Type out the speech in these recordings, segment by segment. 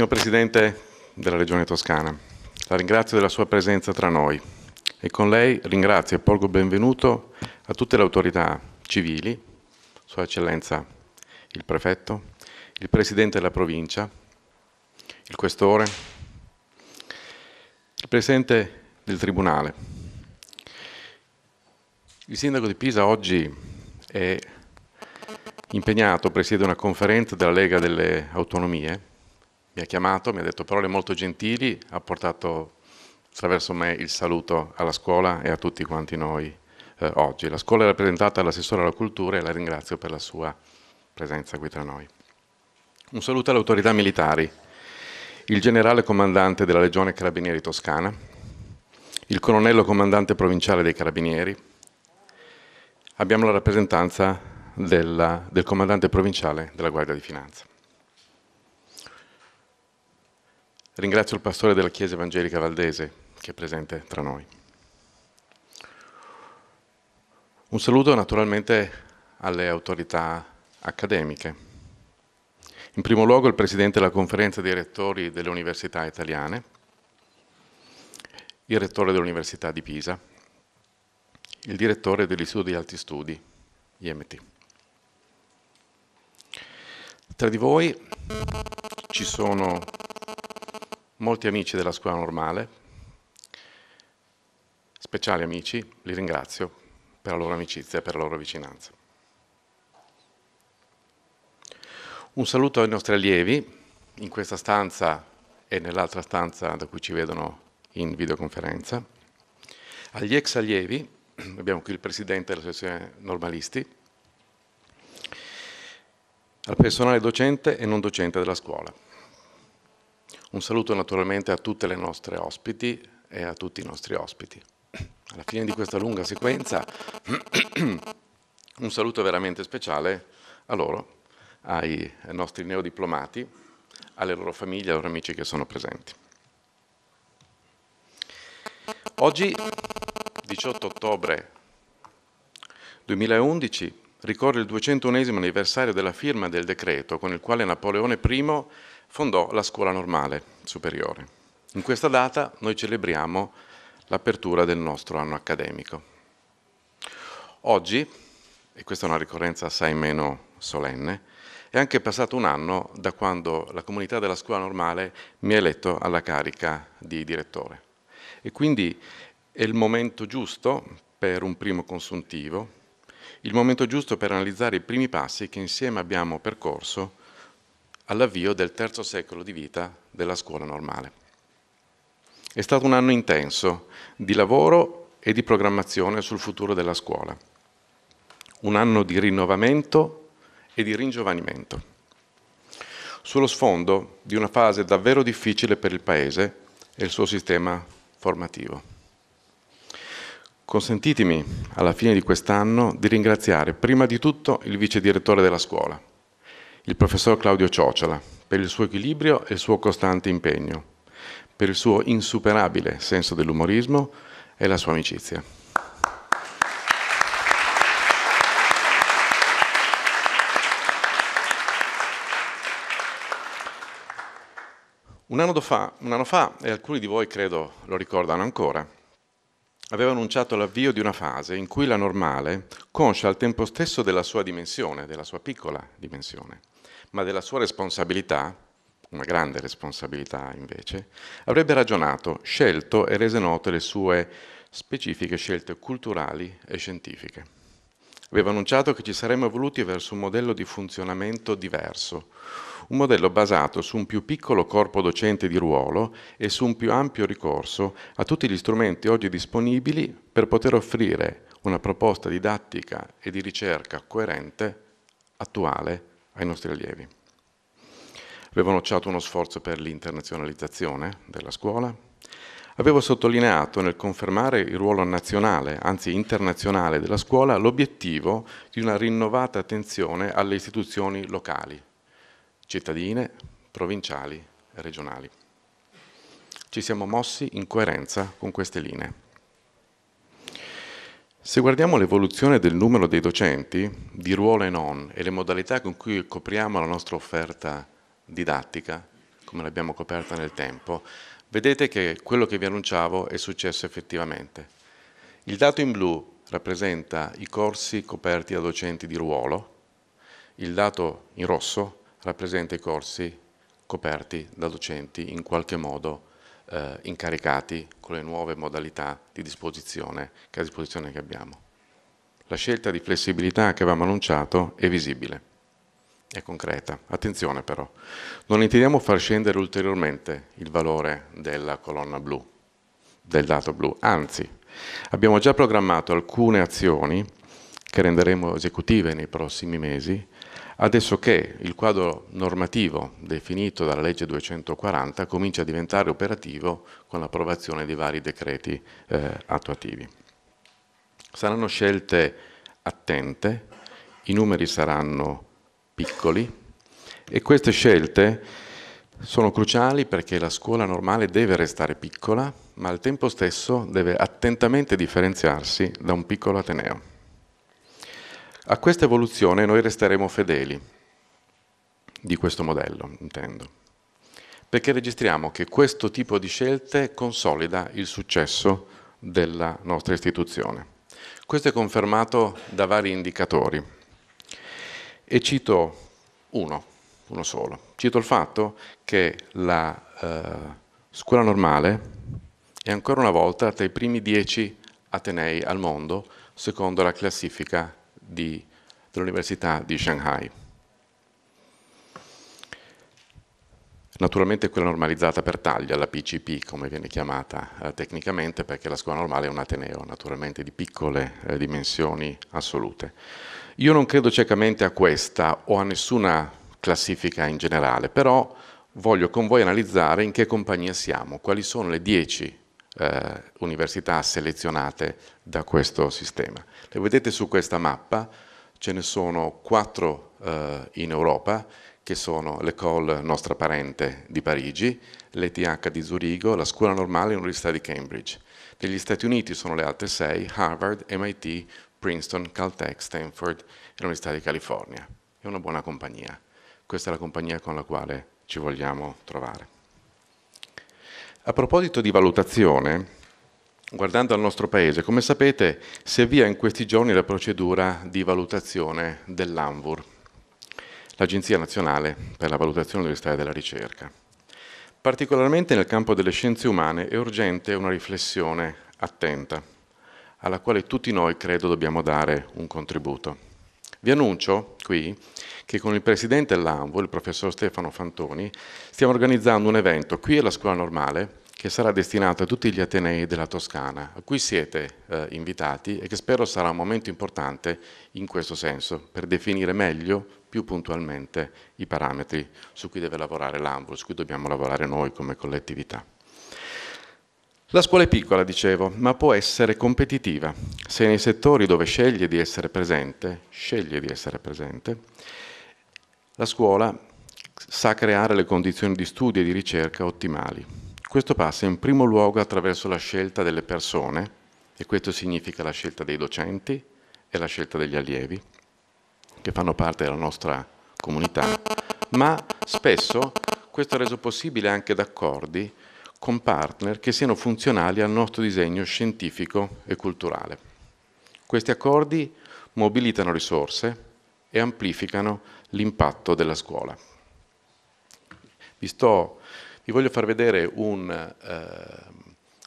Signor Presidente della Regione Toscana, la ringrazio della sua presenza tra noi e con lei ringrazio e porgo benvenuto a tutte le autorità civili, Sua Eccellenza il Prefetto, il Presidente della Provincia, il Questore, il Presidente del Tribunale. Il Sindaco di Pisa oggi è impegnato, presiede una conferenza della Lega delle Autonomie mi ha chiamato, mi ha detto parole molto gentili, ha portato attraverso me il saluto alla scuola e a tutti quanti noi eh, oggi. La scuola è rappresentata dall'assessore alla cultura e la ringrazio per la sua presenza qui tra noi. Un saluto alle autorità militari, il generale comandante della Legione Carabinieri Toscana, il colonnello comandante provinciale dei Carabinieri, abbiamo la rappresentanza della, del comandante provinciale della Guardia di Finanza. Ringrazio il pastore della Chiesa Evangelica Valdese che è presente tra noi. Un saluto naturalmente alle autorità accademiche. In primo luogo il Presidente della Conferenza dei Rettori delle Università Italiane, il Rettore dell'Università di Pisa, il Direttore dell'Istituto di Alti Studi, IMT. Tra di voi ci sono molti amici della scuola normale, speciali amici, li ringrazio per la loro amicizia e per la loro vicinanza. Un saluto ai nostri allievi in questa stanza e nell'altra stanza da cui ci vedono in videoconferenza, agli ex allievi, abbiamo qui il presidente dell'associazione normalisti, al personale docente e non docente della scuola. Un saluto naturalmente a tutte le nostre ospiti e a tutti i nostri ospiti. Alla fine di questa lunga sequenza un saluto veramente speciale a loro, ai nostri neodiplomati, alle loro famiglie, ai loro amici che sono presenti. Oggi, 18 ottobre 2011, ricorre il 201 anniversario della firma del decreto con il quale Napoleone I fondò la scuola normale superiore. In questa data noi celebriamo l'apertura del nostro anno accademico. Oggi, e questa è una ricorrenza assai meno solenne, è anche passato un anno da quando la comunità della scuola normale mi ha eletto alla carica di direttore. E quindi è il momento giusto per un primo consuntivo, il momento giusto per analizzare i primi passi che insieme abbiamo percorso all'avvio del terzo secolo di vita della scuola normale. È stato un anno intenso di lavoro e di programmazione sul futuro della scuola, un anno di rinnovamento e di ringiovanimento, sullo sfondo di una fase davvero difficile per il Paese e il suo sistema formativo. Consentitemi alla fine di quest'anno di ringraziare prima di tutto il vice direttore della scuola, il professor Claudio Ciociola per il suo equilibrio e il suo costante impegno, per il suo insuperabile senso dell'umorismo e la sua amicizia. Un anno, fa, un anno fa, e alcuni di voi credo lo ricordano ancora, aveva annunciato l'avvio di una fase in cui la normale, conscia al tempo stesso della sua dimensione, della sua piccola dimensione, ma della sua responsabilità, una grande responsabilità invece, avrebbe ragionato, scelto e rese note le sue specifiche scelte culturali e scientifiche. Aveva annunciato che ci saremmo evoluti verso un modello di funzionamento diverso, un modello basato su un più piccolo corpo docente di ruolo e su un più ampio ricorso a tutti gli strumenti oggi disponibili per poter offrire una proposta didattica e di ricerca coerente, attuale ai nostri allievi. Avevo annunciato uno sforzo per l'internazionalizzazione della scuola, avevo sottolineato nel confermare il ruolo nazionale, anzi internazionale della scuola, l'obiettivo di una rinnovata attenzione alle istituzioni locali, cittadine, provinciali e regionali. Ci siamo mossi in coerenza con queste linee. Se guardiamo l'evoluzione del numero dei docenti, di ruolo e non, e le modalità con cui copriamo la nostra offerta didattica, come l'abbiamo coperta nel tempo, vedete che quello che vi annunciavo è successo effettivamente. Il dato in blu rappresenta i corsi coperti da docenti di ruolo, il dato in rosso rappresenta i corsi coperti da docenti in qualche modo eh, incaricati con le nuove modalità di disposizione che disposizione che abbiamo. La scelta di flessibilità che avevamo annunciato è visibile, è concreta. Attenzione però, non intendiamo far scendere ulteriormente il valore della colonna blu, del dato blu, anzi abbiamo già programmato alcune azioni che renderemo esecutive nei prossimi mesi adesso che il quadro normativo definito dalla legge 240 comincia a diventare operativo con l'approvazione di vari decreti eh, attuativi. Saranno scelte attente, i numeri saranno piccoli e queste scelte sono cruciali perché la scuola normale deve restare piccola, ma al tempo stesso deve attentamente differenziarsi da un piccolo ateneo. A questa evoluzione noi resteremo fedeli di questo modello, intendo, perché registriamo che questo tipo di scelte consolida il successo della nostra istituzione. Questo è confermato da vari indicatori e cito uno, uno solo. Cito il fatto che la eh, scuola normale è ancora una volta tra i primi dieci atenei al mondo secondo la classifica dell'Università di Shanghai. Naturalmente quella normalizzata per taglia, la PCP come viene chiamata eh, tecnicamente perché la scuola normale è un ateneo naturalmente di piccole eh, dimensioni assolute. Io non credo ciecamente a questa o a nessuna classifica in generale, però voglio con voi analizzare in che compagnia siamo, quali sono le dieci eh, università selezionate da questo sistema. Le vedete su questa mappa, ce ne sono quattro eh, in Europa, che sono l'École nostra parente di Parigi, l'ETH di Zurigo, la Scuola Normale e l'Università di Cambridge. Negli Stati Uniti sono le altre sei, Harvard, MIT, Princeton, Caltech, Stanford e l'Università di California. È una buona compagnia. Questa è la compagnia con la quale ci vogliamo trovare. A proposito di valutazione, guardando al nostro Paese, come sapete si avvia in questi giorni la procedura di valutazione dell'ANVUR, l'Agenzia Nazionale per la Valutazione dell'Università e della Ricerca. Particolarmente nel campo delle scienze umane è urgente una riflessione attenta, alla quale tutti noi credo dobbiamo dare un contributo. Vi annuncio qui che con il presidente dell'ANVO, il professor Stefano Fantoni, stiamo organizzando un evento qui alla Scuola Normale che sarà destinato a tutti gli Atenei della Toscana, a cui siete eh, invitati e che spero sarà un momento importante in questo senso, per definire meglio, più puntualmente, i parametri su cui deve lavorare l'ANVO, su cui dobbiamo lavorare noi come collettività. La scuola è piccola, dicevo, ma può essere competitiva se nei settori dove sceglie di essere presente, sceglie di essere presente, la scuola sa creare le condizioni di studio e di ricerca ottimali. Questo passa in primo luogo attraverso la scelta delle persone, e questo significa la scelta dei docenti e la scelta degli allievi, che fanno parte della nostra comunità, ma spesso questo è reso possibile anche da accordi con partner che siano funzionali al nostro disegno scientifico e culturale. Questi accordi mobilitano risorse e amplificano l'impatto della scuola. Vi, sto, vi, voglio far vedere un, eh,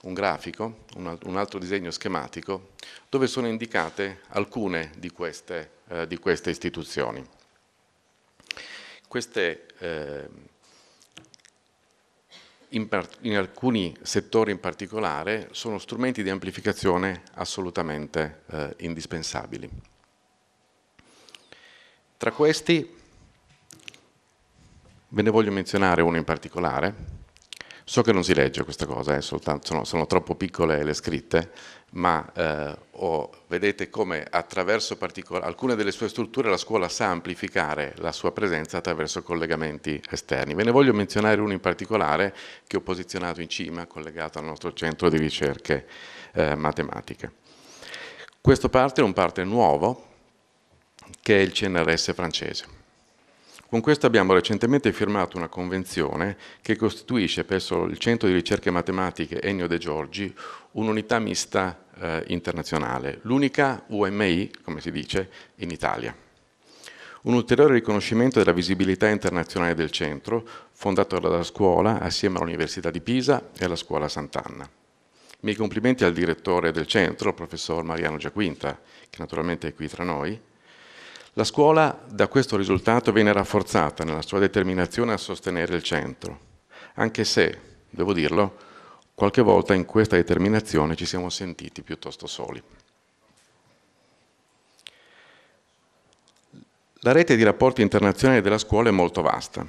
un grafico, un, un, altro disegno schematico, dove sono indicate alcune di queste, eh, di queste istituzioni. Queste eh, in, in, alcuni settori in particolare sono strumenti di amplificazione assolutamente eh, indispensabili. Tra questi ve ne voglio menzionare uno in particolare, So che non si legge questa cosa, eh, soltanto, sono, sono, troppo piccole le scritte, ma eh, oh, vedete come attraverso alcune delle sue strutture la scuola sa amplificare la sua presenza attraverso collegamenti esterni. Ve ne voglio menzionare uno in particolare che ho posizionato in cima, collegato al nostro centro di ricerche eh, matematiche. Questo partner è un partner nuovo, che è il CNRS francese. Con questo abbiamo recentemente firmato una convenzione che costituisce presso il Centro di Ricerche Matematiche Ennio De Giorgi un'unità mista eh, internazionale, l'unica UMI, come si dice, in Italia. Un ulteriore riconoscimento della visibilità internazionale del centro, fondato dalla scuola assieme all'Università di Pisa e alla Scuola Sant'Anna. I miei complimenti al direttore del centro, il professor Mariano Giaquinta, che naturalmente è qui tra noi. La scuola da questo risultato viene rafforzata nella sua determinazione a sostenere il centro, anche se, devo dirlo, qualche volta in questa determinazione ci siamo sentiti piuttosto soli. La rete di rapporti internazionali della scuola è molto vasta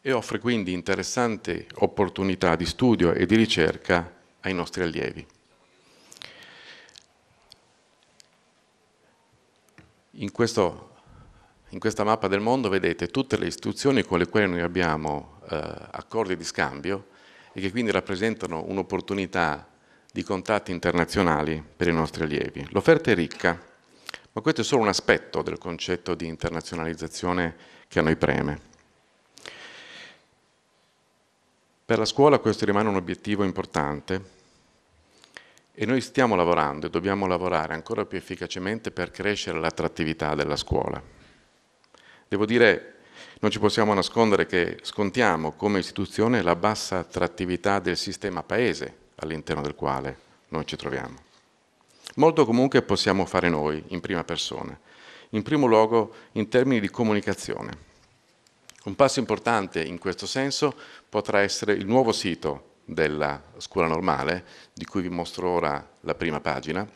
e offre quindi interessanti opportunità di studio e di ricerca ai nostri allievi. In, questo, in questa mappa del mondo vedete tutte le istituzioni con le quali noi abbiamo eh, accordi di scambio e che quindi rappresentano un'opportunità di contatti internazionali per i nostri allievi. L'offerta è ricca ma questo è solo un aspetto del concetto di internazionalizzazione che a noi preme. Per la scuola questo rimane un obiettivo importante e noi stiamo lavorando e dobbiamo lavorare ancora più efficacemente per crescere l'attrattività della scuola. Devo dire, non ci possiamo nascondere che scontiamo come istituzione la bassa attrattività del sistema paese all'interno del quale noi ci troviamo. Molto comunque possiamo fare noi in prima persona, in primo luogo in termini di comunicazione. Un passo importante in questo senso potrà essere il nuovo sito della scuola normale, di cui vi mostro ora la prima pagina,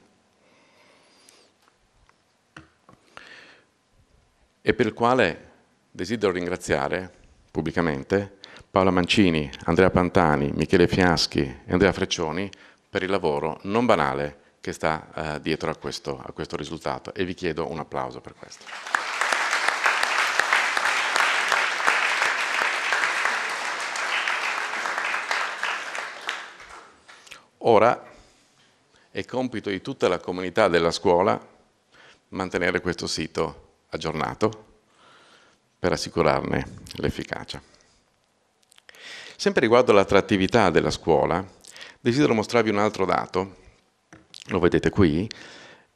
e per il quale desidero ringraziare pubblicamente Paola Mancini, Andrea Pantani, Michele Fiaschi e Andrea Freccioni per il lavoro non banale che sta eh, dietro a questo, a questo risultato e vi chiedo un applauso per questo. Ora è compito di tutta la comunità della scuola mantenere questo sito aggiornato per assicurarne l'efficacia. Sempre riguardo all'attrattività della scuola, desidero mostrarvi un altro dato lo vedete qui,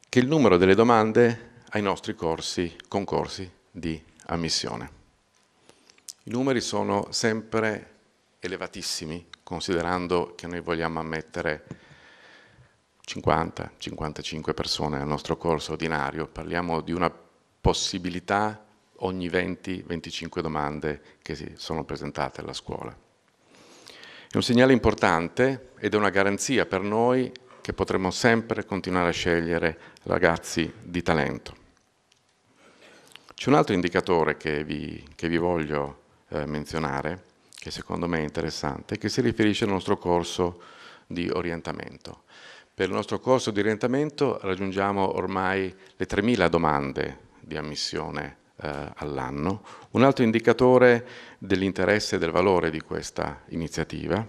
che il numero delle domande ai nostri corsi, concorsi di ammissione. I numeri sono sempre elevatissimi, considerando che noi vogliamo ammettere 50-55 persone al nostro corso ordinario, parliamo di una possibilità ogni 20-25 domande che si sono presentate alla scuola. È un segnale importante ed è una garanzia per noi che potremo sempre continuare a scegliere ragazzi di talento. C'è un altro indicatore che vi, che vi voglio eh, menzionare, che secondo me è interessante, che si riferisce al nostro corso di orientamento. Per il nostro corso di orientamento raggiungiamo ormai le 3.000 domande di ammissione eh, all'anno. Un altro indicatore dell'interesse e del valore di questa iniziativa.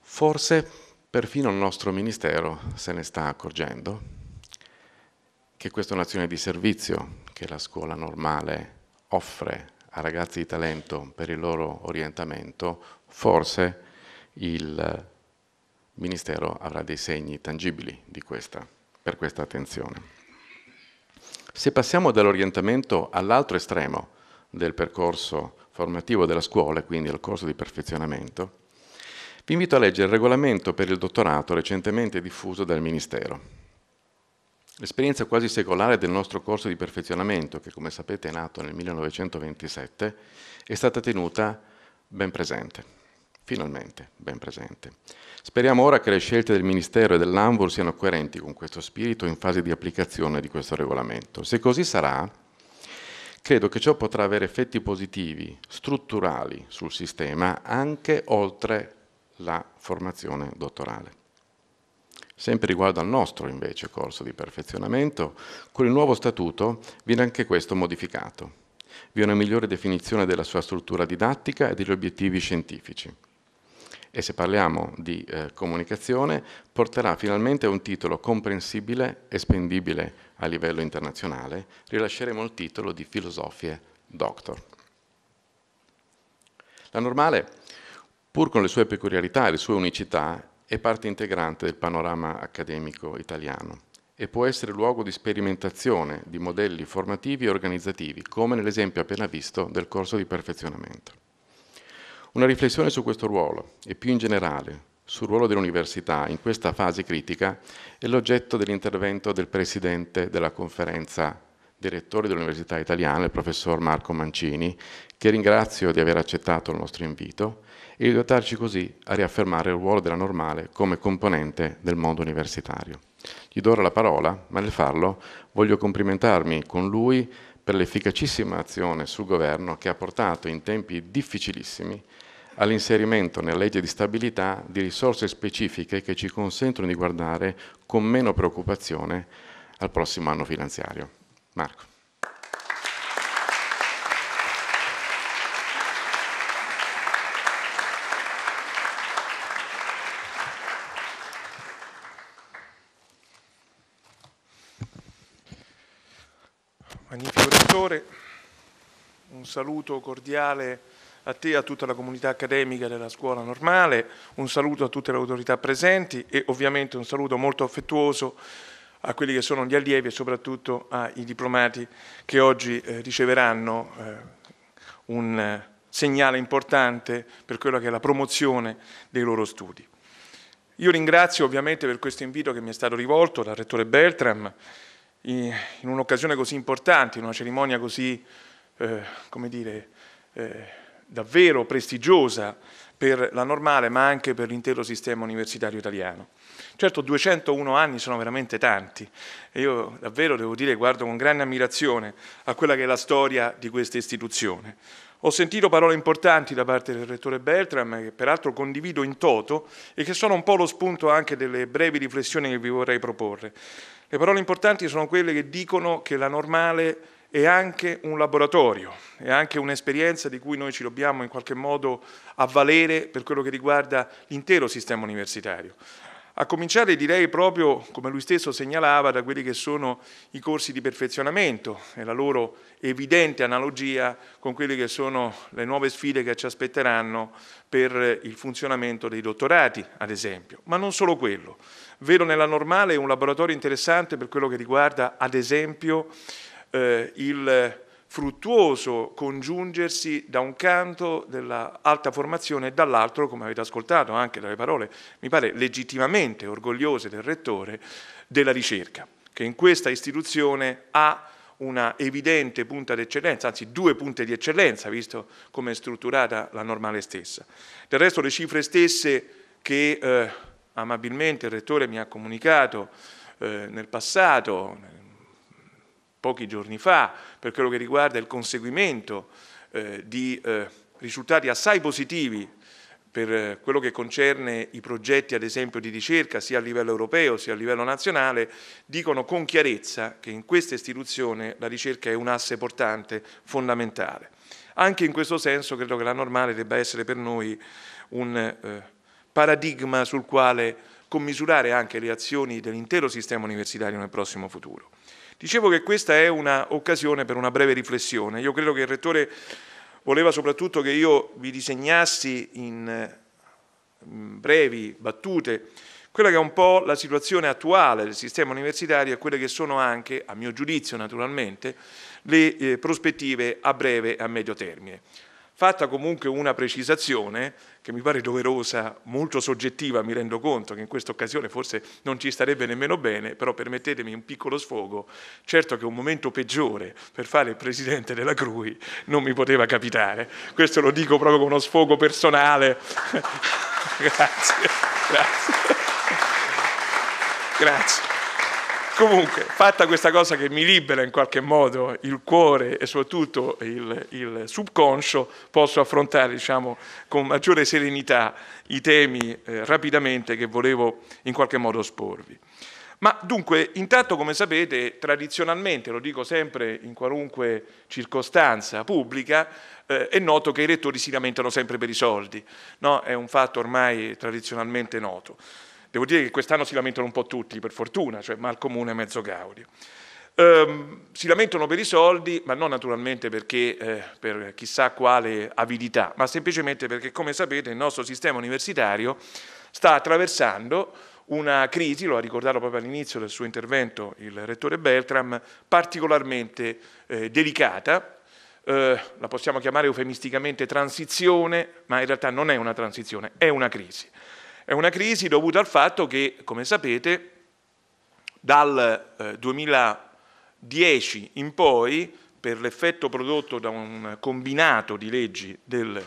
Forse Perfino il nostro Ministero se ne sta accorgendo che questa è un'azione di servizio che la scuola normale offre a ragazzi di talento per il loro orientamento, forse il Ministero avrà dei segni tangibili questa, per questa attenzione. Se passiamo dall'orientamento all'altro estremo del percorso formativo della scuola, quindi al corso di perfezionamento, vi invito a leggere il regolamento per il dottorato recentemente diffuso dal Ministero. L'esperienza quasi secolare del nostro corso di perfezionamento, che come sapete è nato nel 1927, è stata tenuta ben presente, finalmente ben presente. Speriamo ora che le scelte del Ministero e dell'Anvur siano coerenti con questo spirito in fase di applicazione di questo regolamento. Se così sarà, credo che ciò potrà avere effetti positivi, strutturali sul sistema, anche oltre la formazione dottorale. Sempre riguardo al nostro invece corso di perfezionamento, con il nuovo statuto viene anche questo modificato. Vi è una migliore definizione della sua struttura didattica e degli obiettivi scientifici. E se parliamo di eh, comunicazione, porterà finalmente a un titolo comprensibile e spendibile a livello internazionale. Rilasceremo il titolo di Filosofie doctor. La normale, pur con le sue peculiarità e le sue unicità, è parte integrante del panorama accademico italiano e può essere luogo di sperimentazione di modelli formativi e organizzativi, come nell'esempio appena visto del corso di perfezionamento. Una riflessione su questo ruolo e più in generale sul ruolo dell'università in questa fase critica è l'oggetto dell'intervento del Presidente della conferenza dei rettori dell'Università Italiana, il professor Marco Mancini, che ringrazio di aver accettato il nostro invito e di aiutarci così a riaffermare il ruolo della normale come componente del mondo universitario. Gli do ora la parola, ma nel farlo voglio complimentarmi con lui per l'efficacissima azione sul governo che ha portato in tempi difficilissimi all'inserimento nella legge di stabilità di risorse specifiche che ci consentono di guardare con meno preoccupazione al prossimo anno finanziario. Marco. Magnifico Rettore, un saluto cordiale a te e a tutta la comunità accademica della scuola normale, un saluto a tutte le autorità presenti e ovviamente un saluto molto affettuoso a quelli che sono gli allievi e soprattutto ai diplomati che oggi eh, riceveranno eh, un eh, segnale importante per quello che è la promozione dei loro studi. Io ringrazio ovviamente per questo invito che mi è stato rivolto dal Rettore Beltram in, in un'occasione così importante, in una cerimonia così, eh, come dire, eh, davvero prestigiosa per la normale ma anche per l'intero sistema universitario italiano. Certo 201 anni sono veramente tanti e io davvero devo dire guardo con grande ammirazione a quella che è la storia di questa istituzione. Ho sentito parole importanti da parte del rettore Beltram, che peraltro condivido in toto e che sono un po' lo spunto anche delle brevi riflessioni che vi vorrei proporre. Le parole importanti sono quelle che dicono che la normale è anche un laboratorio, è anche un'esperienza di cui noi ci dobbiamo in qualche modo avvalere per quello che riguarda l'intero sistema universitario. A cominciare direi proprio, come lui stesso segnalava, da quelli che sono i corsi di perfezionamento e la loro evidente analogia con quelle che sono le nuove sfide che ci aspetteranno per il funzionamento dei dottorati, ad esempio. Ma non solo quello. Vedo nella normale un laboratorio interessante per quello che riguarda, ad esempio, eh, il fruttuoso congiungersi da un canto dell'alta formazione e dall'altro, come avete ascoltato anche dalle parole, mi pare legittimamente orgogliose del rettore, della ricerca, che in questa istituzione ha una evidente punta d'eccellenza, anzi due punte di eccellenza, visto come è strutturata la normale stessa. Del resto le cifre stesse che eh, amabilmente il rettore mi ha comunicato eh, nel passato, pochi giorni fa per quello che riguarda il conseguimento eh, di eh, risultati assai positivi per eh, quello che concerne i progetti ad esempio di ricerca sia a livello europeo sia a livello nazionale, dicono con chiarezza che in questa istituzione la ricerca è un asse portante, fondamentale. Anche in questo senso credo che la normale debba essere per noi un eh, paradigma sul quale commisurare anche le azioni dell'intero sistema universitario nel prossimo futuro. Dicevo che questa è un'occasione per una breve riflessione. Io credo che il Rettore voleva soprattutto che io vi disegnassi in brevi battute quella che è un po' la situazione attuale del sistema universitario e quelle che sono anche, a mio giudizio naturalmente, le eh, prospettive a breve e a medio termine. Fatta comunque una precisazione, che mi pare doverosa, molto soggettiva, mi rendo conto che in questa occasione forse non ci starebbe nemmeno bene, però permettetemi un piccolo sfogo, certo che un momento peggiore per fare il presidente della CRUI non mi poteva capitare, questo lo dico proprio con uno sfogo personale. grazie, grazie. Grazie. Comunque, fatta questa cosa che mi libera in qualche modo il cuore e soprattutto il, il subconscio, posso affrontare diciamo, con maggiore serenità i temi eh, rapidamente che volevo in qualche modo esporvi. Ma dunque, intanto come sapete, tradizionalmente, lo dico sempre in qualunque circostanza pubblica, eh, è noto che i rettori si lamentano sempre per i soldi, no? è un fatto ormai tradizionalmente noto. Devo dire che quest'anno si lamentano un po' tutti, per fortuna, cioè mal comune, mezzo gaudio. Um, si lamentano per i soldi, ma non naturalmente perché eh, per chissà quale avidità, ma semplicemente perché, come sapete, il nostro sistema universitario sta attraversando una crisi, lo ha ricordato proprio all'inizio del suo intervento il rettore Beltram, particolarmente eh, delicata, eh, la possiamo chiamare eufemisticamente transizione, ma in realtà non è una transizione, è una crisi. È una crisi dovuta al fatto che, come sapete, dal eh, 2010 in poi, per l'effetto prodotto da un combinato di leggi del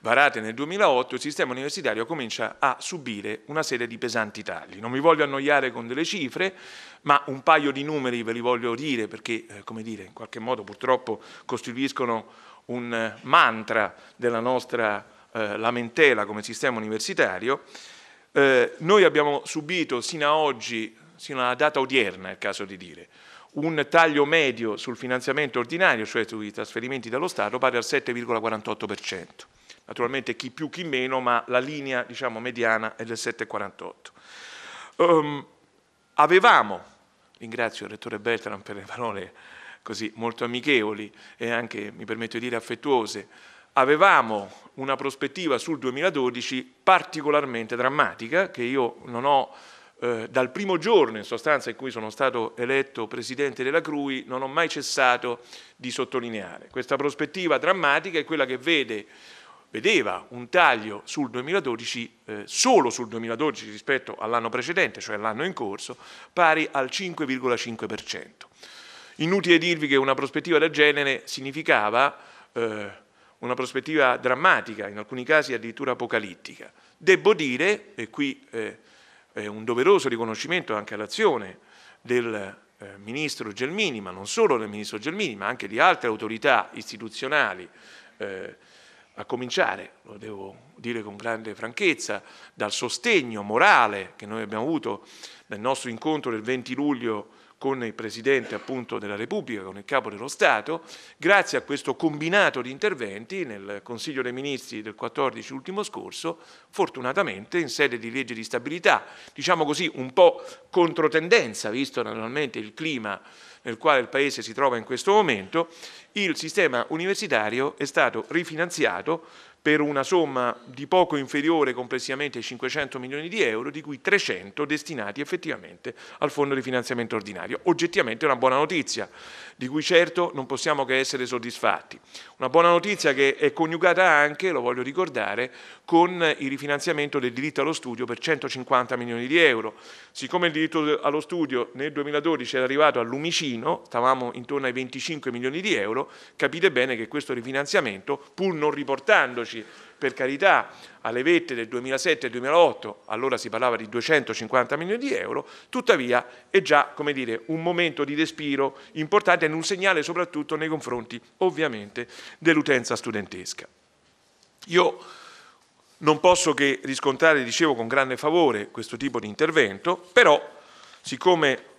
varate nel 2008, il sistema universitario comincia a subire una serie di pesanti tagli. Non mi voglio annoiare con delle cifre, ma un paio di numeri ve li voglio dire perché, eh, come dire, in qualche modo purtroppo costituiscono un eh, mantra della nostra eh, lamentela come sistema universitario. Eh, noi abbiamo subito sino ad oggi, sino alla data odierna, è il caso di dire, un taglio medio sul finanziamento ordinario, cioè sui trasferimenti dallo Stato, pari al 7,48% naturalmente chi più chi meno, ma la linea diciamo, mediana è del 7,48. Um, ehm, avevamo, ringrazio il rettore Bertram per le parole così molto amichevoli e anche, mi permetto di dire, affettuose, avevamo una prospettiva sul 2012 particolarmente drammatica che io non ho eh, dal primo giorno in sostanza in cui sono stato eletto presidente della CRUI non ho mai cessato di sottolineare. Questa prospettiva drammatica è quella che vede vedeva un taglio sul 2012, eh, solo sul 2012 rispetto all'anno precedente, cioè l'anno in corso, pari al 5,5%. Inutile dirvi che una prospettiva del genere significava eh, una prospettiva drammatica, in alcuni casi addirittura apocalittica. Devo dire, e qui eh, è un doveroso riconoscimento anche all'azione del eh, ministro Gelmini, ma non solo del ministro Gelmini, ma anche di altre autorità istituzionali eh, a cominciare, lo devo dire con grande franchezza, dal sostegno morale che noi abbiamo avuto nel nostro incontro del 20 luglio con il Presidente appunto della Repubblica, con il Capo dello Stato, grazie a questo combinato di interventi nel Consiglio dei Ministri del 14 ultimo scorso, fortunatamente in sede di legge di stabilità, diciamo così un po' controtendenza, visto naturalmente il clima nel quale il Paese si trova in questo momento, il sistema universitario è stato rifinanziato per una somma di poco inferiore complessivamente ai 500 milioni di euro, di cui 300 destinati effettivamente al fondo di finanziamento ordinario. Oggettivamente è una buona notizia, di cui certo non possiamo che essere soddisfatti. Una buona notizia che è coniugata anche, lo voglio ricordare, con il rifinanziamento del diritto allo studio per 150 milioni di euro. Siccome il diritto allo studio nel 2012 era arrivato al lumicino, stavamo intorno ai 25 milioni di euro, capite bene che questo rifinanziamento, pur non riportandoci per carità alle vette del 2007 e 2008, allora si parlava di 250 milioni di euro, tuttavia è già come dire, un momento di respiro importante e un segnale soprattutto nei confronti ovviamente dell'utenza studentesca. Io non posso che riscontrare, dicevo, con grande favore questo tipo di intervento, però siccome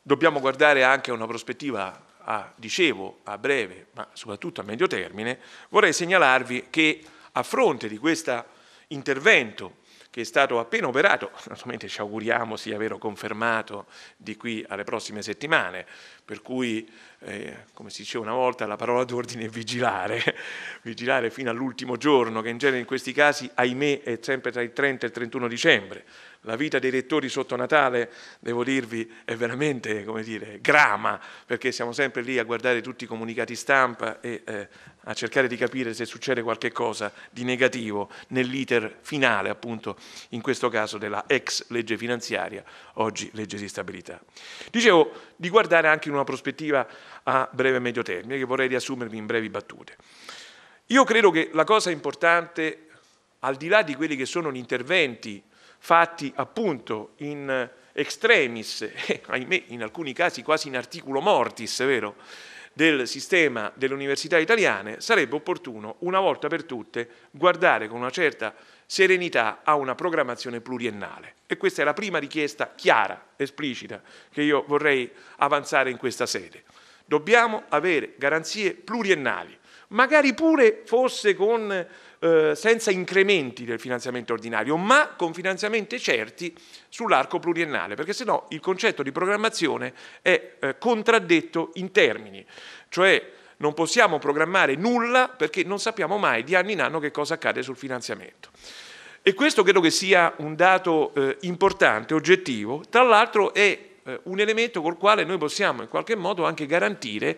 dobbiamo guardare anche a una prospettiva a, dicevo, a breve, ma soprattutto a medio termine, vorrei segnalarvi che a fronte di questo intervento che è stato appena operato, naturalmente ci auguriamo sia vero confermato di qui alle prossime settimane, per cui, eh, come si diceva una volta, la parola d'ordine è vigilare, vigilare fino all'ultimo giorno, che in genere in questi casi, ahimè, è sempre tra il 30 e il 31 dicembre, la vita dei rettori sotto Natale, devo dirvi, è veramente, come dire, grama, perché siamo sempre lì a guardare tutti i comunicati stampa e eh, a cercare di capire se succede qualche cosa di negativo nell'iter finale, appunto, in questo caso della ex legge finanziaria, oggi legge di stabilità. Dicevo di guardare anche in una prospettiva a breve e medio termine, che vorrei riassumervi in brevi battute. Io credo che la cosa importante, al di là di quelli che sono gli interventi fatti appunto in extremis, e ahimè in alcuni casi quasi in articulo mortis, vero, del sistema delle università italiane, sarebbe opportuno una volta per tutte guardare con una certa serenità a una programmazione pluriennale. E questa è la prima richiesta chiara, esplicita, che io vorrei avanzare in questa sede. Dobbiamo avere garanzie pluriennali magari pure fosse con, eh, senza incrementi del finanziamento ordinario, ma con finanziamenti certi sull'arco pluriennale, perché se no il concetto di programmazione è eh, contraddetto in termini, cioè non possiamo programmare nulla perché non sappiamo mai di anno in anno che cosa accade sul finanziamento. E questo credo che sia un dato eh, importante, oggettivo, tra l'altro è eh, un elemento col quale noi possiamo in qualche modo anche garantire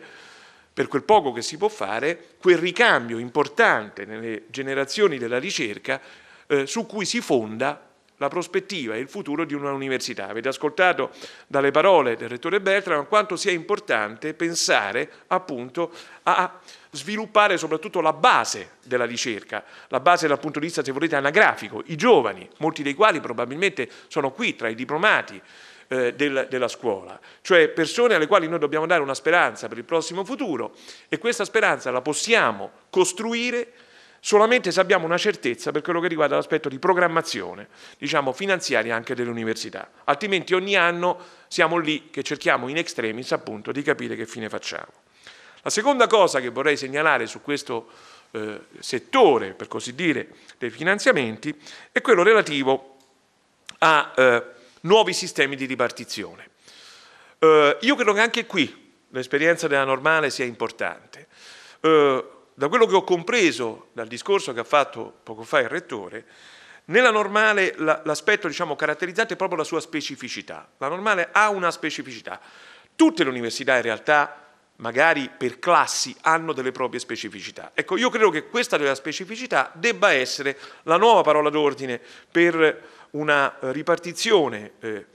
per quel poco che si può fare, quel ricambio importante nelle generazioni della ricerca eh, su cui si fonda la prospettiva e il futuro di una università. Avete ascoltato dalle parole del rettore Beltrame quanto sia importante pensare appunto a sviluppare soprattutto la base della ricerca, la base dal punto di vista, se volete, anagrafico, i giovani, molti dei quali probabilmente sono qui tra i diplomati, eh, del, della scuola, cioè persone alle quali noi dobbiamo dare una speranza per il prossimo futuro e questa speranza la possiamo costruire solamente se abbiamo una certezza per quello che riguarda l'aspetto di programmazione, diciamo finanziaria anche delle università, altrimenti ogni anno siamo lì che cerchiamo in extremis appunto di capire che fine facciamo. La seconda cosa che vorrei segnalare su questo eh, settore, per così dire, dei finanziamenti, è quello relativo a eh, nuovi sistemi di ripartizione. Eh, io credo che anche qui l'esperienza della normale sia importante. Eh, da quello che ho compreso dal discorso che ha fatto poco fa il Rettore, nella normale l'aspetto diciamo, caratterizzante è proprio la sua specificità. La normale ha una specificità. Tutte le università in realtà magari per classi hanno delle proprie specificità. Ecco, io credo che questa della specificità debba essere la nuova parola d'ordine per una ripartizione eh,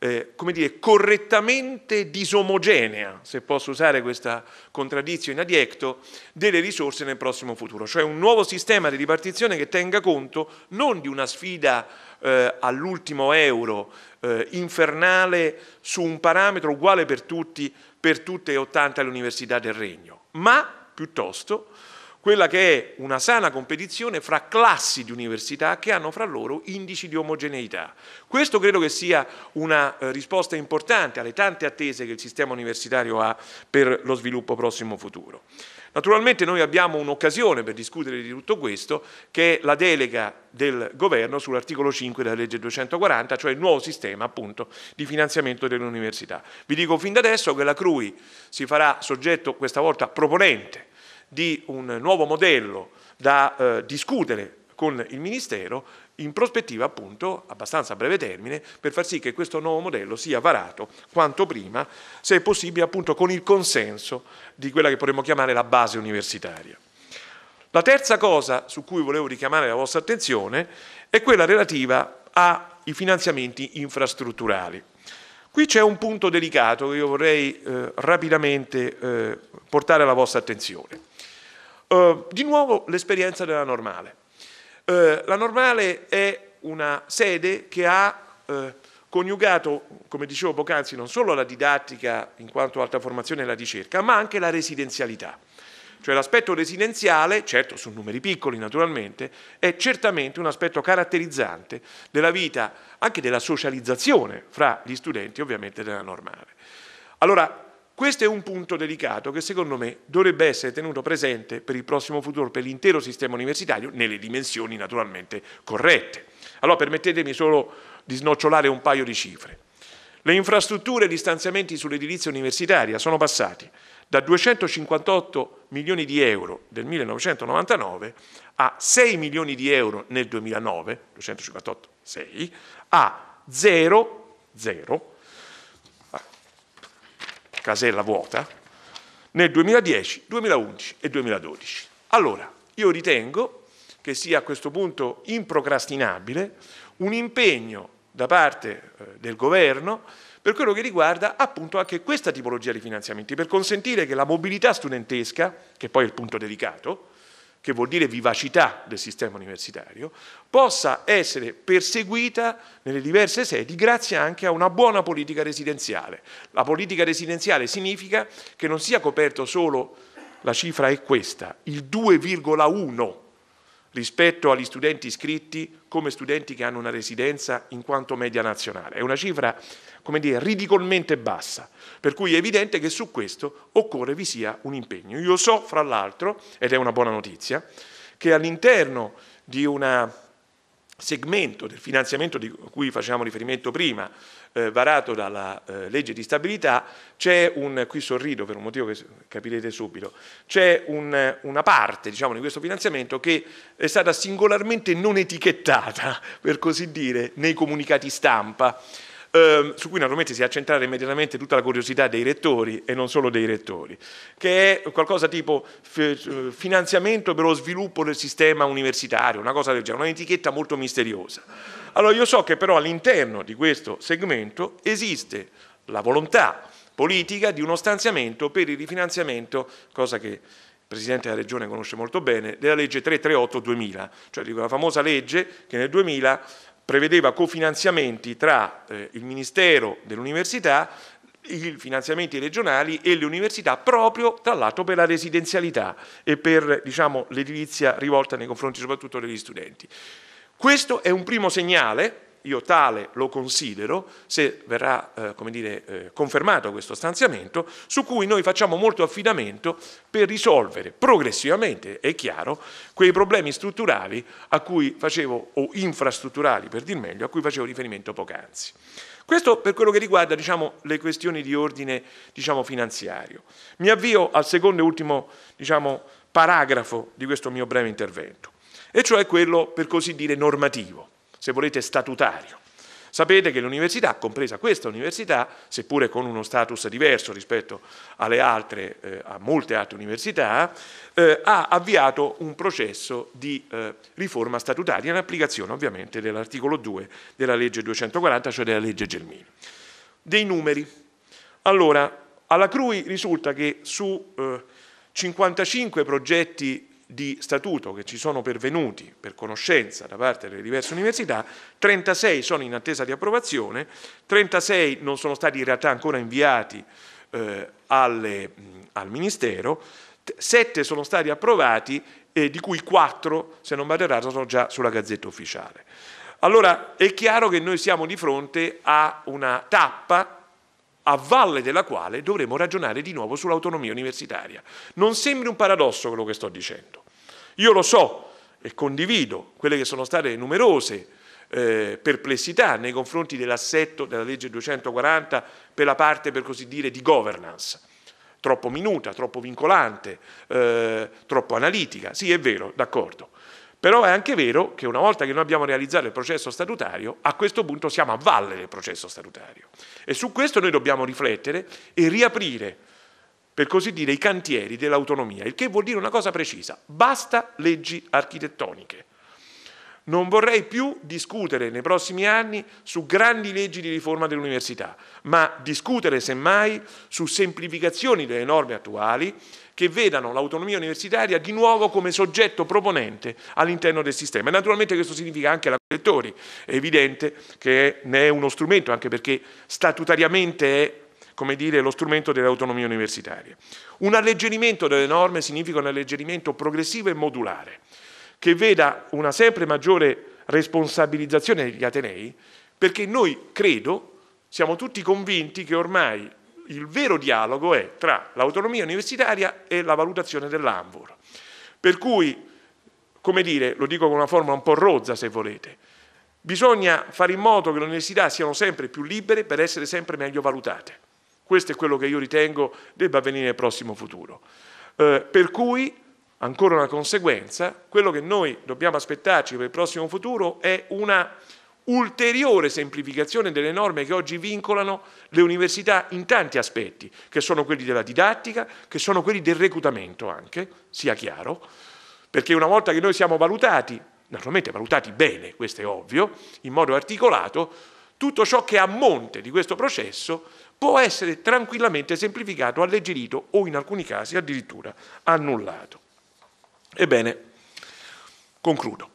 eh, come dire, correttamente disomogenea, se posso usare questa contraddizione adiecto, delle risorse nel prossimo futuro, cioè un nuovo sistema di ripartizione che tenga conto non di una sfida eh, all'ultimo euro eh, infernale su un parametro uguale per tutti, per tutte e 80 le università del Regno, ma piuttosto quella che è una sana competizione fra classi di università che hanno fra loro indici di omogeneità. Questo credo che sia una eh, risposta importante alle tante attese che il sistema universitario ha per lo sviluppo prossimo futuro. Naturalmente noi abbiamo un'occasione per discutere di tutto questo, che è la delega del governo sull'articolo 5 della legge 240, cioè il nuovo sistema appunto di finanziamento delle università. Vi dico fin da adesso che la CRUI si farà soggetto questa volta proponente di un nuovo modello da eh, discutere con il Ministero in prospettiva appunto abbastanza a breve termine per far sì che questo nuovo modello sia varato quanto prima, se possibile appunto con il consenso di quella che potremmo chiamare la base universitaria. La terza cosa su cui volevo richiamare la vostra attenzione è quella relativa ai finanziamenti infrastrutturali. Qui c'è un punto delicato che io vorrei eh, rapidamente eh, portare alla vostra attenzione. Uh, di nuovo l'esperienza della normale. Uh, la normale è una sede che ha uh, coniugato, come dicevo poc'anzi, non solo la didattica in quanto alta formazione e la ricerca, ma anche la residenzialità. Cioè l'aspetto residenziale, certo su numeri piccoli naturalmente, è certamente un aspetto caratterizzante della vita, anche della socializzazione fra gli studenti ovviamente della normale. Allora, questo è un punto delicato che secondo me dovrebbe essere tenuto presente per il prossimo futuro, per l'intero sistema universitario, nelle dimensioni naturalmente corrette. Allora permettetemi solo di snocciolare un paio di cifre. Le infrastrutture e gli stanziamenti sull'edilizia universitaria sono passati da 258 milioni di euro del 1999 a 6 milioni di euro nel 2009, 258, 6, a 0, 0 casella vuota, nel 2010, 2011 e 2012. Allora, io ritengo che sia a questo punto improcrastinabile un impegno da parte eh, del governo per quello che riguarda appunto anche questa tipologia di finanziamenti, per consentire che la mobilità studentesca, che poi è il punto delicato, che vuol dire vivacità del sistema universitario, possa essere perseguita nelle diverse sedi grazie anche a una buona politica residenziale. La politica residenziale significa che non sia coperto solo, la cifra è questa, il 2,1 rispetto agli studenti iscritti come studenti che hanno una residenza in quanto media nazionale. È una cifra, come dire, ridicolmente bassa, per cui è evidente che su questo occorre vi sia un impegno. Io so, fra l'altro, ed è una buona notizia, che all'interno di un segmento del finanziamento di cui facevamo riferimento prima, eh, varato dalla eh, legge di stabilità, c'è un, qui sorrido per un motivo che capirete subito, c'è un, una parte diciamo, di questo finanziamento che è stata singolarmente non etichettata, per così dire, nei comunicati stampa, eh, su cui naturalmente si è accentrata immediatamente tutta la curiosità dei rettori e non solo dei rettori, che è qualcosa tipo finanziamento per lo sviluppo del sistema universitario, una cosa del genere, un'etichetta molto misteriosa. Allora io so che però all'interno di questo segmento esiste la volontà politica di uno stanziamento per il rifinanziamento, cosa che il Presidente della Regione conosce molto bene, della legge 338-2000, cioè quella famosa legge che nel 2000 prevedeva cofinanziamenti tra eh, il Ministero dell'Università, i finanziamenti regionali e le università proprio tra l'altro per la residenzialità e per diciamo, l'edilizia rivolta nei confronti soprattutto degli studenti. Questo è un primo segnale, io tale lo considero, se verrà eh, dire, eh, confermato questo stanziamento, su cui noi facciamo molto affidamento per risolvere progressivamente, è chiaro, quei problemi strutturali a cui facevo, o infrastrutturali per dir meglio, a cui facevo riferimento poc'anzi. Questo per quello che riguarda diciamo, le questioni di ordine diciamo, finanziario. Mi avvio al secondo e ultimo diciamo, paragrafo di questo mio breve intervento e cioè quello per così dire normativo, se volete statutario. Sapete che l'università, compresa questa università, seppure con uno status diverso rispetto alle altre, eh, a molte altre università, eh, ha avviato un processo di eh, riforma statutaria in applicazione ovviamente dell'articolo 2 della legge 240, cioè della legge Gelmini. Dei numeri. Allora, alla CRUI risulta che su 55 eh, progetti di statuto che ci sono pervenuti per conoscenza da parte delle diverse università, 36 sono in attesa di approvazione, 36 non sono stati in realtà ancora inviati eh, alle, al Ministero, 7 sono stati approvati e di cui 4, se non vado errato, sono già sulla Gazzetta Ufficiale. Allora è chiaro che noi siamo di fronte a una tappa a valle della quale dovremo ragionare di nuovo sull'autonomia universitaria. Non sembri un paradosso quello che sto dicendo. Io lo so e condivido quelle che sono state numerose eh, perplessità nei confronti dell'assetto della legge 240 per la parte, per così dire, di governance. Troppo minuta, troppo vincolante, eh, troppo analitica. Sì, è vero, d'accordo. Però è anche vero che una volta che noi abbiamo realizzato il processo statutario, a questo punto siamo a valle del processo statutario. E su questo noi dobbiamo riflettere e riaprire, per così dire, i cantieri dell'autonomia, il che vuol dire una cosa precisa, basta leggi architettoniche. Non vorrei più discutere nei prossimi anni su grandi leggi di riforma dell'università, ma discutere semmai su semplificazioni delle norme attuali che vedano l'autonomia universitaria di nuovo come soggetto proponente all'interno del sistema. E naturalmente questo significa anche la lettori, è evidente che ne è uno strumento, anche perché statutariamente è come dire, lo strumento dell'autonomia universitaria. Un alleggerimento delle norme significa un alleggerimento progressivo e modulare, che veda una sempre maggiore responsabilizzazione degli Atenei, perché noi, credo, siamo tutti convinti che ormai il vero dialogo è tra l'autonomia universitaria e la valutazione dell'ANVOR. Per cui, come dire, lo dico con una forma un po' rozza se volete, bisogna fare in modo che le università siano sempre più libere per essere sempre meglio valutate. Questo è quello che io ritengo debba avvenire nel prossimo futuro. Eh, per cui, ancora una conseguenza, quello che noi dobbiamo aspettarci per il prossimo futuro è una ulteriore semplificazione delle norme che oggi vincolano le università in tanti aspetti, che sono quelli della didattica, che sono quelli del reclutamento anche, sia chiaro, perché una volta che noi siamo valutati, naturalmente valutati bene, questo è ovvio, in modo articolato, tutto ciò che è a monte di questo processo può essere tranquillamente semplificato, alleggerito o in alcuni casi addirittura annullato. Ebbene, concludo.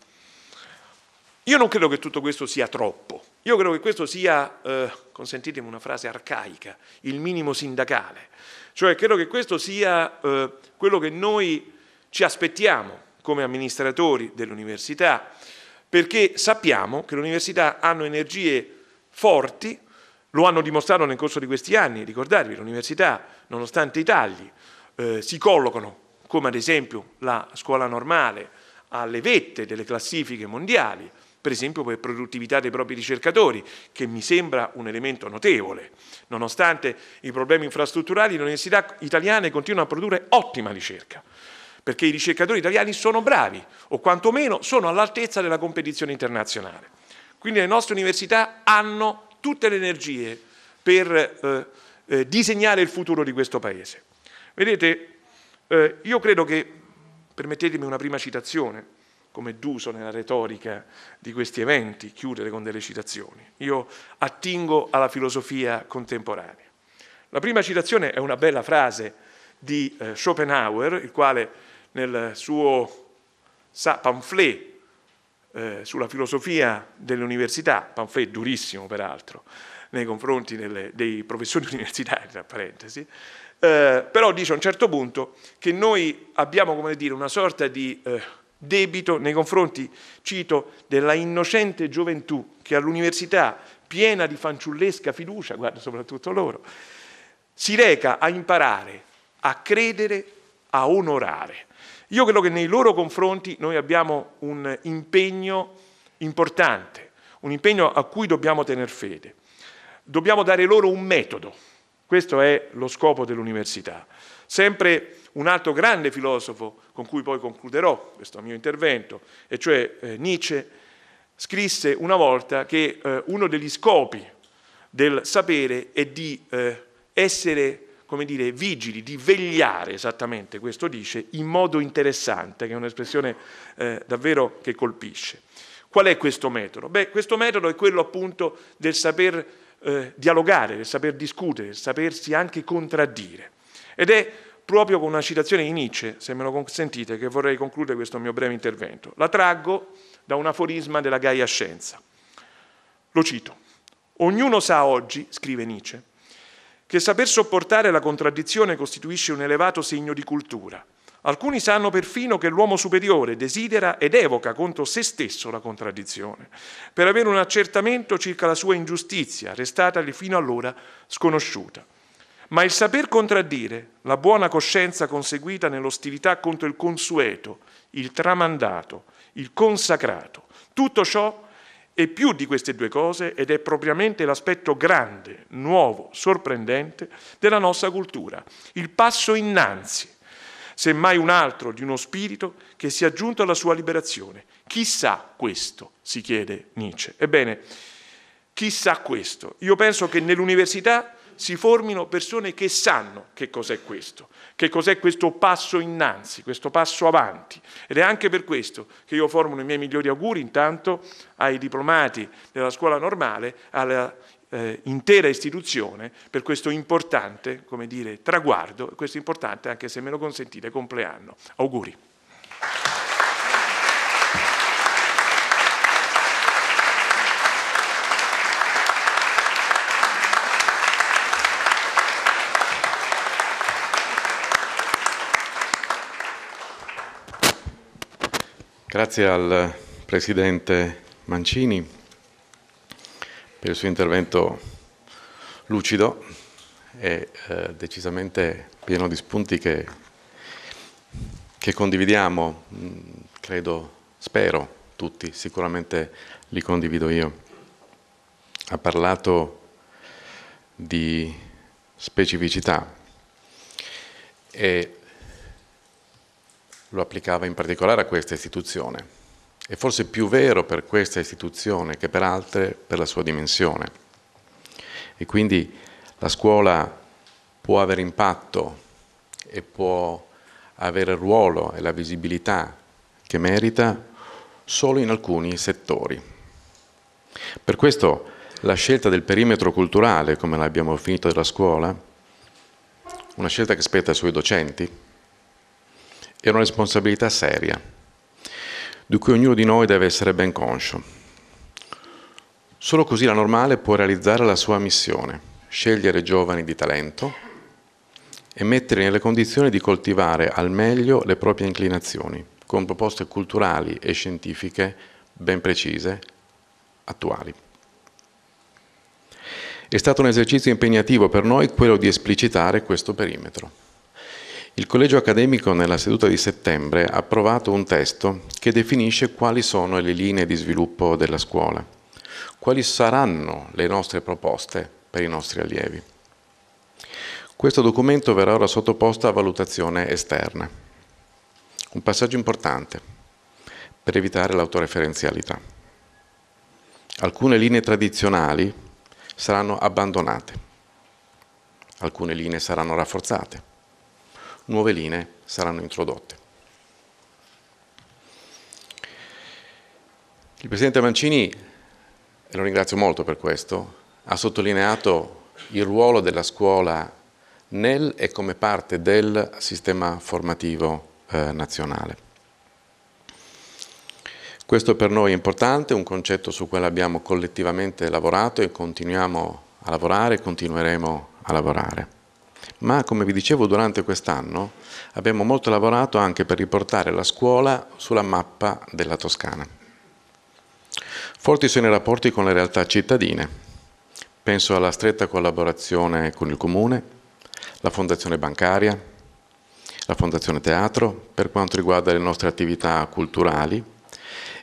Io non credo che tutto questo sia troppo, io credo che questo sia, eh, consentitemi una frase arcaica, il minimo sindacale, cioè credo che questo sia eh, quello che noi ci aspettiamo come amministratori dell'università, perché sappiamo che le università hanno energie forti, lo hanno dimostrato nel corso di questi anni, ricordatevi, università, nonostante i tagli, eh, si collocano, come ad esempio la scuola normale, alle vette delle classifiche mondiali, per esempio per produttività dei propri ricercatori, che mi sembra un elemento notevole. Nonostante i problemi infrastrutturali, le università italiane continuano a produrre ottima ricerca, perché i ricercatori italiani sono bravi, o quantomeno sono all'altezza della competizione internazionale. Quindi le nostre università hanno tutte le energie per eh, eh, disegnare il futuro di questo Paese. Vedete, eh, io credo che, permettetemi una prima citazione, come d'uso nella retorica di questi eventi, chiudere con delle citazioni. Io attingo alla filosofia contemporanea. La prima citazione è una bella frase di eh, Schopenhauer, il quale nel suo pamphlet eh, sulla filosofia dell'università, pamphlet durissimo peraltro, nei confronti delle, dei professori universitari, tra parentesi, eh, però dice a un certo punto che noi abbiamo, come dire, una sorta di eh, debito nei confronti, cito, della innocente gioventù che all'università, piena di fanciullesca fiducia, guarda soprattutto loro, si reca a imparare, a credere, a onorare. Io credo che nei loro confronti noi abbiamo un impegno importante, un impegno a cui dobbiamo tener fede. Dobbiamo dare loro un metodo, questo è lo scopo dell'università. Sempre un altro grande filosofo con cui poi concluderò questo mio intervento, e cioè eh, Nietzsche, scrisse una volta che eh, uno degli scopi del sapere è di eh, essere come dire, vigili, di vegliare esattamente, questo dice, in modo interessante, che è un'espressione davvero che colpisce. Qual è questo metodo? Beh, questo metodo è quello appunto del saper eh, dialogare, del saper discutere, del sapersi anche contraddire. Ed è proprio con una citazione di Nietzsche, se me lo consentite, che vorrei concludere questo mio breve intervento. La traggo da un aforisma della Gaia Scienza. Lo cito. Ognuno sa oggi, scrive Nietzsche, che saper sopportare la contraddizione costituisce un elevato segno di cultura. Alcuni sanno perfino che l'uomo superiore desidera ed evoca contro se stesso la contraddizione, per avere un accertamento circa la sua ingiustizia, restatagli fino allora sconosciuta. Ma il saper contraddire, la buona coscienza conseguita nell'ostilità contro il consueto, il tramandato, il consacrato, tutto ciò è più di queste due cose ed è propriamente l'aspetto grande, nuovo, sorprendente della nostra cultura, il passo innanzi, semmai un altro di uno spirito che sia giunto alla sua liberazione. Chissà questo, si chiede Nietzsche. Ebbene, chissà questo. Io penso che nell'università si formino persone che sanno che cos'è questo, che cos'è questo passo innanzi, questo passo avanti. Ed è anche per questo che io formulo i miei migliori auguri intanto ai diplomati della scuola normale, alla eh, intera istituzione per questo importante, come dire, traguardo, questo importante, anche se me lo consentite, compleanno. Auguri. Grazie al Presidente Mancini per il suo intervento lucido e eh, decisamente pieno di spunti che, che condividiamo, mm, credo, spero tutti, sicuramente li condivido io. Ha parlato di specificità e lo applicava in particolare a questa istituzione. È forse più vero per questa istituzione che per altre per la sua dimensione. E quindi la scuola può avere impatto e può avere il ruolo e la visibilità che merita solo in alcuni settori. Per questo la scelta del perimetro culturale, come l'abbiamo finito della scuola, una scelta che spetta ai suoi docenti, è una responsabilità seria, di cui ognuno di noi deve essere ben conscio. Solo così la normale può realizzare la sua missione, scegliere giovani di talento e metterli nelle condizioni di coltivare al meglio le proprie inclinazioni, con proposte culturali e scientifiche ben precise, attuali. È stato un esercizio impegnativo per noi quello di esplicitare questo perimetro. Il collegio accademico nella seduta di settembre ha approvato un testo che definisce quali sono le linee di sviluppo della scuola, quali saranno le nostre proposte per i nostri allievi. Questo documento verrà ora sottoposto a valutazione esterna. Un passaggio importante per evitare l'autoreferenzialità. Alcune linee tradizionali saranno abbandonate, alcune linee saranno rafforzate, nuove linee saranno introdotte. Il Presidente Mancini, e lo ringrazio molto per questo, ha sottolineato il ruolo della scuola nel e come parte del sistema formativo eh, nazionale. Questo per noi è importante, un concetto su cui abbiamo collettivamente lavorato e continuiamo a lavorare e continueremo a lavorare. Ma come vi dicevo durante quest'anno abbiamo molto lavorato anche per riportare la scuola sulla mappa della Toscana. Forti sono i rapporti con le realtà cittadine. Penso alla stretta collaborazione con il Comune, la Fondazione Bancaria, la Fondazione Teatro per quanto riguarda le nostre attività culturali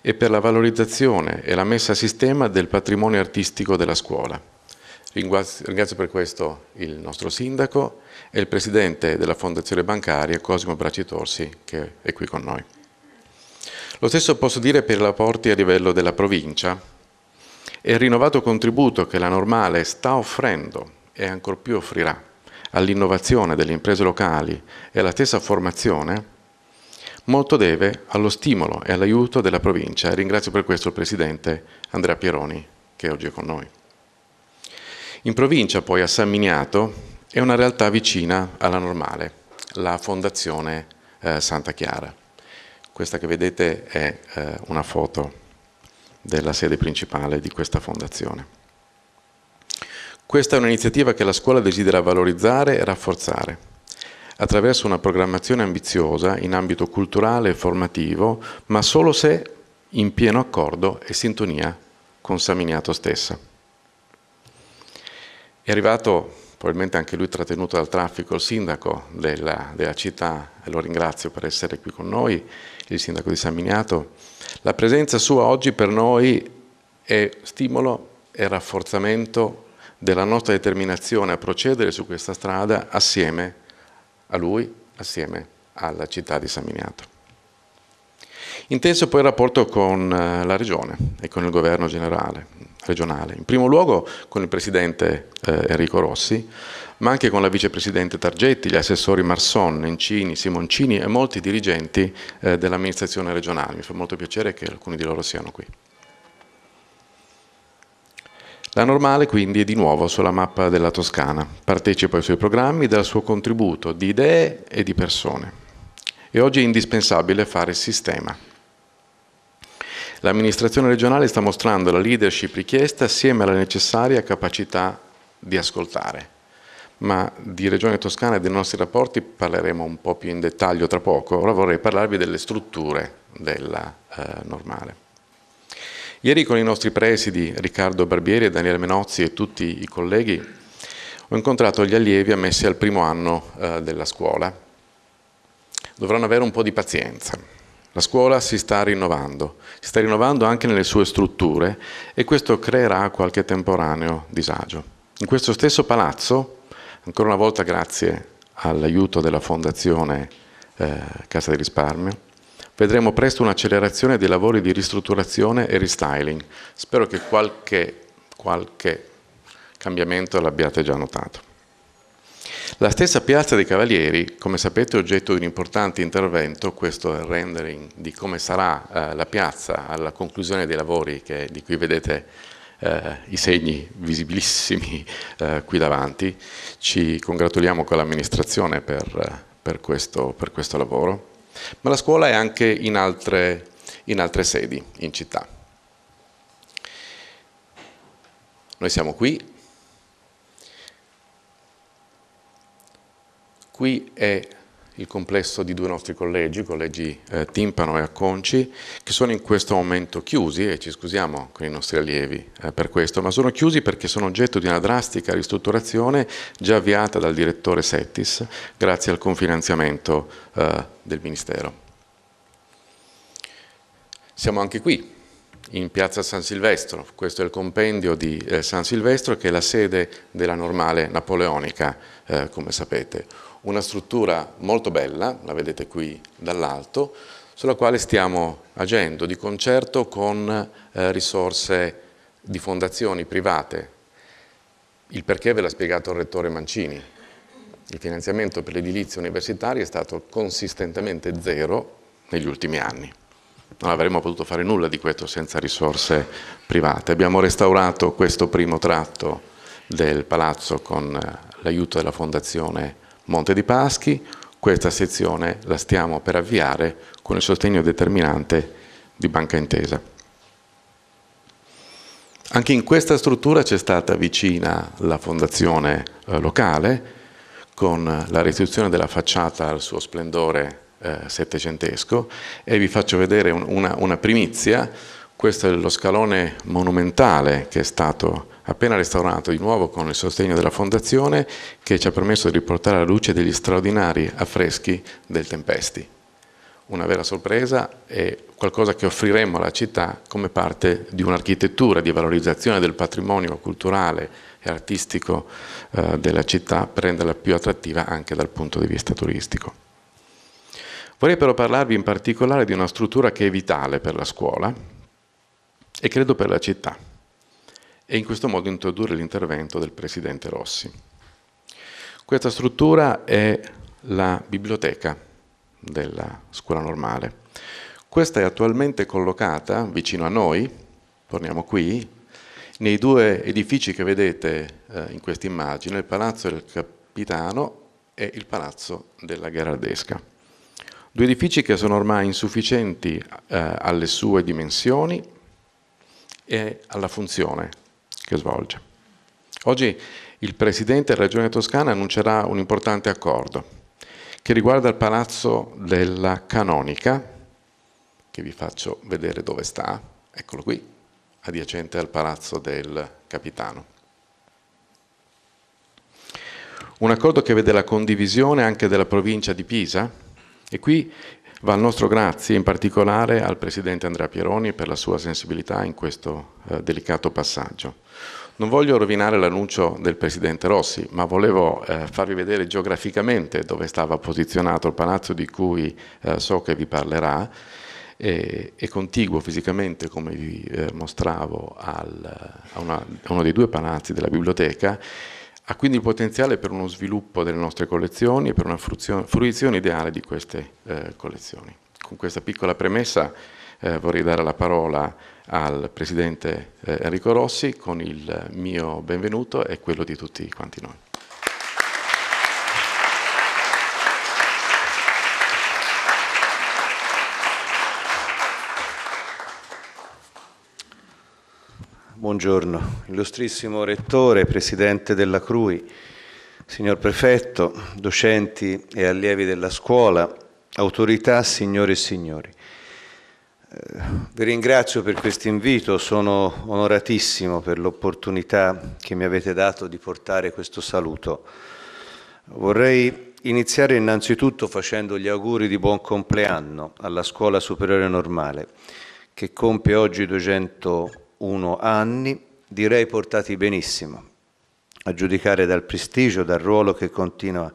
e per la valorizzazione e la messa a sistema del patrimonio artistico della scuola. Ringrazio, ringrazio per questo il nostro sindaco e il presidente della Fondazione Bancaria, Cosimo Bracitorsi, che è qui con noi. Lo stesso posso dire per i rapporti a livello della provincia e il rinnovato contributo che la Normale sta offrendo e ancor più offrirà all'innovazione delle imprese locali e alla stessa formazione molto deve allo stimolo e all'aiuto della provincia ringrazio per questo il Presidente Andrea Pieroni che oggi è con noi. In provincia poi a San Miniato è una realtà vicina alla normale, la Fondazione eh, Santa Chiara. Questa che vedete è eh, una foto della sede principale di questa fondazione. Questa è un'iniziativa che la scuola desidera valorizzare e rafforzare attraverso una programmazione ambiziosa in ambito culturale e formativo, ma solo se in pieno accordo e sintonia con Saminiato stessa. È arrivato, probabilmente anche lui trattenuto dal traffico, il sindaco della, della città, e lo ringrazio per essere qui con noi, il sindaco di San Miniato. La presenza sua oggi per noi è stimolo e rafforzamento della nostra determinazione a procedere su questa strada assieme a lui assieme alla città di San Miniato. Intenso poi il rapporto con eh, la regione e con il governo generale, regionale, in primo luogo con il presidente eh, Enrico Rossi, ma anche con la vicepresidente Targetti, gli assessori Marson, Nencini, Simoncini e molti dirigenti eh, dell'amministrazione regionale. Mi fa molto piacere che alcuni di loro siano qui. La normale quindi è di nuovo sulla mappa della Toscana, partecipa ai suoi programmi dal suo contributo di idee e di persone. E oggi è indispensabile fare sistema. L'amministrazione regionale sta mostrando la leadership richiesta assieme alla necessaria capacità di ascoltare. Ma di Regione Toscana e dei nostri rapporti parleremo un po' più in dettaglio tra poco. Ora vorrei parlarvi delle strutture della eh, normale. Ieri con i nostri presidi Riccardo Barbieri, Daniele Menozzi e tutti i colleghi ho incontrato gli allievi ammessi al primo anno eh, della scuola. Dovranno avere un po' di pazienza. La scuola si sta rinnovando, si sta rinnovando anche nelle sue strutture e questo creerà qualche temporaneo disagio. In questo stesso palazzo, ancora una volta grazie all'aiuto della Fondazione eh, Casa di Risparmio, vedremo presto un'accelerazione dei lavori di ristrutturazione e restyling. Spero che qualche, qualche cambiamento l'abbiate già notato. La stessa Piazza dei Cavalieri, come sapete, è oggetto di un importante intervento, questo è il rendering di come sarà eh, la piazza alla conclusione dei lavori che, di cui vedete eh, i segni visibilissimi eh, qui davanti. Ci congratuliamo con l'amministrazione per, per, questo, per questo lavoro ma la scuola è anche in altre, in altre sedi in città. Noi siamo qui, qui è il complesso di due nostri collegi, collegi eh, Timpano e Acconci, che sono in questo momento chiusi e ci scusiamo con i nostri allievi eh, per questo, ma sono chiusi perché sono oggetto di una drastica ristrutturazione già avviata dal direttore Settis grazie al confinanziamento eh, del Ministero. Siamo anche qui, in piazza San Silvestro, questo è il compendio di eh, San Silvestro che è la sede della normale napoleonica, eh, come sapete una struttura molto bella, la vedete qui dall'alto, sulla quale stiamo agendo di concerto con eh, risorse di fondazioni private. Il perché ve l'ha spiegato il rettore Mancini. Il finanziamento per l'edilizia universitaria è stato consistentemente zero negli ultimi anni. Non avremmo potuto fare nulla di questo senza risorse private. Abbiamo restaurato questo primo tratto del palazzo con eh, l'aiuto della Fondazione Monte di Paschi, questa sezione la stiamo per avviare con il sostegno determinante di Banca Intesa. Anche in questa struttura c'è stata vicina la fondazione eh, locale con la restituzione della facciata al suo splendore eh, settecentesco e vi faccio vedere un, una, una primizia. Questo è lo scalone monumentale che è stato appena restaurato di nuovo con il sostegno della Fondazione che ci ha permesso di riportare alla luce degli straordinari affreschi del Tempesti. Una vera sorpresa e qualcosa che offriremo alla città come parte di un'architettura di valorizzazione del patrimonio culturale e artistico eh, della città per renderla più attrattiva anche dal punto di vista turistico. Vorrei però parlarvi in particolare di una struttura che è vitale per la scuola e credo per la città e in questo modo introdurre l'intervento del Presidente Rossi. Questa struttura è la biblioteca della scuola normale. Questa è attualmente collocata vicino a noi, torniamo qui, nei due edifici che vedete eh, in questa immagine, il Palazzo del Capitano e il Palazzo della Gherardesca. Due edifici che sono ormai insufficienti eh, alle sue dimensioni e alla funzione che svolge. Oggi il Presidente della Regione Toscana annuncerà un importante accordo che riguarda il Palazzo della Canonica, che vi faccio vedere dove sta, eccolo qui, adiacente al Palazzo del Capitano. Un accordo che vede la condivisione anche della provincia di Pisa e qui va il nostro grazie in particolare al Presidente Andrea Pieroni per la sua sensibilità in questo eh, delicato passaggio. Non voglio rovinare l'annuncio del Presidente Rossi, ma volevo eh, farvi vedere geograficamente dove stava posizionato il palazzo di cui eh, so che vi parlerà, e, e contiguo fisicamente, come vi eh, mostravo, al, a, una, a uno dei due palazzi della biblioteca, ha quindi il potenziale per uno sviluppo delle nostre collezioni e per una fruizione ideale di queste eh, collezioni. Con questa piccola premessa eh, vorrei dare la parola al Presidente eh, Enrico Rossi con il mio benvenuto e quello di tutti quanti noi. Buongiorno, illustrissimo Rettore, Presidente della CRUI, signor Prefetto, docenti e allievi della scuola, autorità, signore e signori. Eh, vi ringrazio per questo invito, sono onoratissimo per l'opportunità che mi avete dato di portare questo saluto. Vorrei iniziare innanzitutto facendo gli auguri di buon compleanno alla Scuola Superiore Normale, che compie oggi 201 anni, direi portati benissimo, a giudicare dal prestigio, dal ruolo che continua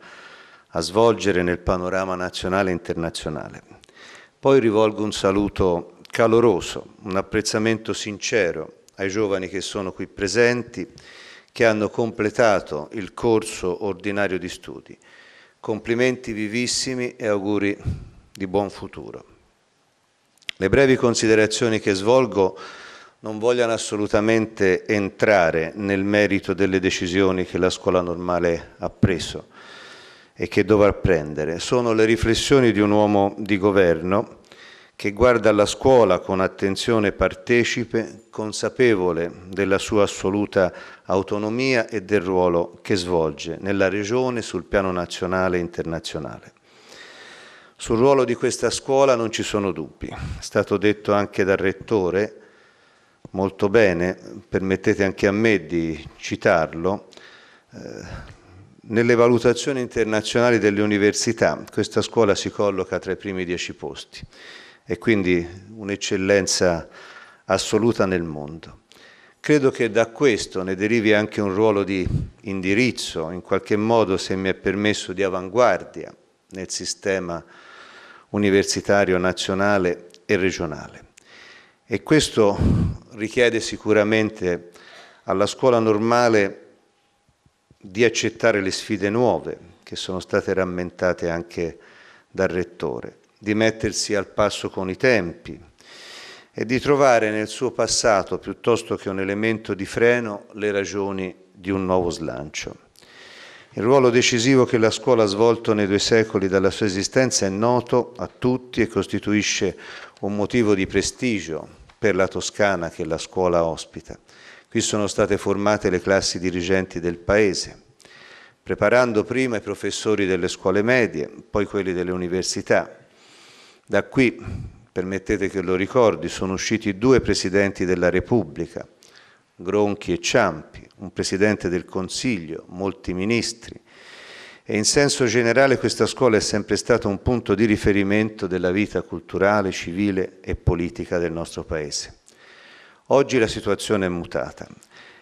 a svolgere nel panorama nazionale e internazionale. Poi rivolgo un saluto caloroso, un apprezzamento sincero ai giovani che sono qui presenti, che hanno completato il corso ordinario di studi. Complimenti vivissimi e auguri di buon futuro. Le brevi considerazioni che svolgo non vogliono assolutamente entrare nel merito delle decisioni che la scuola normale ha preso e che dovrà prendere. Sono le riflessioni di un uomo di governo che guarda alla scuola con attenzione partecipe, consapevole della sua assoluta autonomia e del ruolo che svolge nella regione sul piano nazionale e internazionale. Sul ruolo di questa scuola non ci sono dubbi. È stato detto anche dal Rettore, molto bene, permettete anche a me di citarlo, eh, nelle valutazioni internazionali delle università questa scuola si colloca tra i primi dieci posti e quindi un'eccellenza assoluta nel mondo. Credo che da questo ne derivi anche un ruolo di indirizzo, in qualche modo, se mi è permesso, di avanguardia nel sistema universitario nazionale e regionale. E questo richiede sicuramente alla scuola normale di accettare le sfide nuove che sono state rammentate anche dal Rettore, di mettersi al passo con i tempi e di trovare nel suo passato, piuttosto che un elemento di freno, le ragioni di un nuovo slancio. Il ruolo decisivo che la scuola ha svolto nei due secoli dalla sua esistenza è noto a tutti e costituisce un motivo di prestigio per la Toscana che la scuola ospita. Qui sono state formate le classi dirigenti del Paese, preparando prima i professori delle scuole medie, poi quelli delle università. Da qui, permettete che lo ricordi, sono usciti due presidenti della Repubblica, Gronchi e Ciampi, un presidente del Consiglio, molti ministri, e in senso generale questa scuola è sempre stata un punto di riferimento della vita culturale, civile e politica del nostro Paese. Oggi la situazione è mutata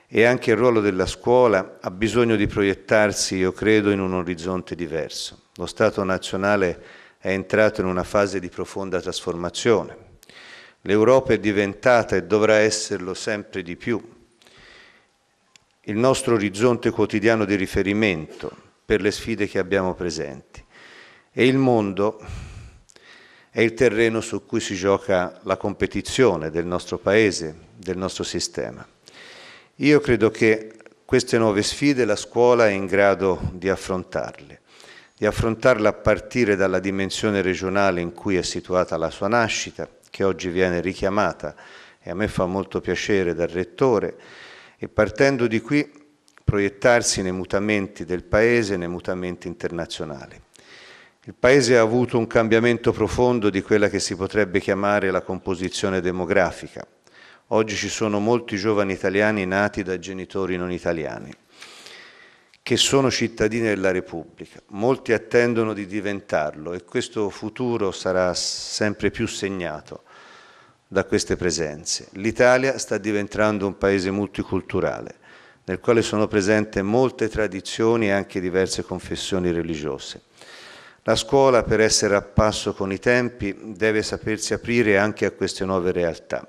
e anche il ruolo della scuola ha bisogno di proiettarsi, io credo, in un orizzonte diverso. Lo Stato nazionale è entrato in una fase di profonda trasformazione. L'Europa è diventata e dovrà esserlo sempre di più il nostro orizzonte quotidiano di riferimento per le sfide che abbiamo presenti. E il mondo è il terreno su cui si gioca la competizione del nostro Paese, del nostro sistema. Io credo che queste nuove sfide la scuola è in grado di affrontarle, di affrontarle a partire dalla dimensione regionale in cui è situata la sua nascita, che oggi viene richiamata e a me fa molto piacere dal Rettore, e partendo di qui proiettarsi nei mutamenti del Paese e nei mutamenti internazionali. Il Paese ha avuto un cambiamento profondo di quella che si potrebbe chiamare la composizione demografica. Oggi ci sono molti giovani italiani nati da genitori non italiani, che sono cittadini della Repubblica. Molti attendono di diventarlo e questo futuro sarà sempre più segnato da queste presenze. L'Italia sta diventando un paese multiculturale, nel quale sono presenti molte tradizioni e anche diverse confessioni religiose. La scuola, per essere a passo con i tempi, deve sapersi aprire anche a queste nuove realtà,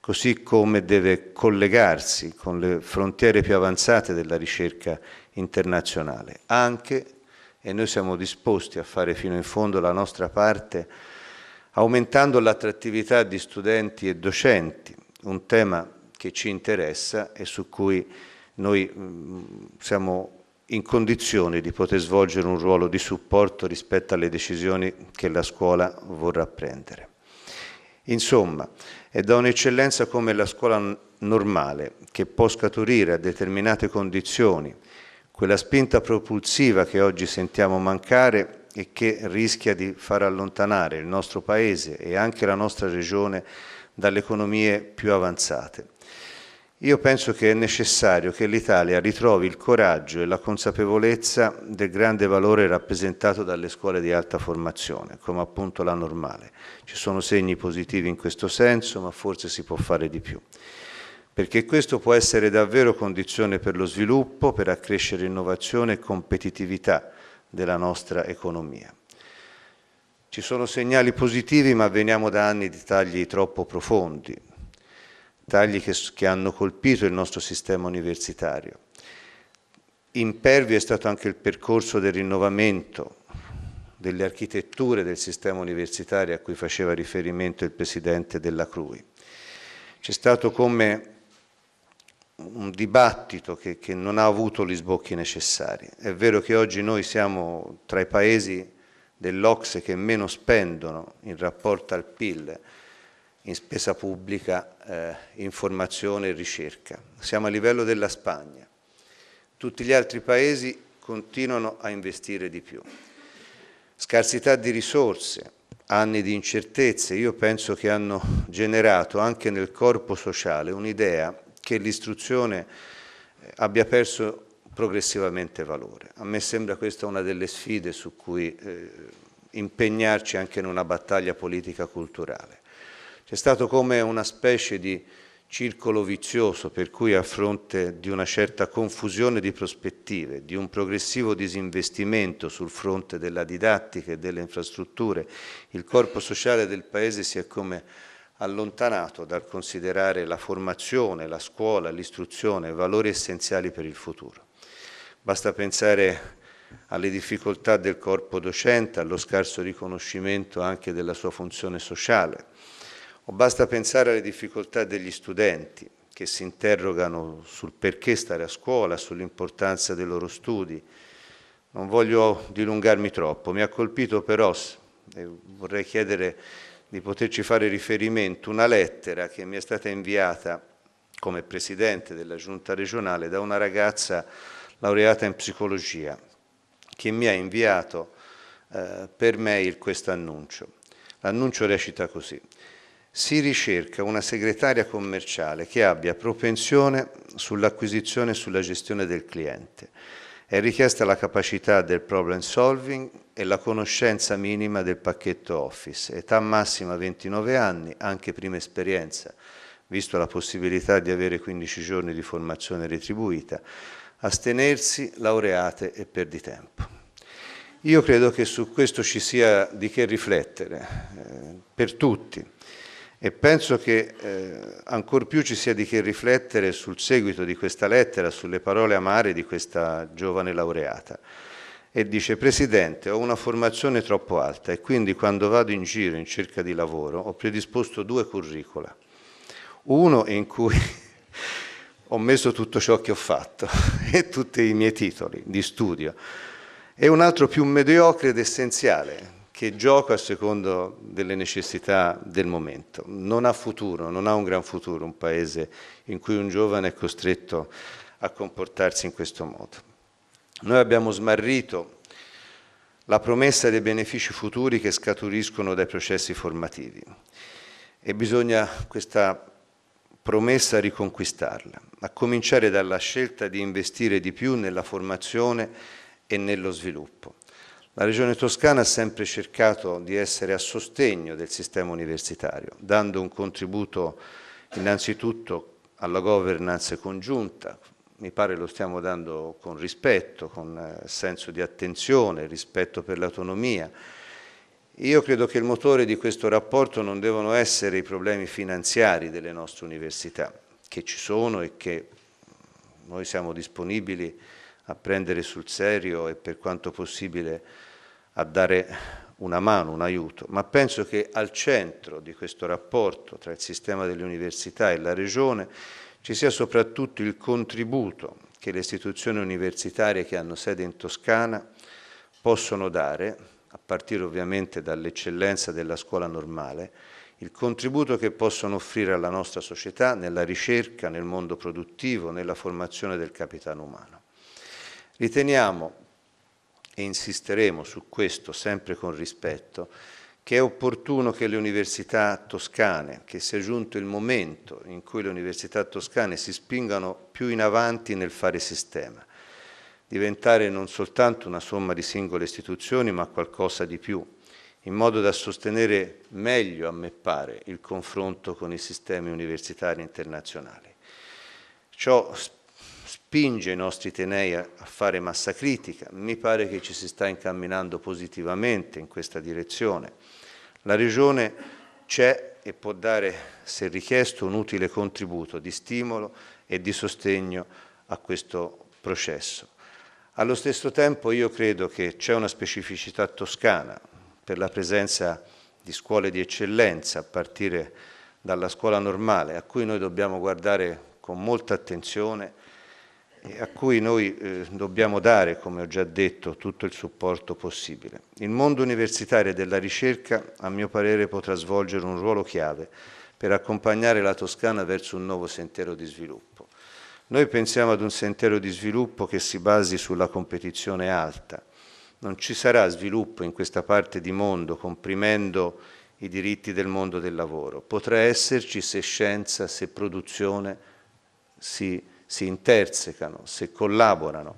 così come deve collegarsi con le frontiere più avanzate della ricerca internazionale, anche, e noi siamo disposti a fare fino in fondo la nostra parte, aumentando l'attrattività di studenti e docenti, un tema che ci interessa e su cui noi mm, siamo in condizione di poter svolgere un ruolo di supporto rispetto alle decisioni che la scuola vorrà prendere. Insomma, è da un'eccellenza come la scuola normale che può scaturire a determinate condizioni quella spinta propulsiva che oggi sentiamo mancare e che rischia di far allontanare il nostro Paese e anche la nostra regione dalle economie più avanzate. Io penso che è necessario che l'Italia ritrovi il coraggio e la consapevolezza del grande valore rappresentato dalle scuole di alta formazione, come appunto la normale. Ci sono segni positivi in questo senso, ma forse si può fare di più. Perché questo può essere davvero condizione per lo sviluppo, per accrescere innovazione e competitività della nostra economia. Ci sono segnali positivi, ma veniamo da anni di tagli troppo profondi, tagli che, che hanno colpito il nostro sistema universitario. Impervio è stato anche il percorso del rinnovamento delle architetture del sistema universitario a cui faceva riferimento il Presidente della CRUI. C'è stato come un dibattito che, che, non ha avuto gli sbocchi necessari. È vero che oggi noi siamo tra i paesi dell'Ocse che meno spendono in rapporto al PIL, in spesa pubblica, eh, informazione e ricerca. Siamo a livello della Spagna. Tutti gli altri paesi continuano a investire di più. Scarsità di risorse, anni di incertezze, io penso che hanno generato anche nel corpo sociale un'idea che l'istruzione eh, abbia perso progressivamente valore. A me sembra questa una delle sfide su cui eh, impegnarci anche in una battaglia politica culturale. C'è stato come una specie di circolo vizioso per cui a fronte di una certa confusione di prospettive, di un progressivo disinvestimento sul fronte della didattica e delle infrastrutture, il corpo sociale del Paese si è come allontanato dal considerare la formazione, la scuola, l'istruzione valori essenziali per il futuro. Basta pensare alle difficoltà del corpo docente, allo scarso riconoscimento anche della sua funzione sociale, o basta pensare alle difficoltà degli studenti che si interrogano sul perché stare a scuola, sull'importanza dei loro studi. Non voglio dilungarmi troppo, mi ha colpito però, e vorrei chiedere di poterci fare riferimento, una lettera che mi è stata inviata come Presidente della Giunta regionale da una ragazza laureata in psicologia che mi ha inviato eh, per mail questo annuncio. L'annuncio recita così si ricerca una segretaria commerciale che abbia propensione sull'acquisizione e sulla gestione del cliente. È richiesta la capacità del problem solving e la conoscenza minima del pacchetto Office. Età massima 29 anni, anche prima esperienza, visto la possibilità di avere 15 giorni di formazione retribuita, astenersi, laureate e perditempo. Io credo che su questo ci sia di che riflettere eh, per tutti e penso che eh, ancor più ci sia di che riflettere sul seguito di questa lettera, sulle parole amare di questa giovane laureata. E dice, Presidente, ho una formazione troppo alta e quindi quando vado in giro in cerca di lavoro ho predisposto due curricula. Uno in cui ho messo tutto ciò che ho fatto e tutti i miei titoli di studio e un altro più mediocre ed essenziale, che gioca a secondo delle necessità del momento. Non ha futuro, non ha un gran futuro un paese in cui un giovane è costretto a comportarsi in questo modo. Noi abbiamo smarrito la promessa dei benefici futuri che scaturiscono dai processi formativi e bisogna questa promessa riconquistarla, a cominciare dalla scelta di investire di più nella formazione e nello sviluppo. La Regione Toscana ha sempre cercato di essere a sostegno del sistema universitario, dando un contributo innanzitutto alla governance congiunta, mi pare lo stiamo dando con rispetto, con eh, senso di attenzione, rispetto per l'autonomia. Io credo che il motore di questo rapporto non devono essere i problemi finanziari delle nostre università, che ci sono e che noi siamo disponibili a prendere sul serio e per quanto possibile a dare una mano, un aiuto, ma penso che al centro di questo rapporto tra il sistema delle università e la Regione ci sia soprattutto il contributo che le istituzioni universitarie che hanno sede in Toscana possono dare, a partire ovviamente dall'eccellenza della scuola normale, il contributo che possono offrire alla nostra società nella ricerca, nel mondo produttivo, nella formazione del capitano umano. Riteniamo e insisteremo su questo sempre con rispetto, che è opportuno che le università toscane, che sia giunto il momento in cui le università toscane si spingano più in avanti nel fare sistema, diventare non soltanto una somma di singole istituzioni, ma qualcosa di più, in modo da sostenere meglio, a me pare, il confronto con i sistemi universitari internazionali. Ciò spinge i nostri tenei a, fare massa critica, mi pare che ci si sta incamminando positivamente in questa direzione. La Regione c'è e può dare, se richiesto, un utile contributo di stimolo e di sostegno a questo processo. Allo stesso tempo io credo che c'è una specificità toscana per la presenza di scuole di eccellenza, a partire dalla scuola normale, a cui noi dobbiamo guardare con molta attenzione a cui noi eh, dobbiamo dare, come ho già detto, tutto il supporto possibile. Il mondo universitario e della ricerca, a mio parere, potrà svolgere un ruolo chiave per accompagnare la Toscana verso un nuovo sentiero di sviluppo. Noi pensiamo ad un sentiero di sviluppo che si basi sulla competizione alta, non ci sarà sviluppo in questa parte di mondo comprimendo i diritti del mondo del lavoro. Potrà esserci se scienza, se produzione si, si intersecano, se collaborano,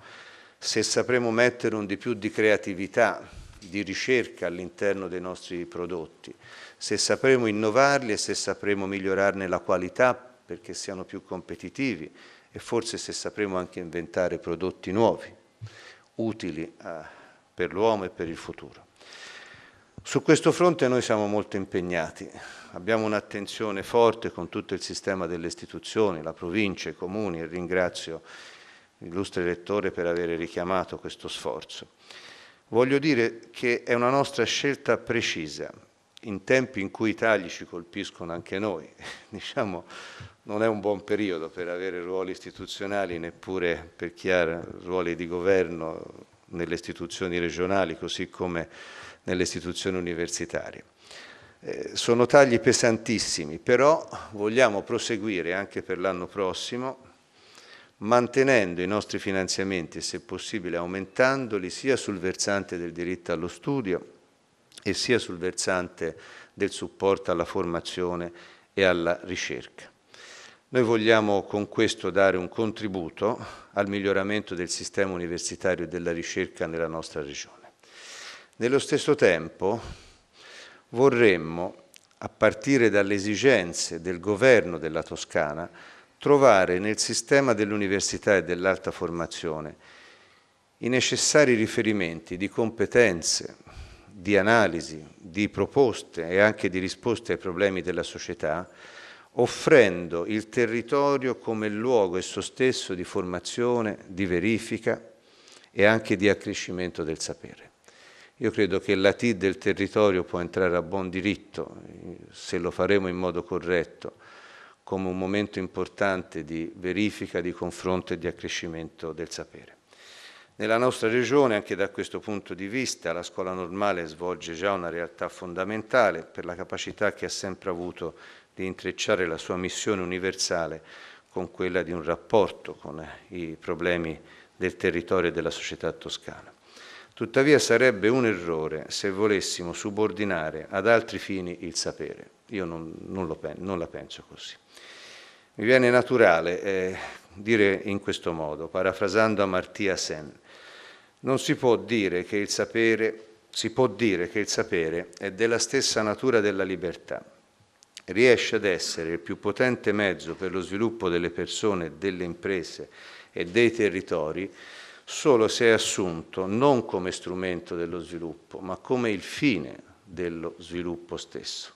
se sapremo mettere un di più di creatività, di ricerca all'interno dei nostri prodotti, se sapremo innovarli e se sapremo migliorarne la qualità perché siano più competitivi e forse se sapremo anche inventare prodotti nuovi, utili eh, per l'uomo e per il futuro. Su questo fronte noi siamo molto impegnati, abbiamo un'attenzione forte con tutto il sistema delle istituzioni, la provincia, i comuni e ringrazio l'illustre lettore per aver richiamato questo sforzo. Voglio dire che è una nostra scelta precisa, in tempi in cui i tagli ci colpiscono anche noi, diciamo, non è un buon periodo per avere ruoli istituzionali, neppure per chi ha ruoli di governo nelle istituzioni regionali, così come nelle istituzioni universitarie. Eh, sono tagli pesantissimi, però vogliamo proseguire anche per l'anno prossimo mantenendo i nostri finanziamenti e se possibile aumentandoli sia sul versante del diritto allo studio e sia sul versante del supporto alla formazione e alla ricerca. Noi vogliamo con questo dare un contributo al miglioramento del sistema universitario e della ricerca nella nostra regione. Nello stesso tempo vorremmo, a partire dalle esigenze del governo della Toscana, trovare nel sistema dell'università e dell'alta formazione i necessari riferimenti di competenze, di analisi, di proposte e anche di risposte ai problemi della società, offrendo il territorio come luogo esso stesso di formazione, di verifica e anche di accrescimento del sapere. Io credo che la T del territorio può entrare a buon diritto, se lo faremo in modo corretto, come un momento importante di verifica, di confronto e di accrescimento del sapere. Nella nostra regione, anche da questo punto di vista, la scuola normale svolge già una realtà fondamentale per la capacità che ha sempre avuto di intrecciare la sua missione universale con quella di un rapporto con i problemi del territorio e della società toscana. Tuttavia sarebbe un errore se volessimo subordinare ad altri fini il sapere. Io non, non, lo, non la penso così. Mi viene naturale eh, dire in questo modo, parafrasando Amartya Sen, non si può dire che il sapere, si può dire che il sapere è della stessa natura della libertà. Riesce ad essere il più potente mezzo per lo sviluppo delle persone, delle imprese e dei territori solo se è assunto non come strumento dello sviluppo, ma come il fine dello sviluppo stesso.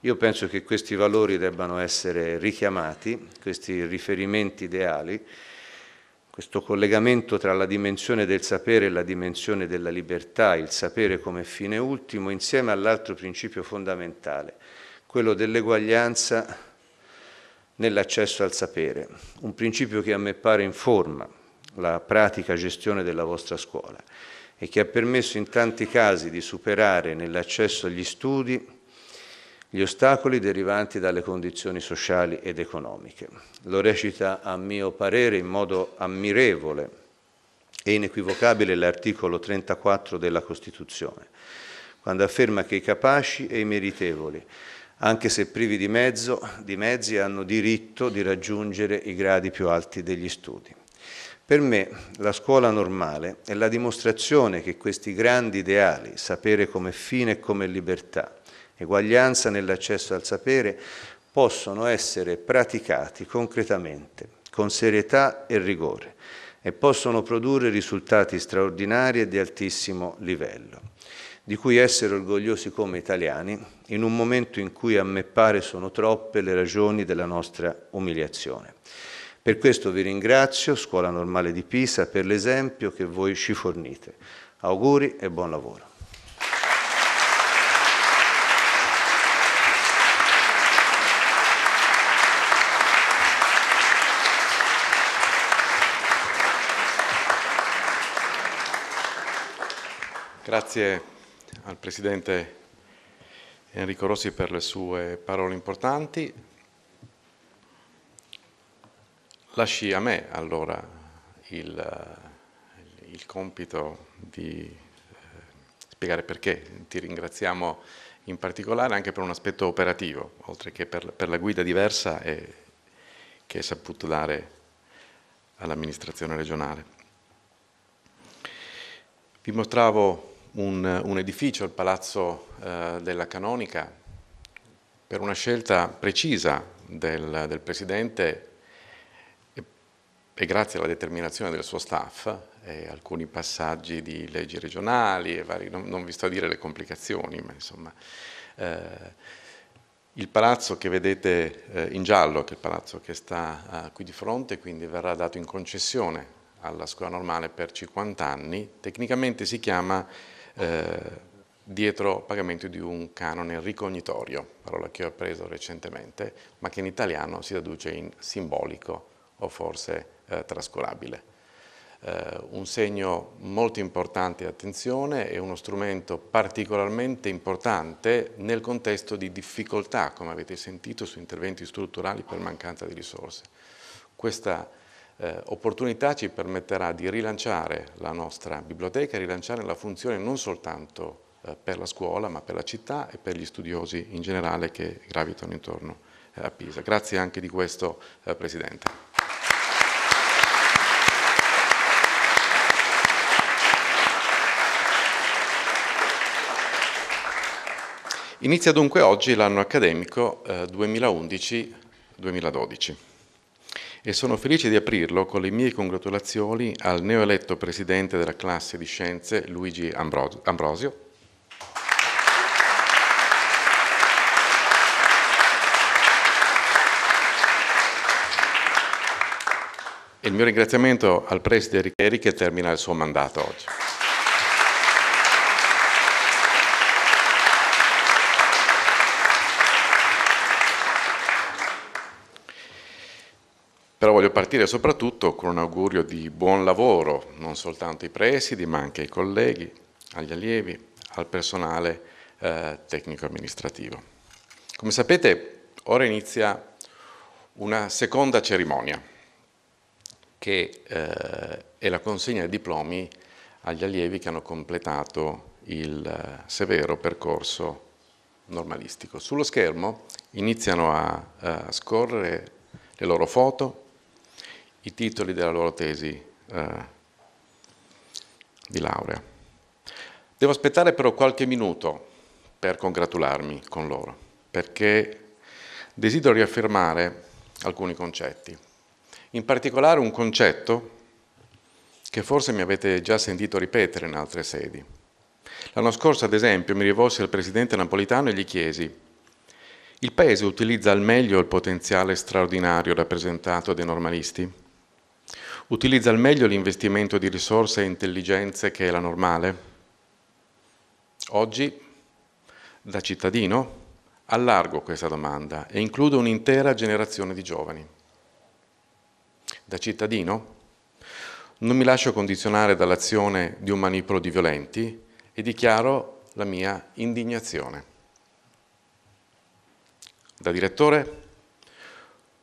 Io penso che questi valori debbano essere richiamati, questi riferimenti ideali, questo collegamento tra la dimensione del sapere e la dimensione della libertà, il sapere come fine ultimo, insieme all'altro principio fondamentale, quello dell'eguaglianza nell'accesso al sapere, un principio che a me pare informa la pratica gestione della vostra scuola e che ha permesso in tanti casi di superare nell'accesso agli studi gli ostacoli derivanti dalle condizioni sociali ed economiche. Lo recita a mio parere in modo ammirevole e inequivocabile l'articolo 34 della Costituzione, quando afferma che i capaci e i meritevoli, anche se privi di, mezzo, di mezzi, hanno diritto di raggiungere i gradi più alti degli studi. Per me la scuola normale è la dimostrazione che questi grandi ideali, sapere come fine e come libertà, eguaglianza nell'accesso al sapere, possono essere praticati concretamente, con serietà e rigore, e possono produrre risultati straordinari e di altissimo livello, di cui essere orgogliosi come italiani in un momento in cui a me pare sono troppe le ragioni della nostra umiliazione. Per questo vi ringrazio, Scuola Normale di Pisa, per l'esempio che voi ci fornite. Auguri e buon lavoro. Grazie al Presidente Enrico Rossi per le sue parole importanti. Lasci a me allora il, il compito di spiegare perché. Ti ringraziamo in particolare anche per un aspetto operativo, oltre che per, per la guida diversa e, che hai saputo dare all'amministrazione regionale. Vi mostravo un, un edificio, il Palazzo eh, della Canonica, per una scelta precisa del, del Presidente e, grazie alla determinazione del suo staff e alcuni passaggi di leggi regionali, e vari, non, non, vi sto a dire le complicazioni, ma insomma... Eh, il palazzo che vedete eh, in giallo, che è il palazzo che sta eh, qui di fronte, quindi verrà dato in concessione alla scuola normale per 50 anni, tecnicamente si chiama eh, dietro pagamento di un canone ricognitorio, parola che ho appreso recentemente, ma che in italiano si traduce in simbolico o forse eh, trascurabile. Eh, un segno molto importante attenzione e uno strumento particolarmente importante nel contesto di difficoltà, come avete sentito, su interventi strutturali per mancanza di risorse. Questa eh, opportunità ci permetterà di rilanciare la nostra biblioteca, rilanciare la funzione non soltanto eh, per la scuola, ma per la città e per gli studiosi in generale che gravitano intorno eh, a Pisa. Grazie anche di questo, eh, Presidente. Inizia dunque oggi l'anno accademico eh, 2011-2012 e sono felice di aprirlo con le mie congratulazioni al neoeletto presidente della classe di scienze Luigi Ambrosio. E il mio ringraziamento al preside Richeri che termina il suo mandato oggi. Però voglio partire soprattutto con un augurio di buon lavoro, non soltanto ai presidi, ma anche ai colleghi, agli allievi, al personale eh, tecnico-amministrativo. Come sapete, ora inizia una seconda cerimonia, che eh, è la consegna dei diplomi agli allievi che hanno completato il eh, severo percorso normalistico. Sullo schermo iniziano a, a scorrere le loro foto, i titoli della loro tesi eh, di laurea. Devo aspettare però qualche minuto per congratularmi con loro, perché desidero riaffermare alcuni concetti. In particolare un concetto che forse mi avete già sentito ripetere in altre sedi. L'anno scorso, ad esempio, mi rivolsi al Presidente Napolitano e gli chiesi il Paese utilizza al meglio il potenziale straordinario rappresentato dai normalisti? Utilizza al meglio l'investimento di risorse e intelligenze che è la normale? Oggi, da cittadino, allargo questa domanda e includo un'intera generazione di giovani. Da cittadino, non mi lascio condizionare dall'azione di un manipolo di violenti e dichiaro la mia indignazione. Da direttore,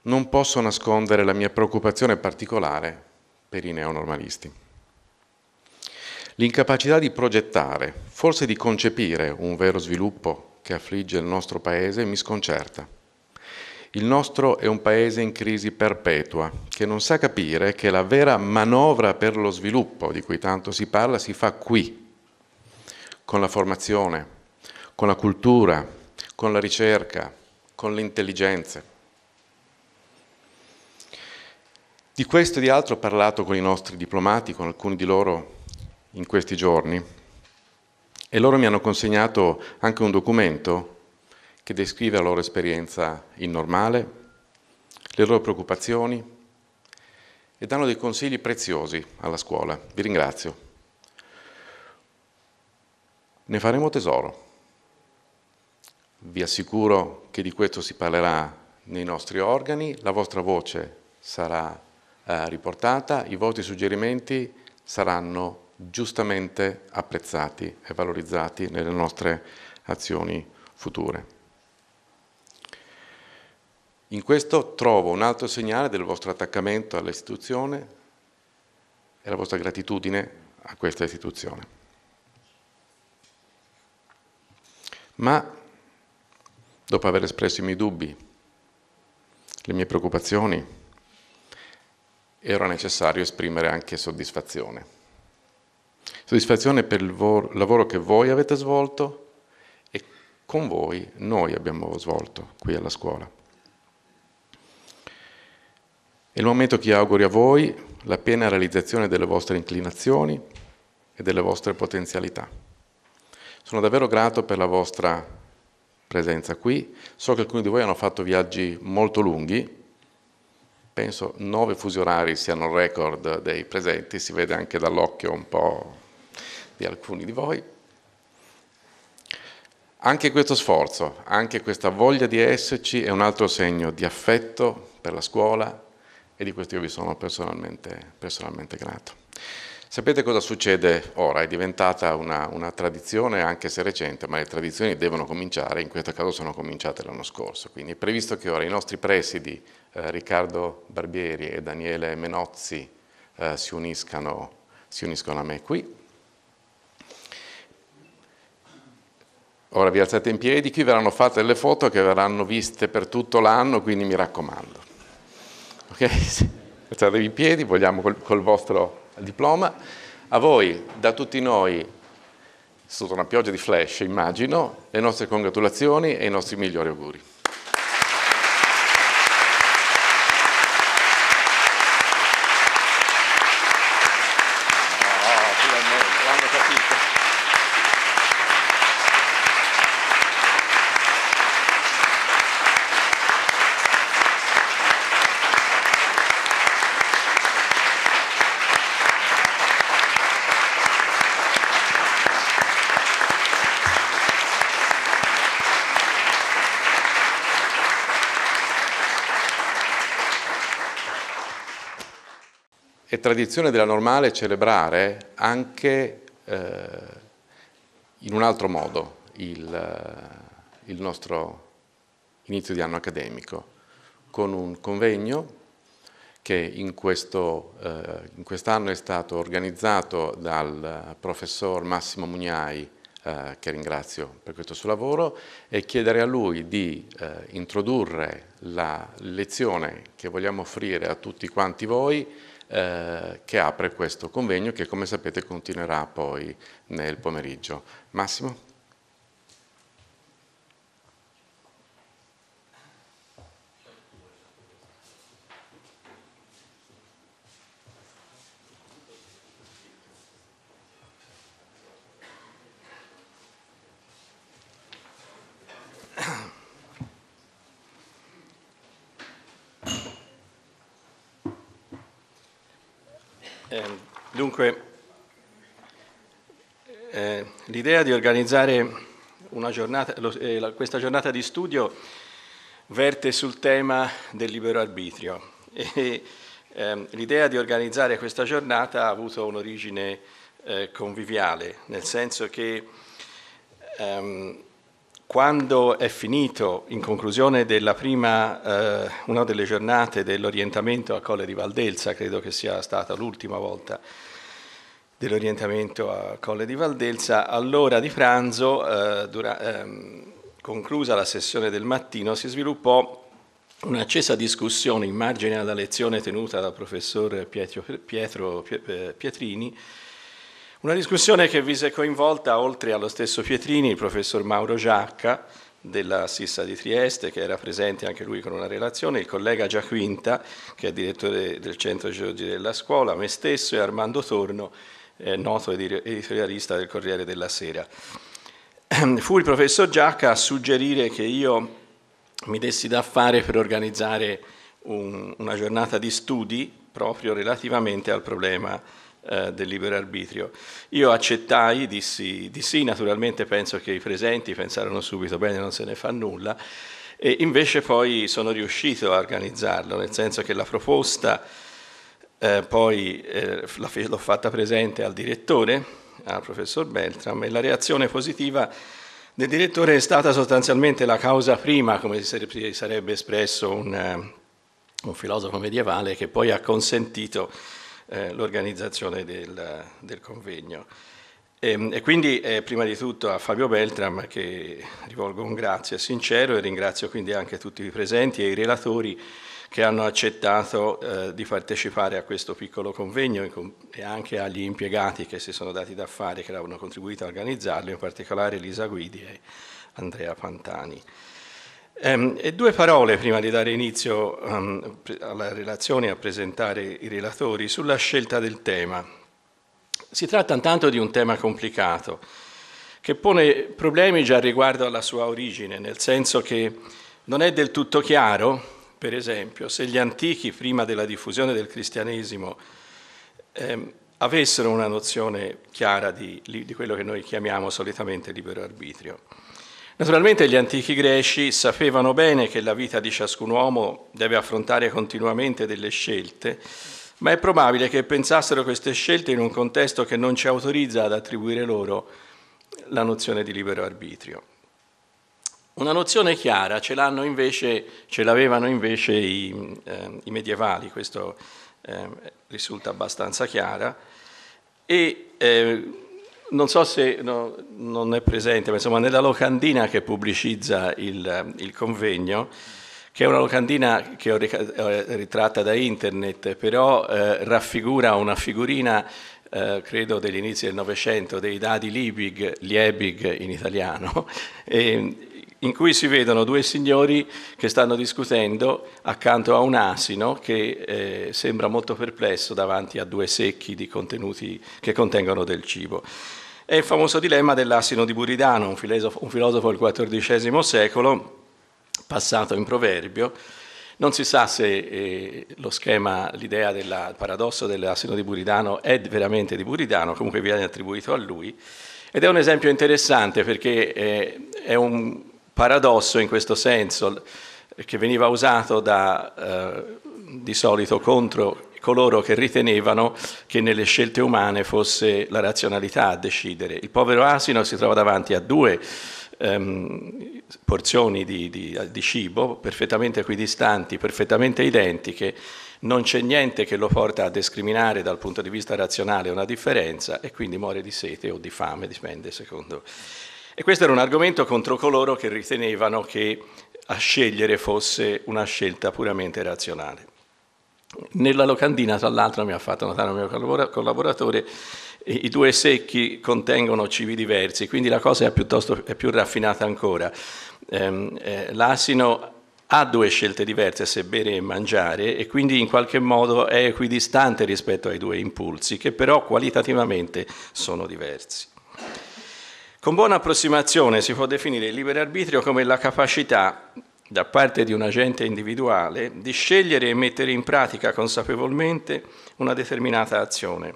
non posso nascondere la mia preoccupazione particolare per i neonormalisti. L'incapacità di progettare, forse di concepire un vero sviluppo che affligge il nostro Paese mi sconcerta. Il nostro è un Paese in crisi perpetua, che non sa capire che la vera manovra per lo sviluppo di cui tanto si parla si fa qui, con la formazione, con la cultura, con la ricerca, con le intelligenze. Di questo e di altro ho parlato con i nostri diplomati, con alcuni di loro in questi giorni e loro mi hanno consegnato anche un documento che descrive la loro esperienza in normale, le loro preoccupazioni e danno dei consigli preziosi alla scuola. Vi ringrazio. Ne faremo tesoro. Vi assicuro che di questo si parlerà nei nostri organi, la vostra voce sarà eh, riportata, i vostri suggerimenti saranno giustamente apprezzati e valorizzati nelle nostre azioni future. In questo trovo un altro segnale del vostro attaccamento all'istituzione e la vostra gratitudine a questa istituzione. Ma dopo aver espresso i miei dubbi, le mie preoccupazioni, era necessario esprimere anche soddisfazione. Soddisfazione per il lavoro che voi avete svolto e con voi noi abbiamo svolto qui alla scuola. È il momento che auguri a voi la piena realizzazione delle vostre inclinazioni e delle vostre potenzialità. Sono davvero grato per la vostra presenza qui. So che alcuni di voi hanno fatto viaggi molto lunghi, penso nove fusi orari siano il record dei presenti, si vede anche dall'occhio un po' di alcuni di voi. Anche questo sforzo, anche questa voglia di esserci è un altro segno di affetto per la scuola e di questo io vi sono personalmente, personalmente grato. Sapete cosa succede ora? È diventata una, una, tradizione, anche se recente, ma le tradizioni devono cominciare, in questo caso sono cominciate l'anno scorso. Quindi è previsto che ora i nostri presidi, Riccardo Barbieri e Daniele Menozzi, eh, si, uniscano, si uniscono a me qui. Ora vi alzate in piedi, qui verranno fatte delle foto che verranno viste per tutto l'anno, quindi mi raccomando. Ok? Alzatevi in piedi, vogliamo col, col vostro diploma. A voi, da tutti noi, stata una pioggia di flash, immagino, le nostre congratulazioni e i nostri migliori auguri. È tradizione della normale celebrare anche eh, in un altro modo il, eh, il nostro inizio di anno accademico, con un convegno che in, eh, quest'anno è stato organizzato dal professor Massimo Mugnai, eh, che ringrazio per questo suo lavoro, e chiedere a lui di eh, introdurre la lezione che vogliamo offrire a tutti quanti voi eh, che apre questo convegno che come sapete continuerà poi nel pomeriggio. Massimo? Dunque, eh, l'idea di organizzare giornata, lo, eh, questa giornata di studio verte sul tema del libero arbitrio. E eh, l'idea di organizzare questa giornata ha avuto un'origine eh, conviviale, nel senso che ehm, quando è finito, in conclusione della prima, eh, una delle giornate dell'orientamento a Colle di Valdelsa, credo che sia stata l'ultima volta dell'orientamento a Colle di Valdelsa, all'ora di pranzo, eh, dura, ehm, conclusa la sessione del mattino, si sviluppò un'accesa discussione in margine alla lezione tenuta dal professor Pietro, Pietro eh, Pietrini, una discussione che vise coinvolta, oltre allo stesso Pietrini, il professor Mauro Giacca della Sissa di Trieste, che era presente anche lui con una relazione, il collega Giaquinta, che è direttore del Centro Geologi della Scuola, me stesso e Armando Torno, eh, noto editorialista del Corriere della Sera. Fu il professor Giacca a suggerire che io mi dessi da fare per organizzare un, una giornata di studi proprio relativamente al problema eh, del libero arbitrio. Io accettai, dissi di sì, naturalmente penso che i presenti pensarono subito, bene, non se ne fa nulla, e invece poi sono riuscito a organizzarlo, nel senso che la proposta eh, poi eh, l'ho fatta presente al direttore, al professor Beltram, e la reazione positiva del direttore è stata sostanzialmente la causa prima, come si sarebbe espresso un, eh, un filosofo medievale, che poi ha consentito eh, l'organizzazione del, del, convegno. E, ehm, e quindi eh, prima di tutto a Fabio Beltram che rivolgo un grazie sincero e ringrazio quindi anche tutti i presenti e i relatori che hanno accettato eh, di partecipare a questo piccolo convegno e anche agli impiegati che si sono dati da fare, che hanno contribuito a organizzarlo, in particolare Lisa Guidi e Andrea Pantani. Ehm, e due parole prima di dare inizio um, alla relazione e a presentare i relatori sulla scelta del tema. Si tratta intanto di un tema complicato che pone problemi già riguardo alla sua origine, nel senso che non è del tutto chiaro per esempio, se gli antichi, prima della diffusione del cristianesimo, ehm, avessero una nozione chiara di, di quello che noi chiamiamo solitamente libero arbitrio. Naturalmente gli antichi greci sapevano bene che la vita di ciascun uomo deve affrontare continuamente delle scelte, ma è probabile che pensassero queste scelte in un contesto che non ci autorizza ad attribuire loro la nozione di libero arbitrio. Una nozione chiara ce, invece, ce l'avevano invece i, eh, i, medievali, questo eh, risulta abbastanza chiara, e eh, non so se no, non è presente, ma insomma nella locandina che pubblicizza il, il convegno, che è una locandina che ho ritratta da internet, però eh, raffigura una figurina eh, credo degli inizi del Novecento, dei dadi Liebig, Liebig in italiano, e, in cui si vedono due signori che stanno discutendo accanto a un asino che eh, sembra molto perplesso davanti a due secchi di contenuti che contengono del cibo. È il famoso dilemma dell'asino di Buridano, un filosofo, un filosofo del XIV secolo, passato in proverbio. Non si sa se eh, lo schema, l'idea del paradosso dell'asino di Buridano è veramente di Buridano, comunque viene attribuito a lui. Ed è un esempio interessante perché eh, è un paradosso in questo senso che veniva usato da, eh, di solito contro coloro che ritenevano che nelle scelte umane fosse la razionalità a decidere. Il povero asino si trova davanti a due ehm, porzioni di, di, di cibo perfettamente equidistanti, perfettamente identiche, non c'è niente che lo porta a discriminare dal punto di vista razionale una differenza e quindi muore di sete o di fame, dipende secondo e questo era un argomento contro coloro che ritenevano che a scegliere fosse una scelta puramente razionale. Nella locandina, tra l'altro, mi ha fatto notare un mio collaboratore, i due secchi contengono cibi diversi, quindi la cosa è, piuttosto, è più raffinata ancora. Ehm, eh, l'asino ha due scelte diverse se bere e mangiare e quindi in qualche modo è equidistante rispetto ai due impulsi, che però qualitativamente sono diversi. Con buona approssimazione si può definire il libero arbitrio come la capacità da parte di un agente individuale di scegliere e mettere in pratica consapevolmente una determinata azione,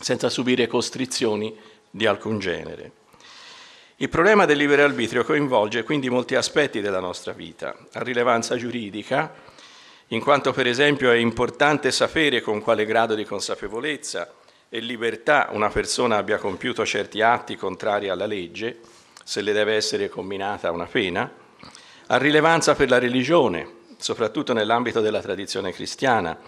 senza subire costrizioni di alcun genere. Il problema del libero arbitrio coinvolge quindi molti aspetti della nostra vita, a rilevanza giuridica, in quanto per esempio è importante sapere con quale grado di consapevolezza e libertà una persona abbia compiuto certi atti contrari alla legge, se le deve essere combinata una pena, ha rilevanza per la religione, soprattutto nell'ambito della tradizione cristiana,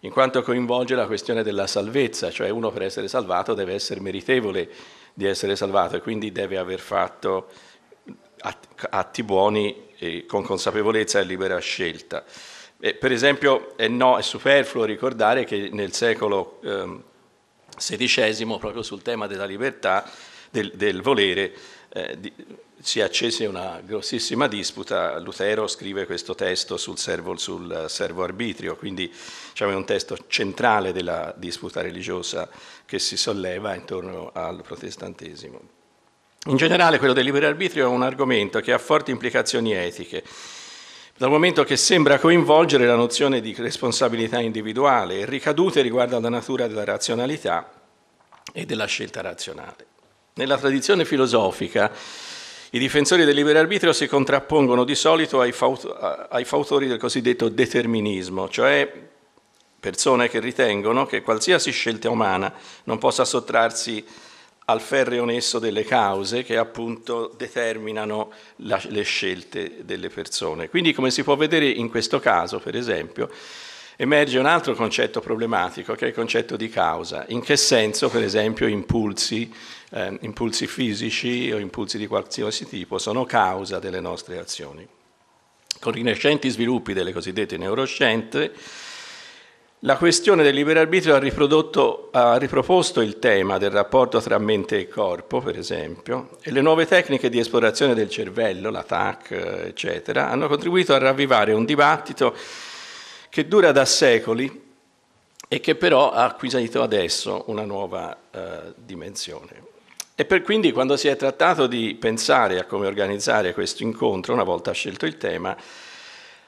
in quanto coinvolge la questione della salvezza, cioè uno per essere salvato deve essere meritevole di essere salvato e quindi deve aver fatto atti buoni con consapevolezza e libera scelta. Per esempio è, no, è superfluo ricordare che nel secolo eh, XVI, proprio sul tema della libertà, del, del volere, eh, di, si accese una grossissima disputa. Lutero scrive questo testo sul servo, sul servo arbitrio, quindi diciamo, è un testo centrale della disputa religiosa che si solleva intorno al protestantesimo. In generale quello del libero arbitrio è un argomento che ha forti implicazioni etiche dal momento che sembra coinvolgere la nozione di responsabilità individuale e ricadute riguardo alla natura della razionalità e della scelta razionale. Nella tradizione filosofica i difensori del libero arbitrio si contrappongono di solito ai, fautori del cosiddetto determinismo, cioè persone che ritengono che qualsiasi scelta umana non possa sottrarsi al ferreo nesso delle cause che appunto determinano la, le scelte delle persone. Quindi come si può vedere in questo caso, per esempio, emerge un altro concetto problematico che è il concetto di causa. In che senso, per esempio, impulsi, eh, impulsi fisici o impulsi di qualsiasi tipo sono causa delle nostre azioni. Con i recenti sviluppi delle cosiddette neuroscienze, la questione del libero arbitrio ha, ha, riproposto il tema del rapporto tra mente e corpo, per esempio, e le nuove tecniche di esplorazione del cervello, la TAC, eccetera, hanno contribuito a ravvivare un dibattito che dura da secoli e che però ha acquisito adesso una nuova eh, dimensione. E per quindi quando si è trattato di pensare a come organizzare questo incontro, una volta scelto il tema,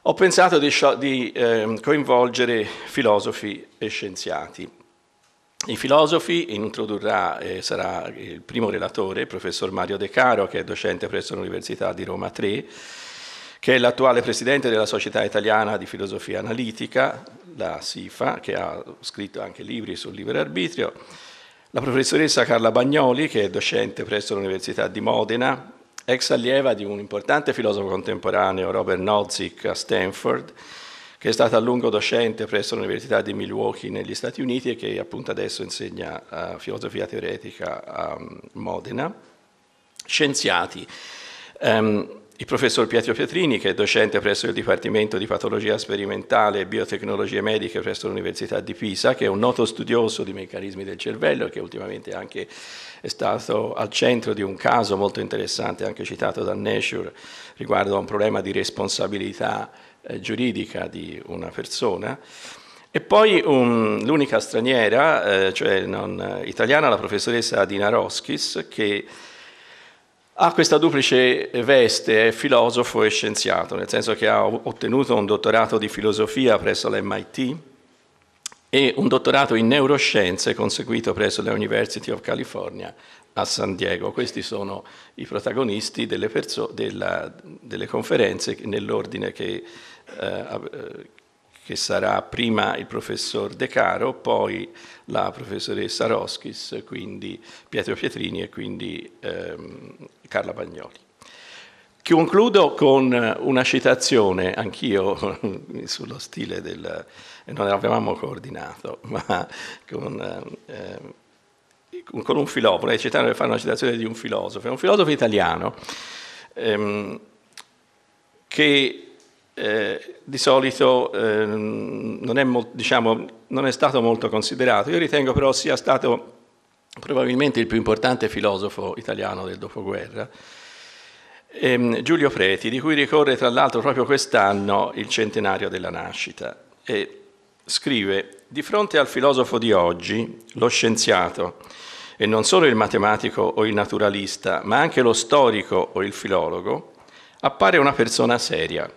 ho pensato di, di eh, coinvolgere filosofi e scienziati. I filosofi introdurrà eh, sarà il primo relatore, il professor Mario De Caro, che è docente presso l'Università di Roma 3, che è l'attuale presidente della Società Italiana di Filosofia Analitica, la SIFA, che ha scritto anche libri sul libero arbitrio, la professoressa Carla Bagnoli, che è docente presso l'Università di Modena, ex allieva di un importante filosofo contemporaneo, Robert Nozick, a Stanford, che è stata a lungo docente presso l'Università di Milwaukee negli Stati Uniti e che appunto adesso insegna uh, filosofia teoretica a um, Modena. Scienziati. Um, il professor Pietro Pietrini, che è docente presso il Dipartimento di Patologia Sperimentale e Biotecnologie Mediche presso l'Università di Pisa, che è un noto studioso di meccanismi del cervello e che ultimamente anche è stato al centro di un caso molto interessante, anche citato da Nature, riguardo a un problema di responsabilità eh, giuridica di una persona. E poi um, l'unica straniera, eh, cioè non eh, italiana, la professoressa Dina Roskis, che ha questa duplice veste, è filosofo e scienziato, nel senso che ha ottenuto un dottorato di filosofia presso l'MIT e un dottorato in neuroscienze conseguito presso l'University of California a San Diego. Questi sono i protagonisti delle, perso- della, delle conferenze nell'ordine che, eh, che sarà prima il professor De Caro, poi la professoressa Roschis, quindi Pietro Pietrini e quindi ehm, Carla Bagnoli. Concludo con una citazione, anch'io sullo stile del... non l'avevamo coordinato, ma con, eh, con un filosofo, vorrei citare, fare una citazione di un filosofo, un filosofo italiano ehm, che eh, di solito eh, non, è diciamo, non, è stato molto considerato. Io ritengo però sia stato probabilmente il più importante filosofo italiano del dopoguerra, ehm, Giulio Preti, di cui ricorre tra l'altro proprio quest'anno il centenario della nascita. E scrive, di fronte al filosofo di oggi, lo scienziato, e non solo il matematico o il naturalista, ma anche lo storico o il filologo, appare una persona seria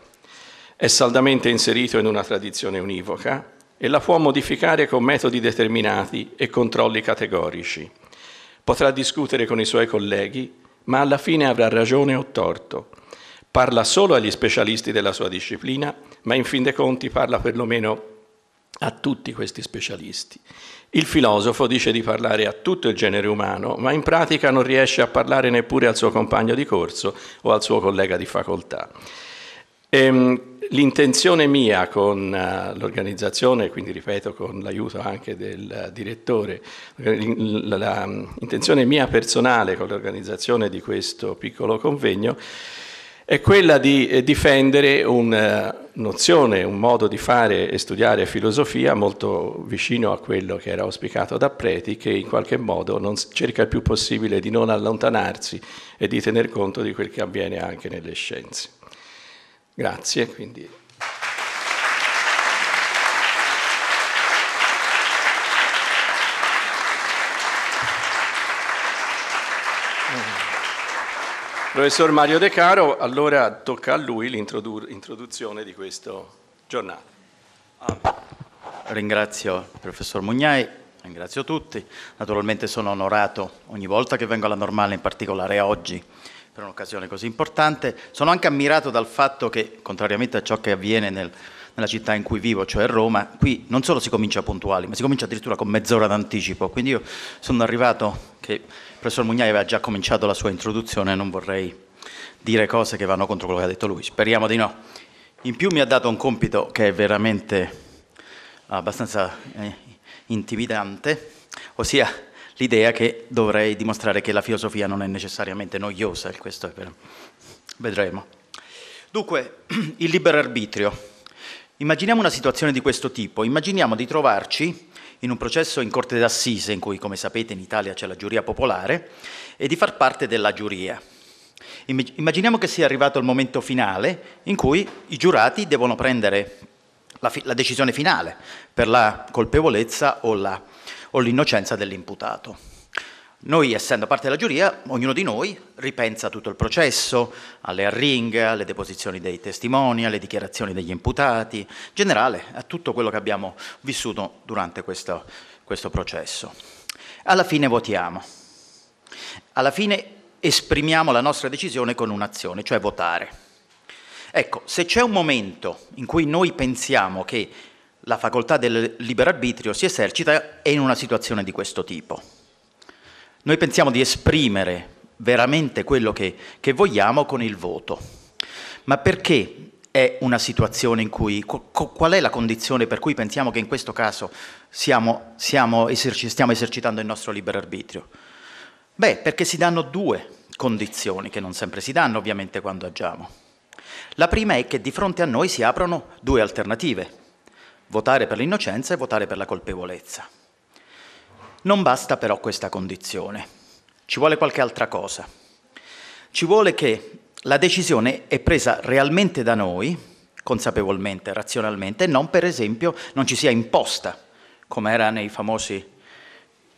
è saldamente inserito in una tradizione univoca e la può modificare con metodi determinati e controlli categorici. Potrà discutere con i suoi colleghi, ma alla fine avrà ragione o torto. Parla solo agli specialisti della sua disciplina, ma in fin dei conti parla perlomeno a tutti questi specialisti. Il filosofo dice di parlare a tutto il genere umano, ma in pratica non riesce a parlare neppure al suo compagno di corso o al suo collega di facoltà. Ehm, L'intenzione mia con uh, l'organizzazione, quindi ripeto con l'aiuto anche del uh, direttore, l'intenzione mia personale con l'organizzazione di questo piccolo convegno è quella di eh, difendere una nozione, un modo di fare e studiare filosofia molto vicino a quello che era auspicato da Preti, che in qualche modo non, cerca il più possibile di non allontanarsi e di tener conto di quel che avviene anche nelle scienze. Grazie. Quindi. Professor Mario De Caro, allora tocca a lui l'introduzione di questo giornale. Ah, ringrazio il professor Mugnai, ringrazio tutti. Naturalmente sono onorato ogni volta che vengo alla normale, in particolare oggi, per un'occasione così importante. Sono anche ammirato dal fatto che, contrariamente a ciò che avviene nel, nella città in cui vivo, cioè Roma, qui non solo si comincia puntuali, ma si comincia addirittura con mezz'ora d'anticipo. Quindi io sono arrivato che professor Mugnai aveva già cominciato la sua introduzione non vorrei dire cose che vanno contro quello che ha detto lui. Speriamo di no. In più mi ha dato un compito che è veramente abbastanza eh, intimidante, ossia l'idea che dovrei dimostrare che la filosofia non è necessariamente noiosa, questo è per... vedremo. Dunque, il libero arbitrio. Immaginiamo una situazione di questo tipo, immaginiamo di trovarci in un processo in corte d'assise, in cui, come sapete, in Italia c'è la giuria popolare, e di far parte della giuria. Immaginiamo che sia arrivato il momento finale in cui i giurati devono prendere la, la decisione finale per la colpevolezza o, la, o l'innocenza dell'imputato. Noi, essendo parte della giuria, ognuno di noi ripensa tutto il processo, alle arringhe, alle deposizioni dei testimoni, alle dichiarazioni degli imputati, in generale a tutto quello che abbiamo vissuto durante questo, questo processo. Alla fine votiamo. Alla fine esprimiamo la nostra decisione con un'azione, cioè votare. Ecco, se c'è un momento in cui noi pensiamo che la facoltà del libero arbitrio si esercita, è in una situazione di questo tipo. Noi pensiamo di esprimere veramente quello che, che vogliamo con il voto. Ma perché è una situazione in cui, qual è la condizione per cui pensiamo che in questo caso siamo, siamo eserci, stiamo esercitando il nostro libero arbitrio? Beh, perché si danno due condizioni, che non sempre si danno ovviamente quando agiamo. La prima è che di fronte a noi si aprono due alternative, votare per l'innocenza e votare per la colpevolezza. Non basta però questa condizione, ci vuole qualche altra cosa. Ci vuole che la decisione è presa realmente da noi, consapevolmente, razionalmente, e non per esempio non ci sia imposta, come era nei famosi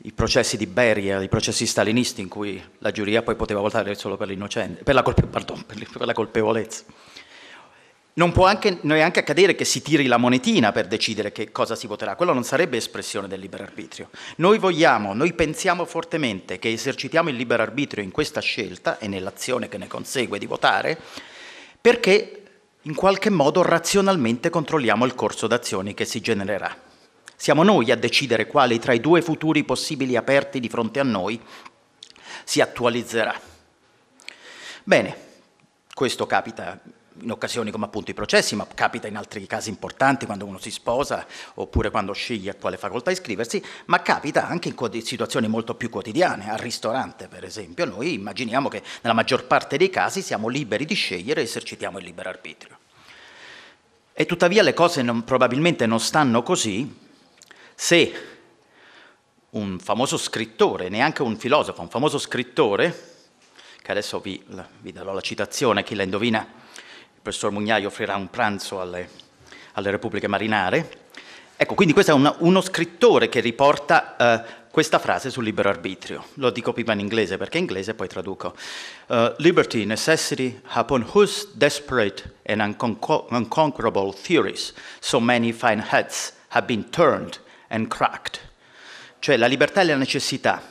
i processi di Beria, i processi stalinisti in cui la giuria poi poteva votare solo per, per, la, colpe, pardon, per la colpevolezza. Non può anche, neanche accadere che si tiri la monetina per decidere che cosa si voterà, quello non sarebbe espressione del libero arbitrio. Noi vogliamo, noi pensiamo fortemente che esercitiamo il libero arbitrio in questa scelta e nell'azione che ne consegue di votare, perché in qualche modo razionalmente controlliamo il corso d'azioni che si genererà. Siamo noi a decidere quale tra i due futuri possibili aperti di fronte a noi si attualizzerà. Bene, questo capita in occasioni come appunto i processi, ma capita in altri casi importanti quando uno si sposa oppure quando sceglie a quale facoltà iscriversi, ma capita anche in situazioni molto più quotidiane, al ristorante per esempio. Noi immaginiamo che nella maggior parte dei casi siamo liberi di scegliere e esercitiamo il libero arbitrio. E tuttavia le cose non, probabilmente non stanno così se un famoso scrittore, neanche un filosofo, un famoso scrittore, che adesso vi, vi darò la citazione, chi la indovina il professor Mugnai offrirà un pranzo alle, alle Repubbliche Marinare. Ecco, quindi questo è un, uno scrittore che riporta uh, questa frase sul libero arbitrio. Lo dico prima in inglese perché in inglese poi traduco. Uh, Liberty, necessity, upon whose desperate and unconquerable theories so many fine heads have been turned and cracked. Cioè la libertà e la necessità,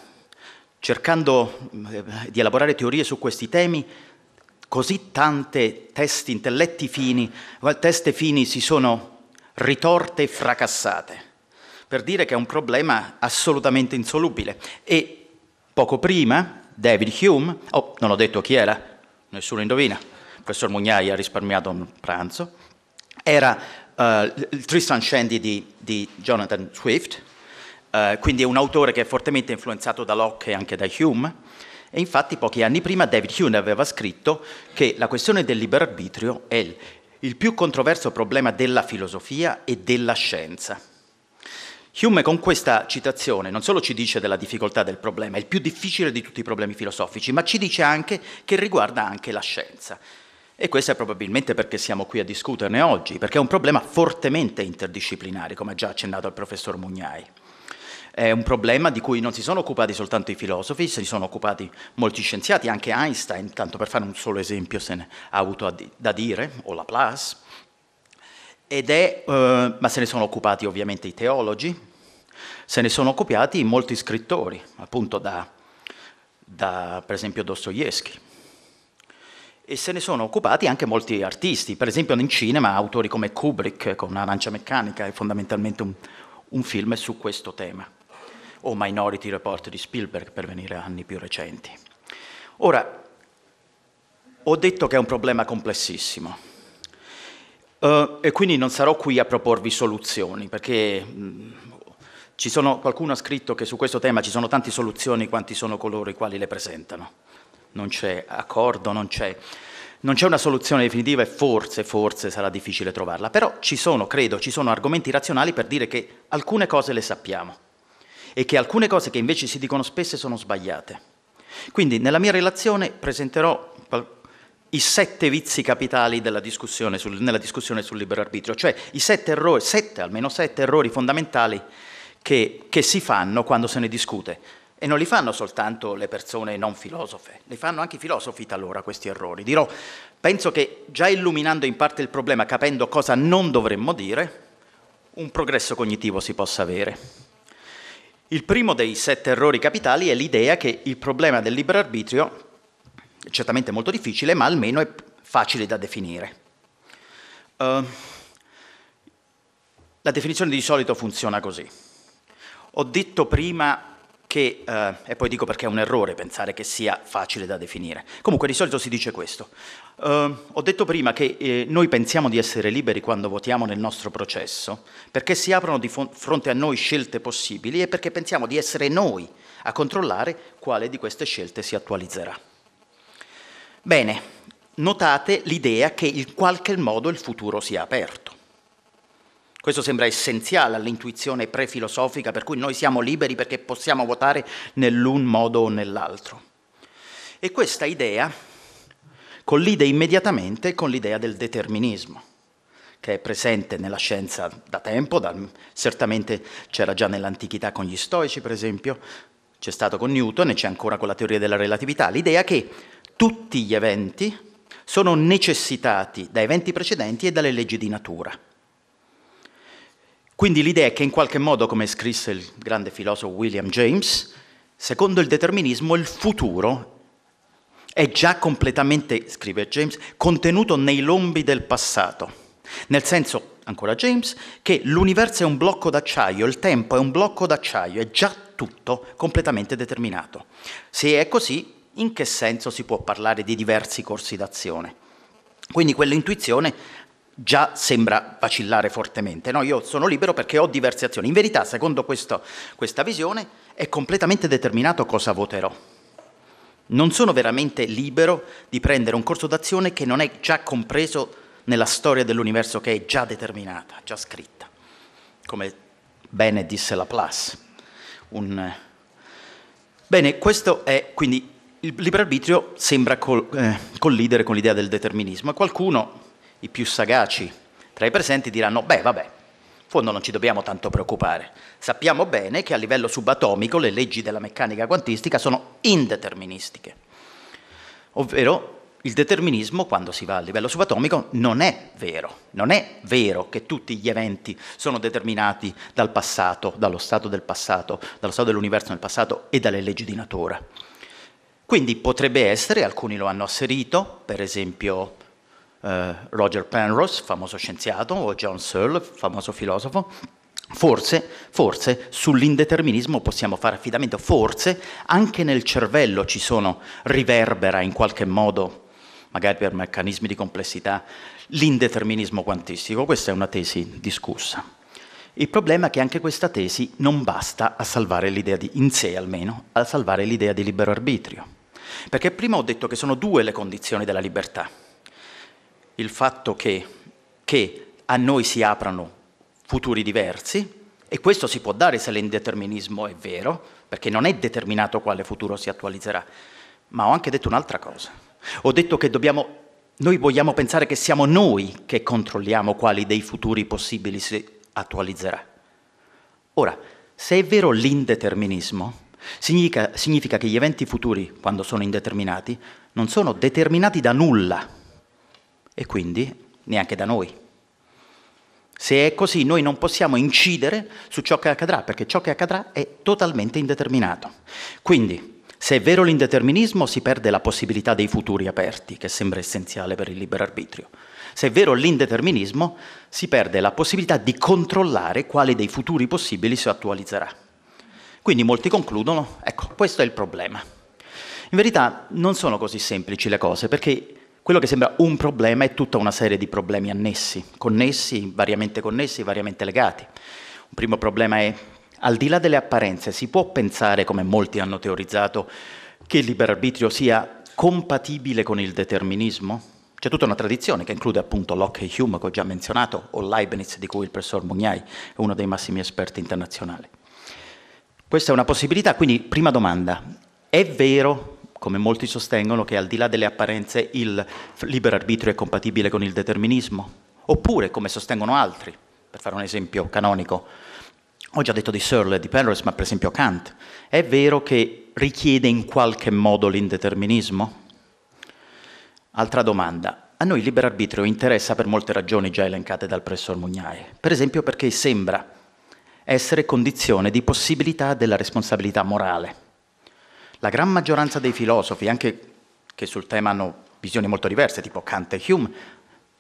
cercando eh, di elaborare teorie su questi temi, così tante testi, intelletti fini, teste fini si sono ritorte e fracassate, per dire che è un problema assolutamente insolubile. E poco prima David Hume, oh, non ho detto chi era, nessuno indovina, il professor Mugnai ha risparmiato un pranzo, era uh, il Tristan Shandy di, di Jonathan Swift, uh, quindi è un autore che è fortemente influenzato da Locke e anche da Hume, e infatti pochi anni prima David Hume aveva scritto che la questione del libero arbitrio è il, più controverso problema della filosofia e della scienza. Hume con questa citazione non solo ci dice della difficoltà del problema, è il più difficile di tutti i problemi filosofici, ma ci dice anche che riguarda anche la scienza. E questo è probabilmente perché siamo qui a discuterne oggi, perché è un problema fortemente interdisciplinare, come ha già accennato il professor Mugnai. È un problema di cui non si sono occupati soltanto i filosofi, se ne sono occupati molti scienziati, anche Einstein, tanto per fare un solo esempio se ne ha avuto da dire, o Laplace, ed è, eh, ma se ne sono occupati ovviamente i teologi, se ne sono occupati molti scrittori, appunto da, da per esempio Dostoevsky. E se ne sono occupati anche molti artisti, per esempio in cinema autori come Kubrick con Arancia Meccanica è fondamentalmente un, un film su questo tema o Minority Report di Spielberg per venire a anni più recenti. Ora, ho detto che è un problema complessissimo. Uh, e quindi non sarò qui a proporvi soluzioni, perché mh, sono, qualcuno ha scritto che su questo tema ci sono tante soluzioni quanti sono coloro i quali le presentano. Non c'è accordo, non c'è, non c'è una soluzione definitiva e forse, forse sarà difficile trovarla. Però ci sono, credo, ci sono argomenti razionali per dire che alcune cose le sappiamo e che alcune cose che invece si dicono spesso sono sbagliate. Quindi nella mia relazione presenterò i sette vizi capitali discussione sul, nella discussione sul libero arbitrio, cioè i sette errori, sette, almeno sette errori fondamentali che, che si fanno quando se ne discute. E non li fanno soltanto le persone non filosofe, li fanno anche i filosofi talora questi errori. Dirò, penso che già illuminando in parte il problema, capendo cosa non dovremmo dire, un progresso cognitivo si possa avere. Il primo dei sette errori capitali è l'idea che il problema del libero arbitrio certamente molto difficile, ma almeno è facile da definire. Uh, la definizione di solito funziona così. Ho detto prima che, uh, e poi dico perché è un errore pensare che sia facile da definire. Comunque di solito si dice questo. Uh, ho detto prima che eh, noi pensiamo di essere liberi quando votiamo nel nostro processo, perché si aprono di fronte a noi scelte possibili e perché pensiamo di essere noi a controllare quale di queste scelte si attualizzerà. Bene, notate l'idea che in qualche modo il futuro sia aperto. Questo sembra essenziale all'intuizione prefilosofica per cui noi siamo liberi perché possiamo votare nell'un modo o nell'altro. E questa idea collide immediatamente con l'idea del determinismo, che è presente nella scienza da tempo, da, certamente c'era già nell'antichità con gli stoici, per esempio, c'è stato con Newton e c'è ancora con la teoria della relatività, l'idea che tutti gli eventi sono necessitati da eventi precedenti e dalle leggi di natura. Quindi l'idea è che in qualche modo, come scrisse il grande filosofo William James, secondo il determinismo il futuro è già completamente, scrive James, contenuto nei lombi del passato. Nel senso, ancora James, che l'universo è un blocco d'acciaio, il tempo è un blocco d'acciaio, è già tutto completamente determinato. Se è così, in che senso si può parlare di diversi corsi d'azione. Quindi quell'intuizione già sembra vacillare fortemente. No, io sono libero perché ho diverse azioni. In verità, secondo questo, questa visione, è completamente determinato cosa voterò. Non sono veramente libero di prendere un corso d'azione che non è già compreso nella storia dell'universo, che è già determinata, già scritta. Come bene disse Laplace. Un... Bene, questo è quindi il libero arbitrio sembra col, eh, collidere con l'idea del determinismo qualcuno, i più sagaci tra i presenti, diranno, beh, vabbè, in fondo non ci dobbiamo tanto preoccupare. Sappiamo bene che a livello subatomico le leggi della meccanica quantistica sono indeterministiche, ovvero il determinismo, quando si va a livello subatomico, non è vero. Non è vero che tutti gli eventi sono determinati dal passato, dallo stato del passato, dallo stato dell'universo nel passato e dalle leggi di natura. Quindi potrebbe essere, alcuni lo hanno asserito, per esempio eh, Roger Penrose, famoso scienziato, o John Searle, famoso filosofo, forse, forse sull'indeterminismo possiamo fare affidamento, forse anche nel cervello ci sono, riverbera in qualche modo, magari per meccanismi di complessità, l'indeterminismo quantistico. Questa è una tesi discussa. Il problema è che anche questa tesi non basta a salvare l'idea di, in sé almeno, a salvare l'idea di libero arbitrio. Perché prima ho detto che sono due le condizioni della libertà. Il fatto che, che a noi si aprano futuri diversi, e questo si può dare se l'indeterminismo è vero, perché non è determinato quale futuro si attualizzerà. Ma ho anche detto un'altra cosa. Ho detto che dobbiamo, noi vogliamo pensare che siamo noi che controlliamo quali dei futuri possibili si attualizzerà. Ora, se è vero l'indeterminismo, Significa, significa, che gli eventi futuri, quando sono indeterminati, non sono determinati da nulla e quindi neanche da noi. Se è così, noi non possiamo incidere su ciò che accadrà, perché ciò che accadrà è totalmente indeterminato. Quindi, se è vero l'indeterminismo, si perde la possibilità dei futuri aperti, che sembra essenziale per il libero arbitrio. Se è vero l'indeterminismo, si perde la possibilità di controllare quale dei futuri possibili si attualizzerà. Quindi molti concludono, ecco, questo è il problema. In verità non sono così semplici le cose, perché Quello che sembra un problema è tutta una serie di problemi annessi, connessi, variamente connessi, variamente legati. Un primo problema è, al di là delle apparenze, si può pensare, come molti hanno teorizzato, che il libero arbitrio sia compatibile con il determinismo? C'è tutta una tradizione che include appunto Locke e Hume, che ho già menzionato, o Leibniz, di cui il professor Mugnai è uno dei massimi esperti internazionali. Questa è una possibilità, quindi prima domanda, è vero, come molti sostengono, che al di là delle apparenze il libero arbitrio è compatibile con il determinismo? Oppure, come sostengono altri, per fare un esempio canonico, ho già detto di Searle e di Penrose, ma per esempio Kant, è vero che richiede in qualche modo l'indeterminismo? Altra domanda. A noi il libero arbitrio interessa per molte ragioni già elencate dal professor Mugnaie. Per esempio perché sembra essere condizione di possibilità della responsabilità morale. La gran maggioranza dei filosofi, anche che sul tema hanno visioni molto diverse, tipo Kant e Hume,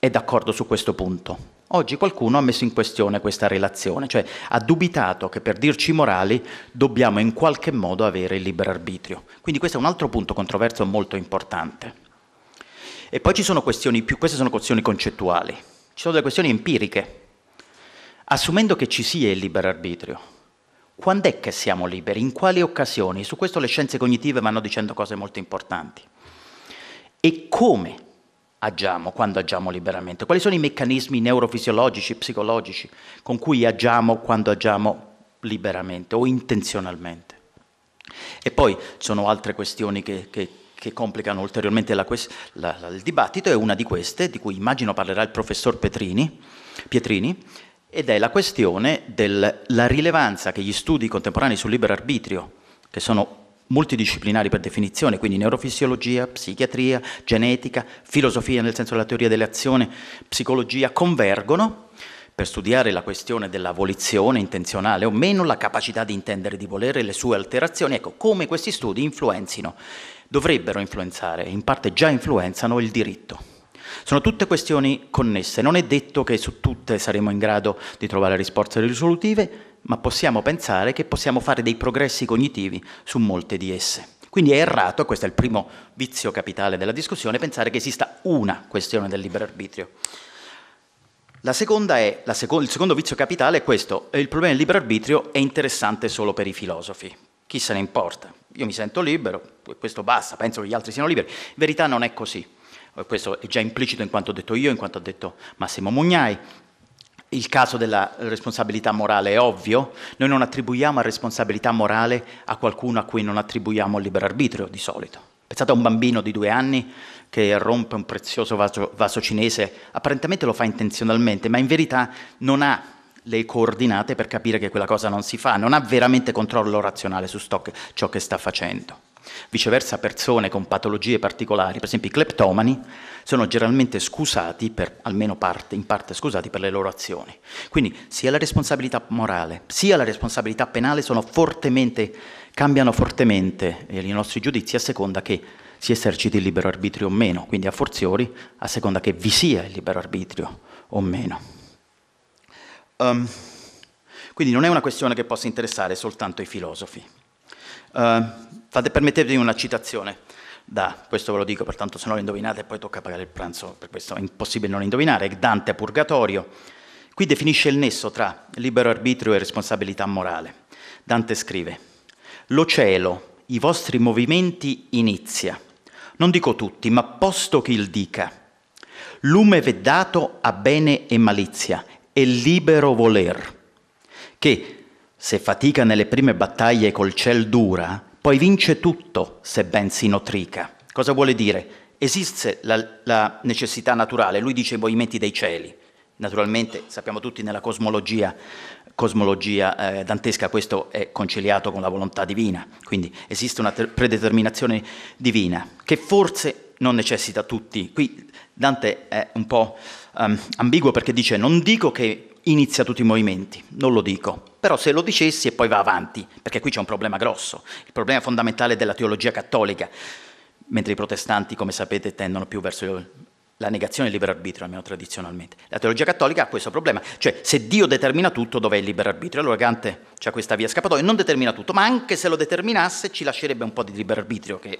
è d'accordo su questo punto. Oggi qualcuno ha messo in questione questa relazione, cioè ha dubitato che per dirci morali dobbiamo in qualche modo avere il libero arbitrio. Quindi questo è un altro punto controverso molto importante. E poi ci sono questioni più, queste sono questioni concettuali, ci sono delle questioni empiriche. Assumendo che ci sia il libero arbitrio, quando è che siamo liberi? In quali occasioni? Su questo le scienze cognitive vanno dicendo cose molto importanti. E come agiamo quando agiamo liberamente? Quali sono i meccanismi neurofisiologici, psicologici con cui agiamo quando agiamo liberamente o intenzionalmente? E poi sono altre questioni che, che che complicano ulteriormente la, la, la, il dibattito, e una di queste, di cui immagino parlerà il professor Petrini, Pietrini, ed è la questione della rilevanza che gli studi contemporanei sul libero arbitrio, che sono multidisciplinari per definizione, quindi neurofisiologia, psichiatria, genetica, filosofia nel senso della teoria delle azioni, psicologia, convergono per studiare la questione della volizione intenzionale o meno, la capacità di intendere di volere, le sue alterazioni, ecco, come questi studi influenzino dovrebbero influenzare, in parte già influenzano il diritto. Sono tutte questioni connesse, non è detto che su tutte saremo in grado di trovare risposte risolutive, ma possiamo pensare che possiamo fare dei progressi cognitivi su molte di esse. Quindi è errato, questo è il primo vizio capitale della discussione, pensare che esista una questione del libero arbitrio. La seconda è, la seco, il secondo vizio capitale è questo, il problema del libero arbitrio è interessante solo per i filosofi, chi se ne importa? Io mi sento libero, questo basta, penso che gli altri siano liberi. In verità non è così. Questo è già implicito in quanto ho detto io, in quanto ha detto Massimo Mugnai. Il caso della responsabilità morale è ovvio, noi non attribuiamo responsabilità morale a qualcuno a cui non attribuiamo il libero arbitrio di solito. Pensate a un bambino di due anni che rompe un prezioso vaso, vaso cinese, apparentemente lo fa intenzionalmente, ma in verità non ha le coordinate per capire che quella cosa non si fa, non ha veramente controllo razionale su ciò che sta facendo. Viceversa, persone con patologie particolari, per esempio i cleptomani, sono generalmente scusati, per, almeno parte, in parte scusati, per le loro azioni. Quindi sia la responsabilità morale sia la responsabilità penale fortemente, cambiano fortemente i nostri giudizi a seconda che si eserciti il libero arbitrio o meno, quindi a forziori a seconda che vi sia il libero arbitrio o meno. Um, quindi non è una questione che possa interessare soltanto i filosofi. Uh, fate, permettetemi una citazione, da, questo ve lo dico, pertanto se non lo indovinate poi tocca pagare il pranzo, per questo. È impossibile non indovinare, Dante a Purgatorio. Qui definisce il nesso tra libero arbitrio e responsabilità morale. Dante scrive, lo cielo, i vostri movimenti inizia, non dico tutti, ma posto che il dica, lume vedato a bene e malizia, e libero voler, che se fatica nelle prime battaglie col ciel dura, poi vince tutto se ben si notrica. Cosa vuole dire? Esiste la, la necessità naturale, lui dice i movimenti dei cieli. Naturalmente sappiamo tutti nella cosmologia, cosmologia eh, dantesca questo è conciliato con la volontà divina, quindi esiste una predeterminazione divina che forse non necessita tutti. Qui Dante è un po' um, ambiguo perché dice non dico che inizia tutti i movimenti, non lo dico, però se lo dicessi e poi va avanti, perché qui c'è un problema grosso, il problema fondamentale della teologia cattolica, mentre i protestanti, come sapete, tendono più verso la negazione del libero arbitrio, almeno tradizionalmente. La teologia cattolica ha questo problema, cioè se Dio determina tutto, dov'è il libero arbitrio? Allora Gante c'è questa via scappatoia, non determina tutto, ma anche se lo determinasse ci lascerebbe un po' di libero arbitrio che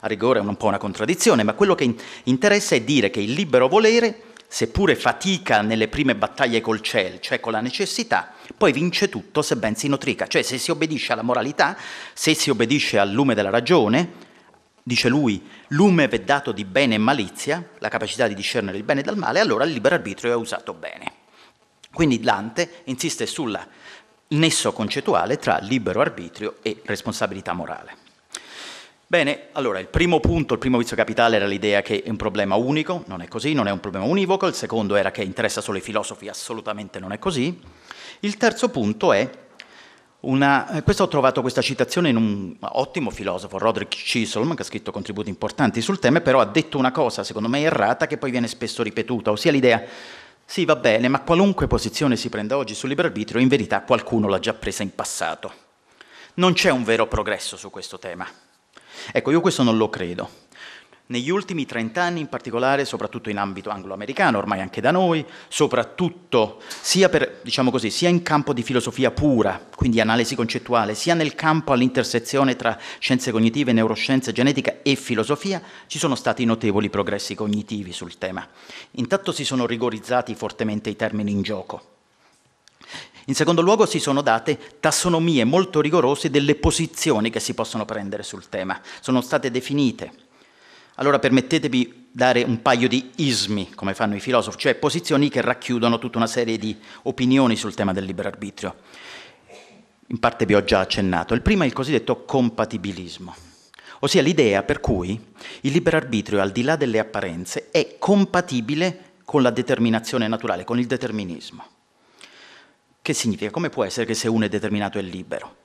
a rigore è un po' una contraddizione, ma quello che interessa è dire che il libero volere, seppure fatica nelle prime battaglie col ciel, cioè con la necessità, poi vince tutto se ben si nutrica, cioè se si obbedisce alla moralità, se si obbedisce al lume della ragione, dice lui, lume vedato di bene e malizia, la capacità di discernere il bene dal male, allora il libero arbitrio è usato bene. Quindi Dante insiste sul nesso concettuale tra libero arbitrio e responsabilità morale. Bene, allora il primo punto, il primo vizio capitale era l'idea che è un problema unico, non è così, non è un problema univoco, il secondo era che interessa solo i filosofi, assolutamente non è così. Il terzo punto è una, eh, questo ho trovato questa citazione in un ottimo filosofo, Roderick Chisholm, che ha scritto contributi importanti sul tema, però ha detto una cosa, secondo me errata, che poi viene spesso ripetuta, ossia l'idea, sì va bene, ma qualunque posizione si prenda oggi sul libero arbitrio, in verità qualcuno l'ha già presa in passato. Non c'è un vero progresso su questo tema. Ecco, io questo non lo credo. Negli ultimi 30 anni in particolare, soprattutto in ambito anglo-americano, ormai anche da noi, soprattutto sia, per, diciamo così, sia in campo di filosofia pura, quindi analisi concettuale, sia nel campo all'intersezione tra scienze cognitive, neuroscienze, genetica e filosofia, ci sono stati notevoli progressi cognitivi sul tema. Intanto si sono rigorizzati fortemente i termini in gioco. In secondo luogo si sono date tassonomie molto rigorose delle posizioni che si possono prendere sul tema. Sono state definite allora permettetemi dare un paio di ismi, come fanno i filosofi, cioè posizioni che racchiudono tutta una serie di opinioni sul tema del libero arbitrio. In parte vi ho già accennato. Il primo è il cosiddetto compatibilismo, ossia l'idea per cui il libero arbitrio, al di là delle apparenze, è compatibile con la determinazione naturale, con il determinismo. Che significa? Come può essere che se uno è determinato è libero?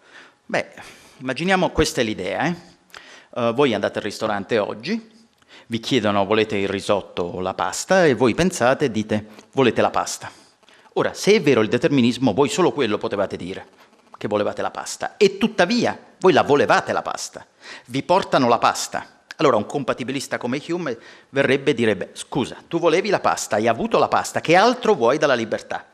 Beh, immaginiamo questa è l'idea. Eh? Uh, voi andate al ristorante oggi, vi chiedono volete il risotto o la pasta e voi pensate e dite volete la pasta. Ora, se è vero il determinismo, voi solo quello potevate dire, che volevate la pasta, e tuttavia voi la volevate la pasta, vi portano la pasta. Allora un compatibilista come Hume verrebbe e direbbe scusa, tu volevi la pasta, hai avuto la pasta, che altro vuoi dalla libertà?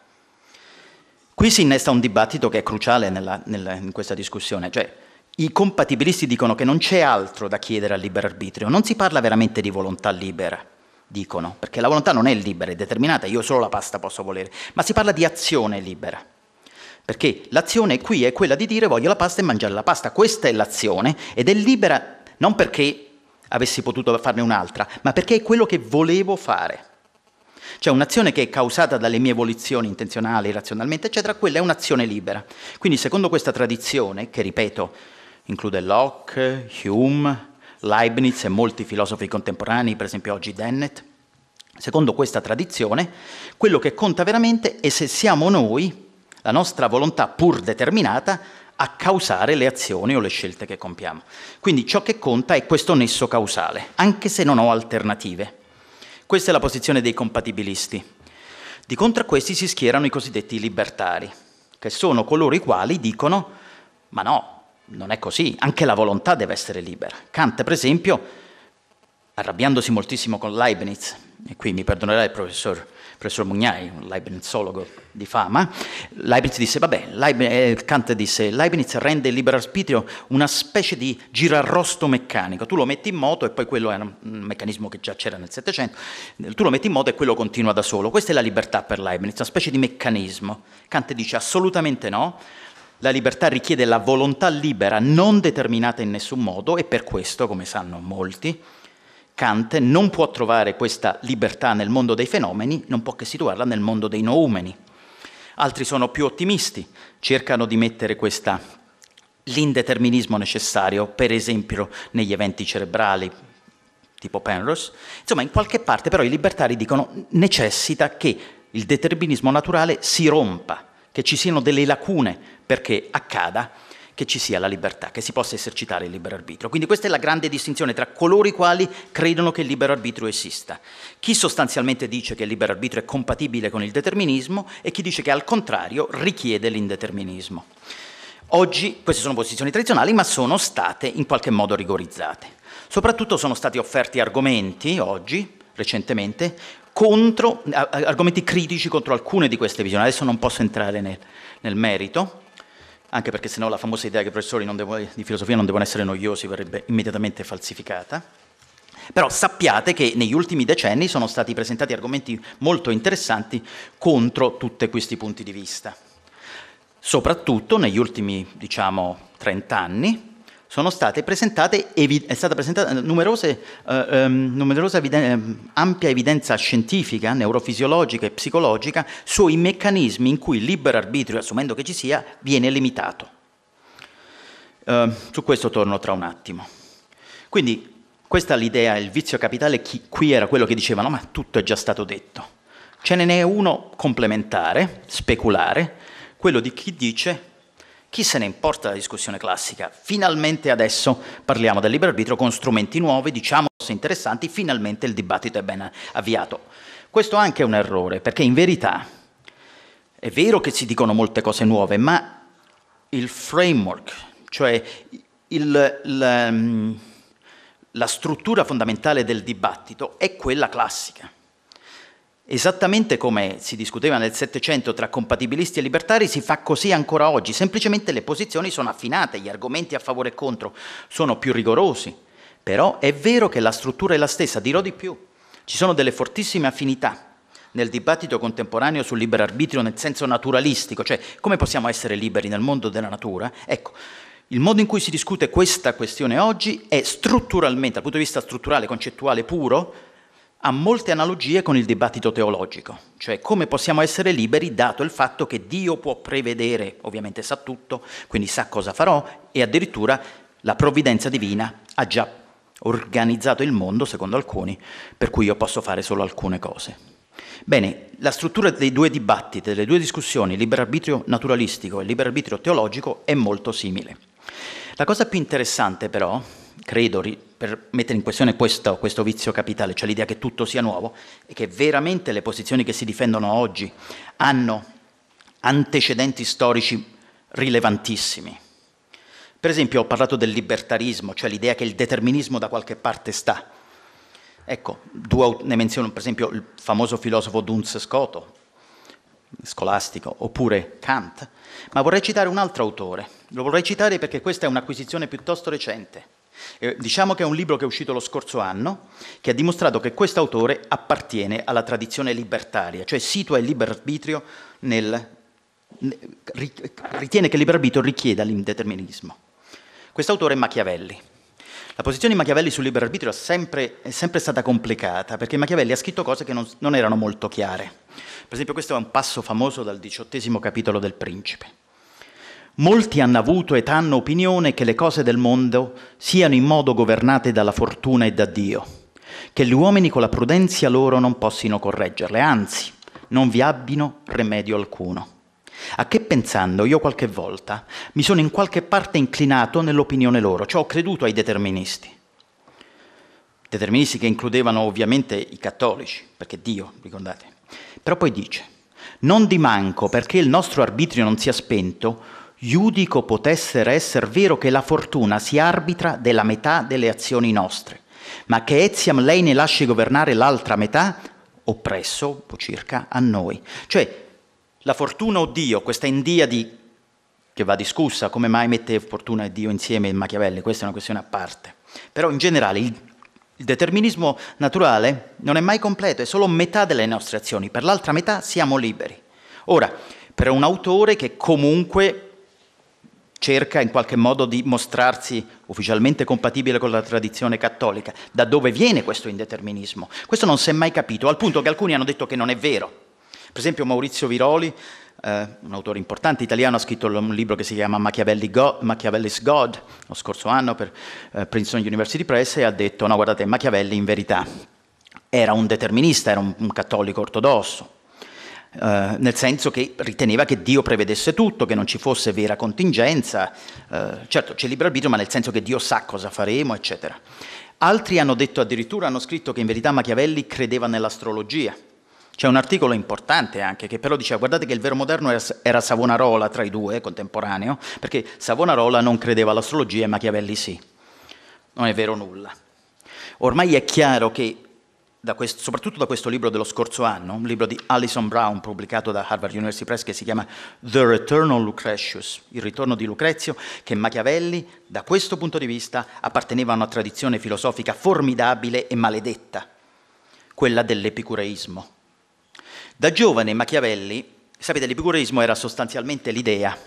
Qui si innesta un dibattito che è cruciale nella, nella, in questa discussione, cioè i compatibilisti dicono che non c'è altro da chiedere al libero arbitrio, non si parla veramente di volontà libera, dicono, perché la volontà non è libera, è determinata, io solo la pasta posso volere, ma si parla di azione libera. Perché l'azione qui è quella di dire voglio la pasta e mangiare la pasta, questa è l'azione ed è libera non perché avessi potuto farne un'altra, ma perché è quello che volevo fare. Cioè un'azione che è causata dalle mie volizioni intenzionali, razionalmente, eccetera, quella è un'azione libera. Quindi secondo questa tradizione, che ripeto, include Locke, Hume, Leibniz e molti filosofi contemporanei, per esempio oggi Dennett. Secondo questa tradizione, quello che conta veramente è se siamo noi, la nostra volontà pur determinata, a causare le azioni o le scelte che compiamo. Quindi ciò che conta è questo nesso causale, anche se non ho alternative. Questa è la posizione dei compatibilisti. Di contro a questi si schierano i cosiddetti libertari, che sono coloro i quali dicono ma no, non è così, anche la volontà deve essere libera. Kant, per esempio, arrabbiandosi moltissimo con Leibniz, e qui mi perdonerà il professor, professor Mugnai, un Leibnizologo di fama, Leibniz disse, vabbè, Leibniz, eh, Kant disse, Leibniz rende il libero arbitrio una specie di girarrosto meccanico, tu lo metti in moto e poi quello è un meccanismo che già c'era nel Settecento, tu lo metti in moto e quello continua da solo, questa è la libertà per Leibniz, una specie di meccanismo. Kant dice assolutamente no, la libertà richiede la volontà libera non determinata in nessun modo e per questo, come sanno molti, Kant non può trovare questa libertà nel mondo dei fenomeni, non può che situarla nel mondo dei noumeni. Altri sono più ottimisti, cercano di mettere questa, l'indeterminismo necessario, per esempio negli eventi cerebrali, tipo Penrose. Insomma, in qualche parte però i libertari dicono necessita che il determinismo naturale si rompa, che ci siano delle lacune perché accada che ci sia la libertà, che si possa esercitare il libero arbitrio. Quindi questa è la grande distinzione tra coloro i quali credono che il libero arbitrio esista. Chi sostanzialmente dice che il libero arbitrio è compatibile con il determinismo e chi dice che al contrario richiede l'indeterminismo. Oggi queste sono posizioni tradizionali, ma sono state in qualche modo rigorizzate. Soprattutto sono stati offerti argomenti oggi, recentemente, contro, argomenti critici contro alcune di queste visioni. Adesso non posso entrare nel, nel merito, anche perché sennò la famosa idea che i professori devono, di filosofia non devono essere noiosi verrebbe immediatamente falsificata. Però sappiate che negli ultimi decenni sono stati presentati argomenti molto interessanti contro tutti questi punti di vista. Soprattutto negli ultimi, diciamo, 30 anni sono state presentate, è stata presentata numerose, eh, um, numerosa eviden- ampia evidenza scientifica, neurofisiologica e psicologica sui meccanismi in cui il libero arbitrio, assumendo che ci sia, viene limitato. Uh, su questo torno tra un attimo. Quindi questa è l'idea, il vizio capitale, chi, qui era quello che dicevano, ma tutto è già stato detto. Ce ne è uno complementare, speculare, quello di chi dice chi se ne importa della discussione classica? Finalmente adesso parliamo del libero arbitrio con strumenti nuovi, diciamo interessanti, finalmente il dibattito è ben avviato. Questo anche è un errore, perché in verità è vero che si dicono molte cose nuove, ma il framework, cioè il, la, la struttura fondamentale del dibattito è quella classica. Esattamente come si discuteva nel Settecento tra compatibilisti e libertari, si fa così ancora oggi, semplicemente le posizioni sono affinate, gli argomenti a favore e contro sono più rigorosi, però è vero che la struttura è la stessa, dirò di più, ci sono delle fortissime affinità nel dibattito contemporaneo sul libero arbitrio nel senso naturalistico, cioè come possiamo essere liberi nel mondo della natura. Ecco, il modo in cui si discute questa questione oggi è strutturalmente, dal punto di vista strutturale, concettuale puro, ha molte analogie con il dibattito teologico, cioè come possiamo essere liberi dato il fatto che Dio può prevedere, ovviamente sa tutto, quindi sa cosa farò e addirittura la provvidenza divina ha già organizzato il mondo, secondo alcuni, per cui io posso fare solo alcune cose. Bene, la struttura dei due dibattiti, delle due discussioni, libero arbitrio naturalistico e libero arbitrio teologico, è molto simile. La cosa più interessante però credo, per mettere in questione questo, questo, vizio capitale, cioè l'idea che tutto sia nuovo, e che veramente le posizioni che si difendono oggi hanno antecedenti storici rilevantissimi. Per esempio ho parlato del libertarismo, cioè l'idea che il determinismo da qualche parte sta. Ecco, due, ne menziono per esempio il famoso filosofo Duns Scoto, scolastico, oppure Kant, ma vorrei citare un altro autore. Lo vorrei citare perché questa è un'acquisizione piuttosto recente. Eh, diciamo che è un libro che è uscito lo scorso anno, che ha dimostrato che questo autore appartiene alla tradizione libertaria, cioè situa il libero arbitrio nel... ritiene che il libero arbitrio richieda l'indeterminismo. Questo autore è Machiavelli. La posizione di Machiavelli sul libero arbitrio è sempre, è sempre stata complicata, perché Machiavelli ha scritto cose che non, non erano molto chiare. Per esempio questo è un passo famoso dal diciottesimo capitolo del Principe. Molti hanno avuto ed hanno opinione che le cose del mondo siano in modo governate dalla fortuna e da Dio, che gli uomini con la prudenza loro non possino correggerle, anzi, non vi abbino remedio alcuno. A che pensando io qualche volta mi sono in qualche parte inclinato nell'opinione loro, cioè ho creduto ai deterministi. Deterministi che includevano ovviamente i cattolici, perché Dio, ricordate. Però poi dice, non di manco perché il nostro arbitrio non sia spento, Giudico potessere essere vero che la fortuna si arbitra della metà delle azioni nostre, ma che etiam lei ne lasci governare l'altra metà, oppresso o circa a noi. Cioè, la fortuna o Dio, questa indiadi che va discussa, come mai mette fortuna e Dio insieme in Machiavelli, questa è una questione a parte. Però in generale il, il determinismo naturale non è mai completo, è solo metà delle nostre azioni, per l'altra metà siamo liberi. Ora, per un autore che comunque cerca in qualche modo di mostrarsi ufficialmente compatibile con la tradizione cattolica. Da dove viene questo indeterminismo? Questo non si è mai capito, al punto che alcuni hanno detto che non è vero. Per esempio Maurizio Viroli, eh, un autore importante italiano, ha scritto un libro che si chiama God, Machiavelli's God, lo scorso anno per eh, Princeton University Press, e ha detto, no guardate, Machiavelli in verità era un determinista, era un, un cattolico ortodosso, eh, nel senso che riteneva che Dio prevedesse tutto, che non ci fosse vera contingenza, eh, certo c'è libero arbitrio, ma nel senso che Dio sa cosa faremo, eccetera. Altri hanno detto addirittura, hanno scritto che in verità Machiavelli credeva nell'astrologia. C'è un articolo importante anche che però diceva guardate che il vero moderno era, era Savonarola tra i due, contemporaneo, perché Savonarola non credeva all'astrologia e Machiavelli sì. Non è vero nulla. Ormai è chiaro che da questo, soprattutto da questo libro dello scorso anno, un libro di Alison Brown pubblicato da Harvard University Press che si chiama The Return of Lucretius, il ritorno di Lucrezio, che Machiavelli da questo punto di vista apparteneva a una tradizione filosofica formidabile e maledetta, quella dell'epicureismo. Da giovane Machiavelli, sapete, l'epicureismo era sostanzialmente l'idea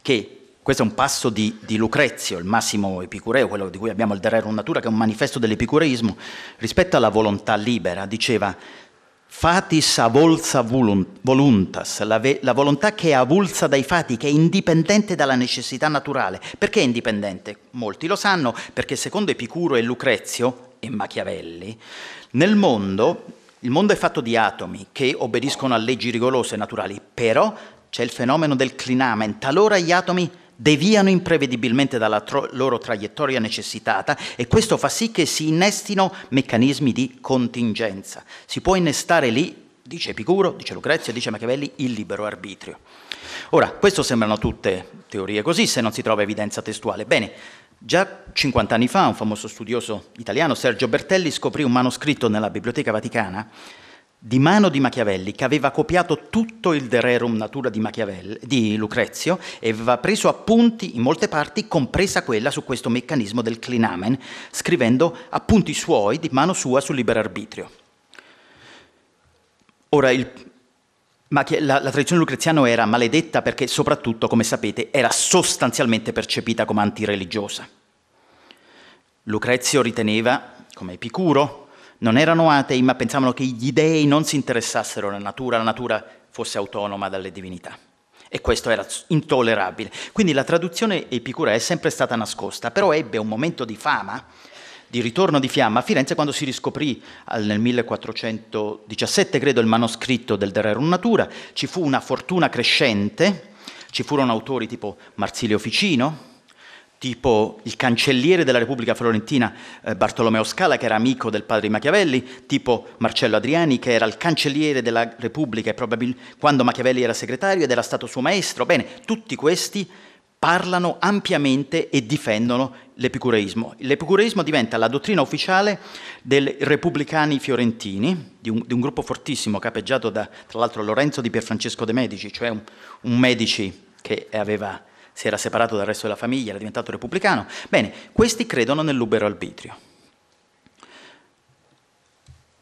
che questo è un passo di, di, Lucrezio, il massimo epicureo, quello di cui abbiamo il De Rerum Natura, che è un manifesto dell'epicureismo, rispetto alla volontà libera, diceva fatis avolsa voluntas, la, ve, la volontà che è avulsa dai fatti, che è indipendente dalla necessità naturale. Perché è indipendente? Molti lo sanno, perché secondo Epicuro e Lucrezio e Machiavelli, nel mondo, il mondo è fatto di atomi che obbediscono a leggi rigorose e naturali, però c'è il fenomeno del clinamen, talora gli atomi deviano imprevedibilmente dalla tro- loro traiettoria necessitata e questo fa sì che si innestino meccanismi di contingenza. Si può innestare lì, dice Epicuro, dice Lucrezia, dice Machiavelli, il libero arbitrio. Ora, questo sembrano tutte teorie così se non si trova evidenza testuale. Bene, già 50 anni fa un famoso studioso italiano, Sergio Bertelli, scoprì un manoscritto nella Biblioteca Vaticana di mano di Machiavelli, che aveva copiato tutto il De Rerum Natura di, di, Lucrezio e aveva preso appunti in molte parti, compresa quella su questo meccanismo del clinamen, scrivendo appunti suoi di mano sua sul libero arbitrio. Ora, il, la, la tradizione lucreziana era maledetta perché soprattutto, come sapete, era sostanzialmente percepita come antireligiosa. Lucrezio riteneva, come Epicuro, non erano atei, ma pensavano che gli dei non si interessassero alla natura, la natura fosse autonoma dalle divinità. E questo era intollerabile. Quindi la traduzione epicurea è sempre stata nascosta, però ebbe un momento di fama, di ritorno di fiamma a Firenze quando si riscoprì nel 1417, credo, il manoscritto del De Rerum Natura, ci fu una fortuna crescente, ci furono autori tipo Marsilio Ficino, tipo il cancelliere della Repubblica Florentina eh, Bartolomeo Scala, che era amico del padre Machiavelli, tipo Marcello Adriani, che era il cancelliere della Repubblica quando Machiavelli era segretario ed era stato suo maestro. Bene, tutti questi parlano ampiamente e difendono l'epicureismo. L'epicureismo diventa la dottrina ufficiale dei repubblicani fiorentini, di un, di un gruppo fortissimo capeggiato da, tra l'altro, Lorenzo di Pierfrancesco de' Medici, cioè un, un medici che aveva si era separato dal resto della famiglia, era diventato repubblicano. Bene, questi credono nel libero arbitrio.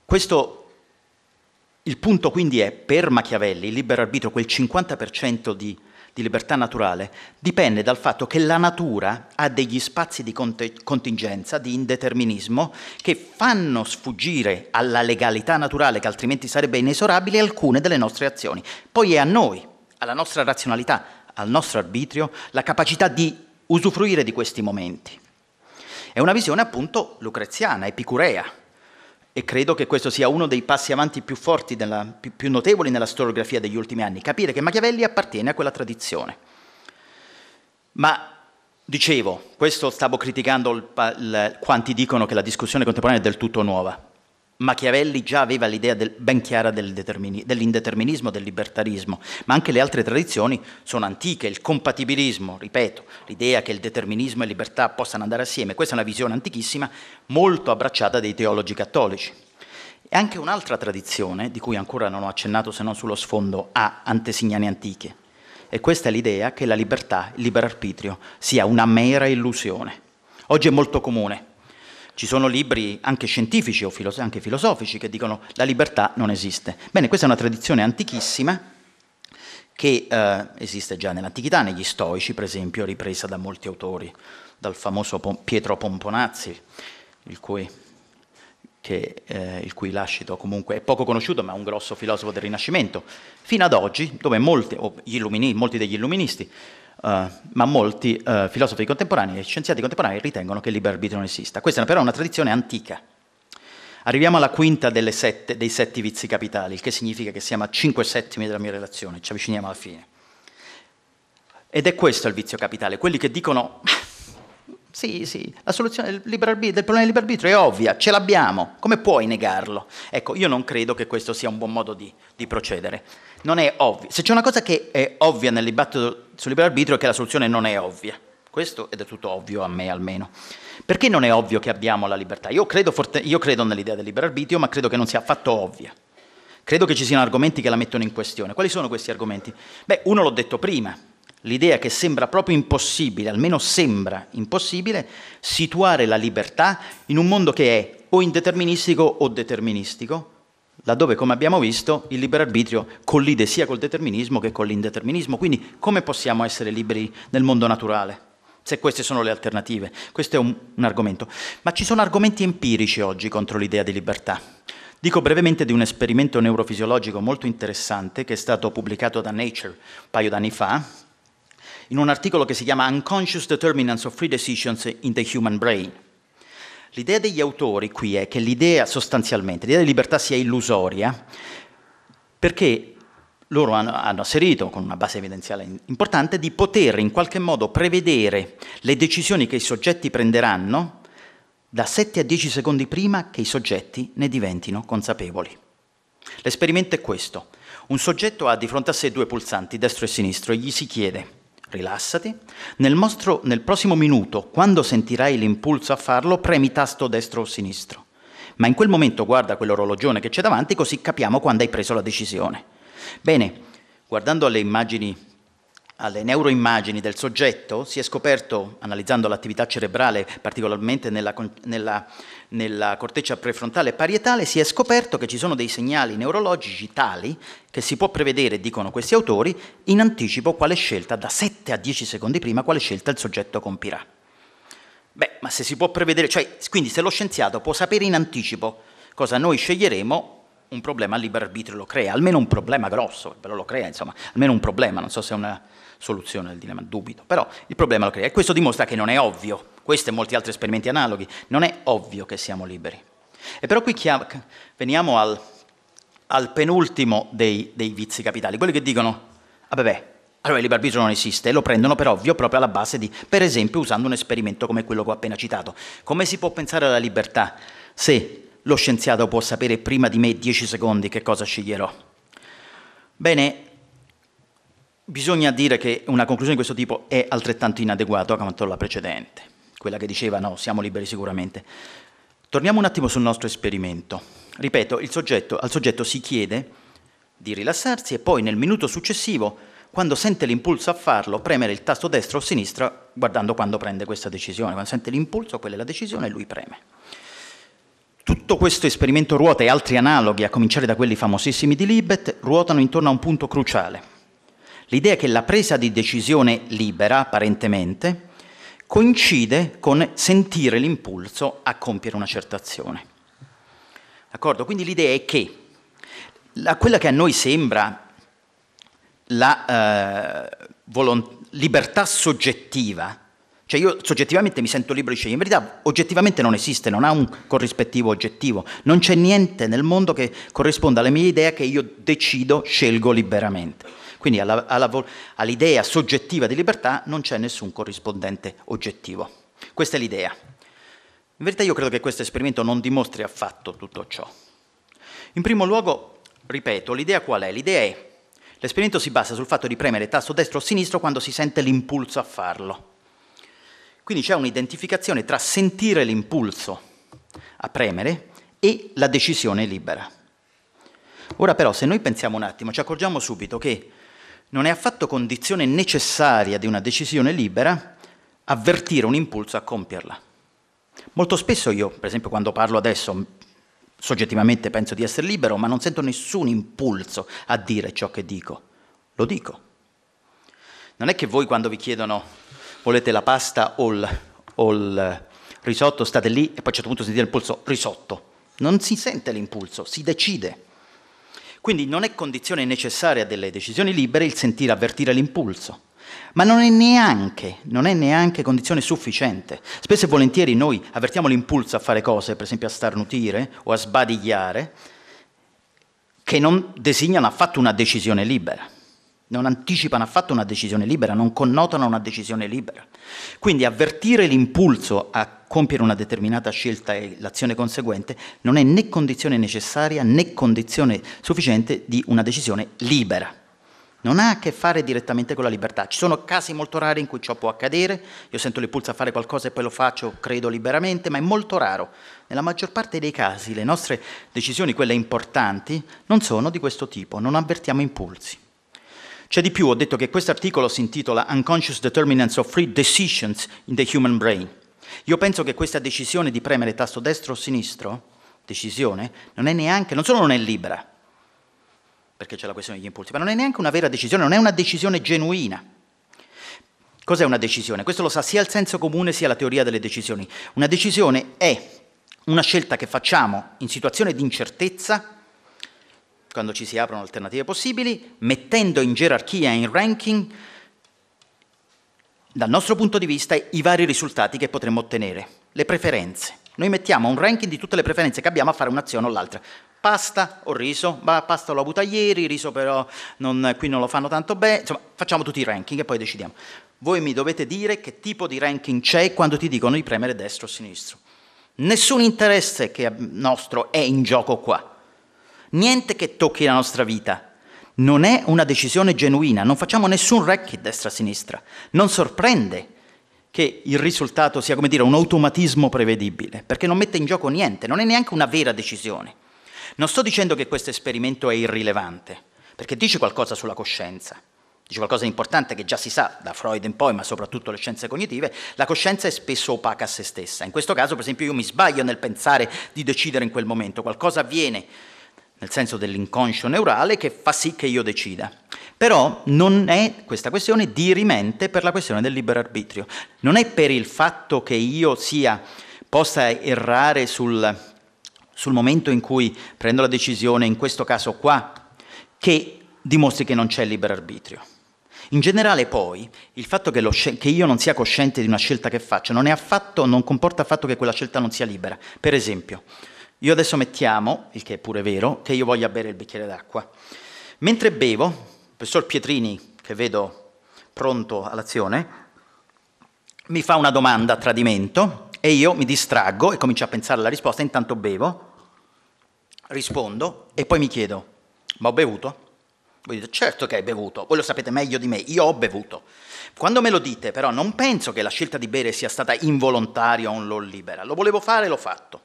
Questo, il punto quindi è, per Machiavelli, il libero arbitrio, quel 50% di, di libertà naturale, dipende dal fatto che la natura ha degli spazi di contingenza, di indeterminismo, che fanno sfuggire alla legalità naturale, che altrimenti sarebbe inesorabile, alcune delle nostre azioni. Poi è a noi, alla nostra razionalità, al nostro arbitrio la capacità di usufruire di questi momenti. È una visione appunto lucreziana, epicurea, e credo che questo sia uno dei passi avanti più forti, della, più, più, notevoli nella storiografia degli ultimi anni, capire che Machiavelli appartiene a quella tradizione. Ma dicevo, questo stavo criticando il, il, quanti dicono che la discussione contemporanea è del tutto nuova. Machiavelli già aveva l'idea del, ben chiara del dell'indeterminismo, del libertarismo, ma anche le altre tradizioni sono antiche, il compatibilismo, ripeto, l'idea che il determinismo e libertà possano andare assieme, questa è una visione antichissima, molto abbracciata dai teologi cattolici. E anche un'altra tradizione, di cui ancora non ho accennato se non sullo sfondo, ha antesignane antiche, e questa è l'idea che la libertà, il libero arbitrio, sia una mera illusione. Oggi è molto comune, ci sono libri anche scientifici o filos- anche filosofici che dicono la libertà non esiste. Bene, questa è una tradizione antichissima che eh, esiste già nell'antichità, negli stoici per esempio, ripresa da molti autori, dal famoso Pietro Pomponazzi, il cui, che, eh, il cui lascito comunque è poco conosciuto, ma è un grosso filosofo del Rinascimento, fino ad oggi, dove molti, molti degli illuministi Uh, ma molti uh, filosofi contemporanei e scienziati contemporanei ritengono che il libero arbitrio non esista. Questa però è una tradizione antica. Arriviamo alla quinta sette, dei sette vizi capitali, il che significa che siamo a cinque settimi della mia relazione, ci avviciniamo alla fine. Ed è questo il vizio capitale, quelli che dicono sì, sì, la soluzione del, del problema del libero arbitrio è ovvia, ce l'abbiamo, come puoi negarlo? Ecco, io non credo che questo sia un buon modo di, di procedere. Non è ovvio. Se c'è una cosa che è ovvia nel dibattito sul libero arbitrio è che la soluzione non è ovvia. Questo è del tutto ovvio a me almeno. Perché non è ovvio che abbiamo la libertà? Io credo, forte, io credo nell'idea del libero arbitrio, ma credo che non sia affatto ovvia. Credo che ci siano argomenti che la mettono in questione. Quali sono questi argomenti? Beh, uno l'ho detto prima, l'idea che sembra proprio impossibile, almeno sembra impossibile, situare la libertà in un mondo che è o indeterministico o deterministico, laddove, come abbiamo visto, il libero arbitrio collide sia col determinismo che con l'indeterminismo. Quindi come possiamo essere liberi nel mondo naturale? se queste sono le alternative. Questo è un, un, argomento. Ma ci sono argomenti empirici oggi contro l'idea di libertà. Dico brevemente di un esperimento neurofisiologico molto interessante che è stato pubblicato da Nature un paio d'anni fa, in un articolo che si chiama Unconscious Determinants of Free Decisions in the Human Brain. L'idea degli autori qui è che l'idea sostanzialmente, l'idea di libertà sia illusoria, perché loro hanno, hanno, asserito, con una base evidenziale importante, di poter in qualche modo prevedere le decisioni che i soggetti prenderanno da 7 a 10 secondi prima che i soggetti ne diventino consapevoli. L'esperimento è questo. Un soggetto ha di fronte a sé due pulsanti, destro e sinistro, e gli si chiede, rilassati, nel, mostro, nel prossimo minuto, quando sentirai l'impulso a farlo, premi tasto destro o sinistro. Ma in quel momento guarda quell'orologione che c'è davanti, così capiamo quando hai preso la decisione. Bene, guardando alle immagini alle neuroimmagini del soggetto si è scoperto, analizzando l'attività cerebrale, particolarmente nella, nella, nella, corteccia prefrontale parietale, si è scoperto che ci sono dei segnali neurologici tali che si può prevedere, dicono questi autori, in anticipo quale scelta, da 7 a 10 secondi prima, quale scelta il soggetto compirà. Beh, ma se si può prevedere, cioè, quindi se lo scienziato può sapere in anticipo cosa noi sceglieremo, un problema al libero arbitrio lo crea, almeno un problema grosso, però lo crea, insomma, almeno un problema, non so se è una soluzione del dilemma, dubito, però il problema lo crea e questo dimostra che non è ovvio, questo e molti altri esperimenti analoghi, non è ovvio che siamo liberi. E però qui veniamo al, al penultimo dei, dei, vizi capitali, quelli che dicono, ah beh, allora il libero arbitrio non esiste e lo prendono per ovvio proprio alla base di, per esempio, usando un esperimento come quello che ho appena citato. Come si può pensare alla libertà se lo scienziato può sapere prima di me 10 secondi che cosa sceglierò. Bene, bisogna dire che una conclusione di questo tipo è altrettanto inadeguata quanto la precedente, quella che diceva no, siamo liberi sicuramente. Torniamo un attimo sul nostro esperimento. Ripeto, soggetto, al soggetto si chiede di rilassarsi e poi nel minuto successivo, quando sente l'impulso a farlo, premere il tasto destro o sinistra guardando quando prende questa decisione. Quando sente l'impulso, quella è la decisione e lui preme. Tutto questo esperimento ruota e altri analoghi, a cominciare da quelli famosissimi di Libet, ruotano intorno a un punto cruciale. L'idea che la presa di decisione libera, apparentemente, coincide con sentire l'impulso a compiere una certa azione. D'accordo? Quindi l'idea è che la, quella che a noi sembra la eh, volont- libertà soggettiva cioè io soggettivamente mi sento libero di scegliere, in verità oggettivamente non esiste, non ha un corrispettivo oggettivo, non c'è niente nel mondo che corrisponda alla mia idea che io decido, scelgo liberamente. Quindi all'idea soggettiva di libertà non c'è nessun corrispondente oggettivo. Questa è l'idea. In verità io credo che questo esperimento non dimostri affatto tutto ciò. In primo luogo, ripeto, l'idea qual è? L'idea è, l'esperimento si basa sul fatto di premere tasto destro o sinistro quando si sente l'impulso a farlo. Quindi c'è un'identificazione tra sentire l'impulso a premere e la decisione libera. Ora però, se noi pensiamo un attimo, ci accorgiamo subito che non è affatto condizione necessaria di una decisione libera avvertire un impulso a compierla. Molto spesso io, per esempio, quando parlo adesso, soggettivamente penso di essere libero, ma non sento nessun impulso a dire ciò che dico. Lo dico. Non è che voi quando vi chiedono volete la pasta o il, o il risotto, state lì e poi a un certo punto sentite il pulso risotto. Non si sente l'impulso, si decide. Quindi non è condizione necessaria delle decisioni libere il sentire avvertire l'impulso, ma non è, neanche, non è neanche condizione sufficiente. Spesso e volentieri noi avvertiamo l'impulso a fare cose, per esempio a starnutire o a sbadigliare, che non designano affatto una decisione libera non anticipano affatto una decisione libera, non connotano una decisione libera. Quindi avvertire l'impulso a compiere una determinata scelta e l'azione conseguente non è né condizione necessaria né condizione sufficiente di una decisione libera. non ha a che fare direttamente con la libertà. Ci sono casi molto rari in cui ciò può accadere, io sento l'impulso a fare qualcosa e poi lo faccio, credo liberamente, ma è molto raro. Nella maggior parte dei casi le nostre decisioni, quelle importanti, non sono di questo tipo, non avvertiamo impulsi. C'è di più, ho detto che questo articolo si intitola Unconscious Determinants of Free Decisions in the Human Brain. Io penso che questa decisione di premere tasto destro o sinistro, decisione, non è neanche, non solo non è libera, perché c'è la questione degli impulsi, ma non è neanche una vera decisione, non è una decisione genuina. Cos'è una decisione? Questo lo sa sia il senso comune sia la teoria delle decisioni. Una decisione è una scelta che facciamo in situazione di incertezza, quando ci si aprono alternative possibili, mettendo in gerarchia, in ranking, dal nostro punto di vista, i vari risultati che potremmo ottenere, le preferenze. Noi mettiamo un ranking di tutte le preferenze che abbiamo a fare un'azione o l'altra. Pasta o riso? Ma pasta l'ho avuta ieri, riso però non, qui non lo fanno tanto bene. Insomma, facciamo tutti i ranking e poi decidiamo. Voi mi dovete dire che tipo di ranking c'è quando ti dicono di premere destro o sinistro. Nessun interesse nostro è in gioco qua. Niente che tocchi la nostra vita. Non è una decisione genuina, non facciamo nessun ranking destra-sinistra. Non sorprende che il risultato sia come dire un automatismo prevedibile, perché non mette in gioco niente, non è neanche una vera decisione. Non sto dicendo che questo esperimento è irrilevante, perché dice qualcosa sulla coscienza, dice qualcosa di importante che già si sa da Freud in poi, ma soprattutto le scienze cognitive, la coscienza è spesso opaca a se stessa. In questo caso, per esempio, io mi sbaglio nel pensare di decidere in quel momento, qualcosa avviene nel senso dell'inconscio neurale che fa sì che io decida. Però non è questa questione dirimente per la questione del libero arbitrio, non è per il fatto che io sia, possa errare sul, sul momento in cui prendo la decisione, in questo caso qua, che dimostri che non c'è libero arbitrio. In generale poi il fatto che, che, io non sia cosciente di una scelta che faccio non, affatto, non comporta affatto che quella scelta non sia libera. Per esempio, io adesso mettiamo, il che è pure vero, che io voglia bere il bicchiere d'acqua. Mentre bevo, il professor Pietrini, che vedo pronto all'azione, mi fa una domanda a tradimento e io mi distraggo e comincio a pensare alla risposta, intanto bevo, rispondo e poi mi chiedo, ma ho bevuto? Voi dite, certo che hai bevuto, voi lo sapete meglio di me, io ho bevuto. Quando me lo dite, però, non penso che la scelta di bere sia stata involontaria o non libera, lo volevo fare e l'ho fatto.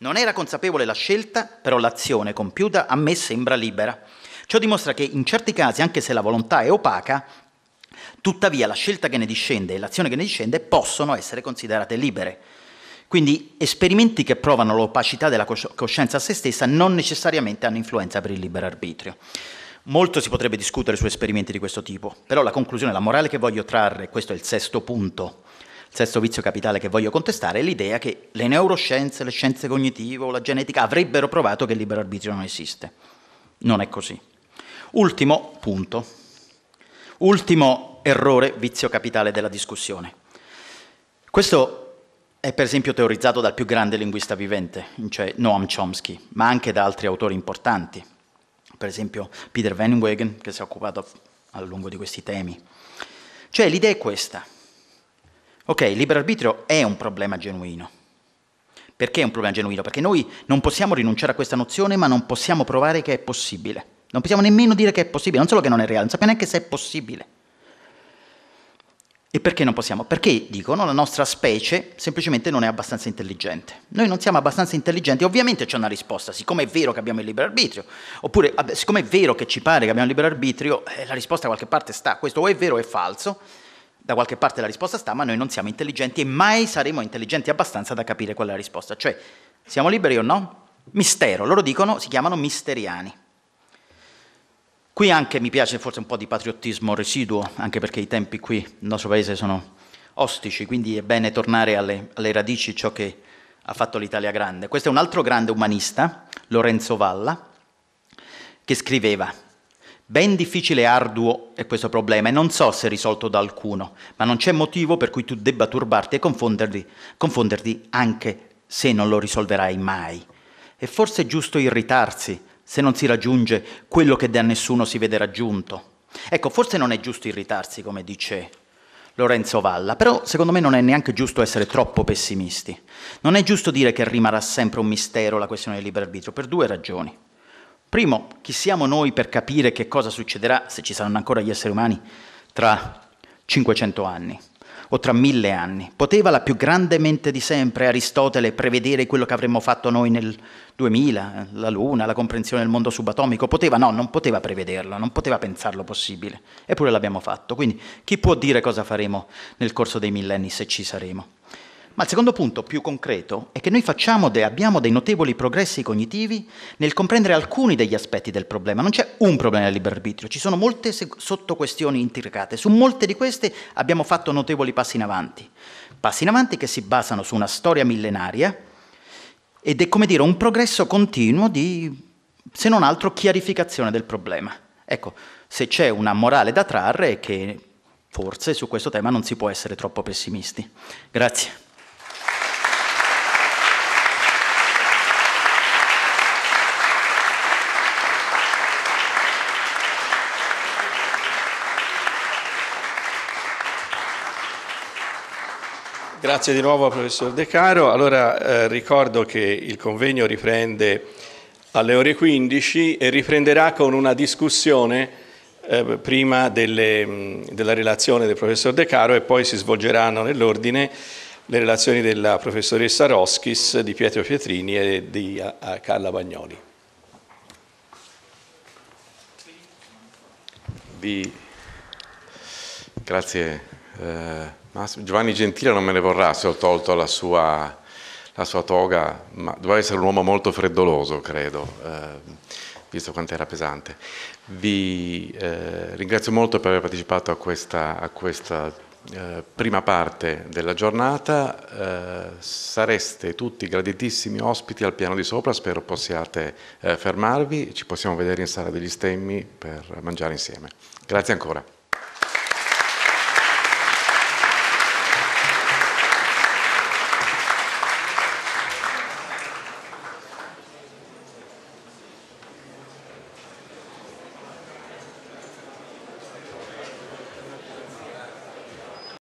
Non era consapevole la scelta, però l'azione compiuta a me sembra libera. Ciò dimostra che in certi casi, anche se la volontà è opaca, tuttavia la scelta che ne discende e l'azione che ne discende possono essere considerate libere. Quindi esperimenti che provano l'opacità della coscienza a se stessa non necessariamente hanno influenza per il libero arbitrio. Molto si potrebbe discutere su esperimenti di questo tipo, però la conclusione, la morale che voglio trarre, questo è il sesto punto il sesto vizio capitale che voglio contestare è l'idea che le neuroscienze, le scienze cognitive o la genetica avrebbero provato che il libero arbitrio non esiste. Non è così. Ultimo punto, ultimo errore, vizio capitale della discussione. Questo è per esempio teorizzato dal più grande linguista vivente, cioè Noam Chomsky, ma anche da altri autori importanti, per esempio Peter Van Wegen, che si è occupato a lungo di questi temi. Cioè l'idea è questa, Ok, il libero arbitrio è un problema genuino. Perché è un problema genuino? Perché noi non possiamo rinunciare a questa nozione, ma non possiamo provare che è possibile. Non possiamo nemmeno dire che è possibile, non solo che non è reale, non sappiamo neanche se è possibile. E perché non possiamo? Perché, dicono, la nostra specie semplicemente non è abbastanza intelligente. Noi non siamo abbastanza intelligenti, ovviamente c'è una risposta, siccome è vero che abbiamo il libero arbitrio, oppure siccome è vero che ci pare che abbiamo il libero arbitrio, eh, la risposta da qualche parte sta, questo o è vero o è falso, da qualche parte la risposta sta, ma noi non siamo intelligenti e mai saremo intelligenti abbastanza da capire qual è la risposta. Cioè, siamo liberi o no? Mistero, loro dicono, si chiamano misteriani. Qui anche mi piace forse un po' di patriottismo residuo, anche perché i tempi qui nel nostro paese sono ostici, quindi è bene tornare alle, alle radici, ciò che ha fatto l'Italia grande. Questo è un altro grande umanista, Lorenzo Valla, che scriveva Ben difficile e arduo è questo problema e non so se risolto da alcuno, ma non c'è motivo per cui tu debba turbarti e confonderti, confonderti anche se non lo risolverai mai. E forse è giusto irritarsi se non si raggiunge quello che da nessuno si vede raggiunto. Ecco, forse non è giusto irritarsi, come dice Lorenzo Valla, però secondo me non è neanche giusto essere troppo pessimisti. Non è giusto dire che rimarrà sempre un mistero la questione del libero arbitrio, per due ragioni. Primo, chi siamo noi per capire che cosa succederà, se ci saranno ancora gli esseri umani, tra 500 anni o tra mille anni? Poteva la più grande mente di sempre, Aristotele, prevedere quello che avremmo fatto noi nel 2000, la Luna, la comprensione del mondo subatomico? Poteva? No, non poteva prevederlo, non poteva pensarlo possibile. Eppure l'abbiamo fatto. Quindi chi può dire cosa faremo nel corso dei millenni se ci saremo? Ma il secondo punto, più concreto, è che noi de, abbiamo dei notevoli progressi cognitivi nel comprendere alcuni degli aspetti del problema. Non c'è un problema del libero arbitrio, ci sono molte sottoquestioni intricate. Su molte di queste abbiamo fatto notevoli passi in avanti. Passi in avanti che si basano su una storia millenaria ed è come dire un progresso continuo di, se non altro, chiarificazione del problema. Ecco, se c'è una morale da trarre è che forse su questo tema non si può essere troppo pessimisti. Grazie. Grazie di nuovo professor De Caro. Allora eh, ricordo che il convegno riprende alle ore 15 e riprenderà con una discussione eh, prima delle, mh, della relazione del professor De Caro e poi si svolgeranno nell'ordine le relazioni della professoressa Roschis, di Pietro Pietrini e di a, a Carla Bagnoli. Vi... Grazie. Eh Giovanni Gentile non me ne vorrà se ho tolto la sua, la sua toga, ma doveva essere un uomo molto freddoloso, credo, eh, visto quanto era pesante. Vi eh, ringrazio molto per aver partecipato a questa, a questa eh, prima parte della giornata. Eh, sareste tutti graditissimi ospiti al piano di sopra, spero possiate eh, fermarvi, ci possiamo vedere in sala degli stemmi per mangiare insieme. Grazie ancora.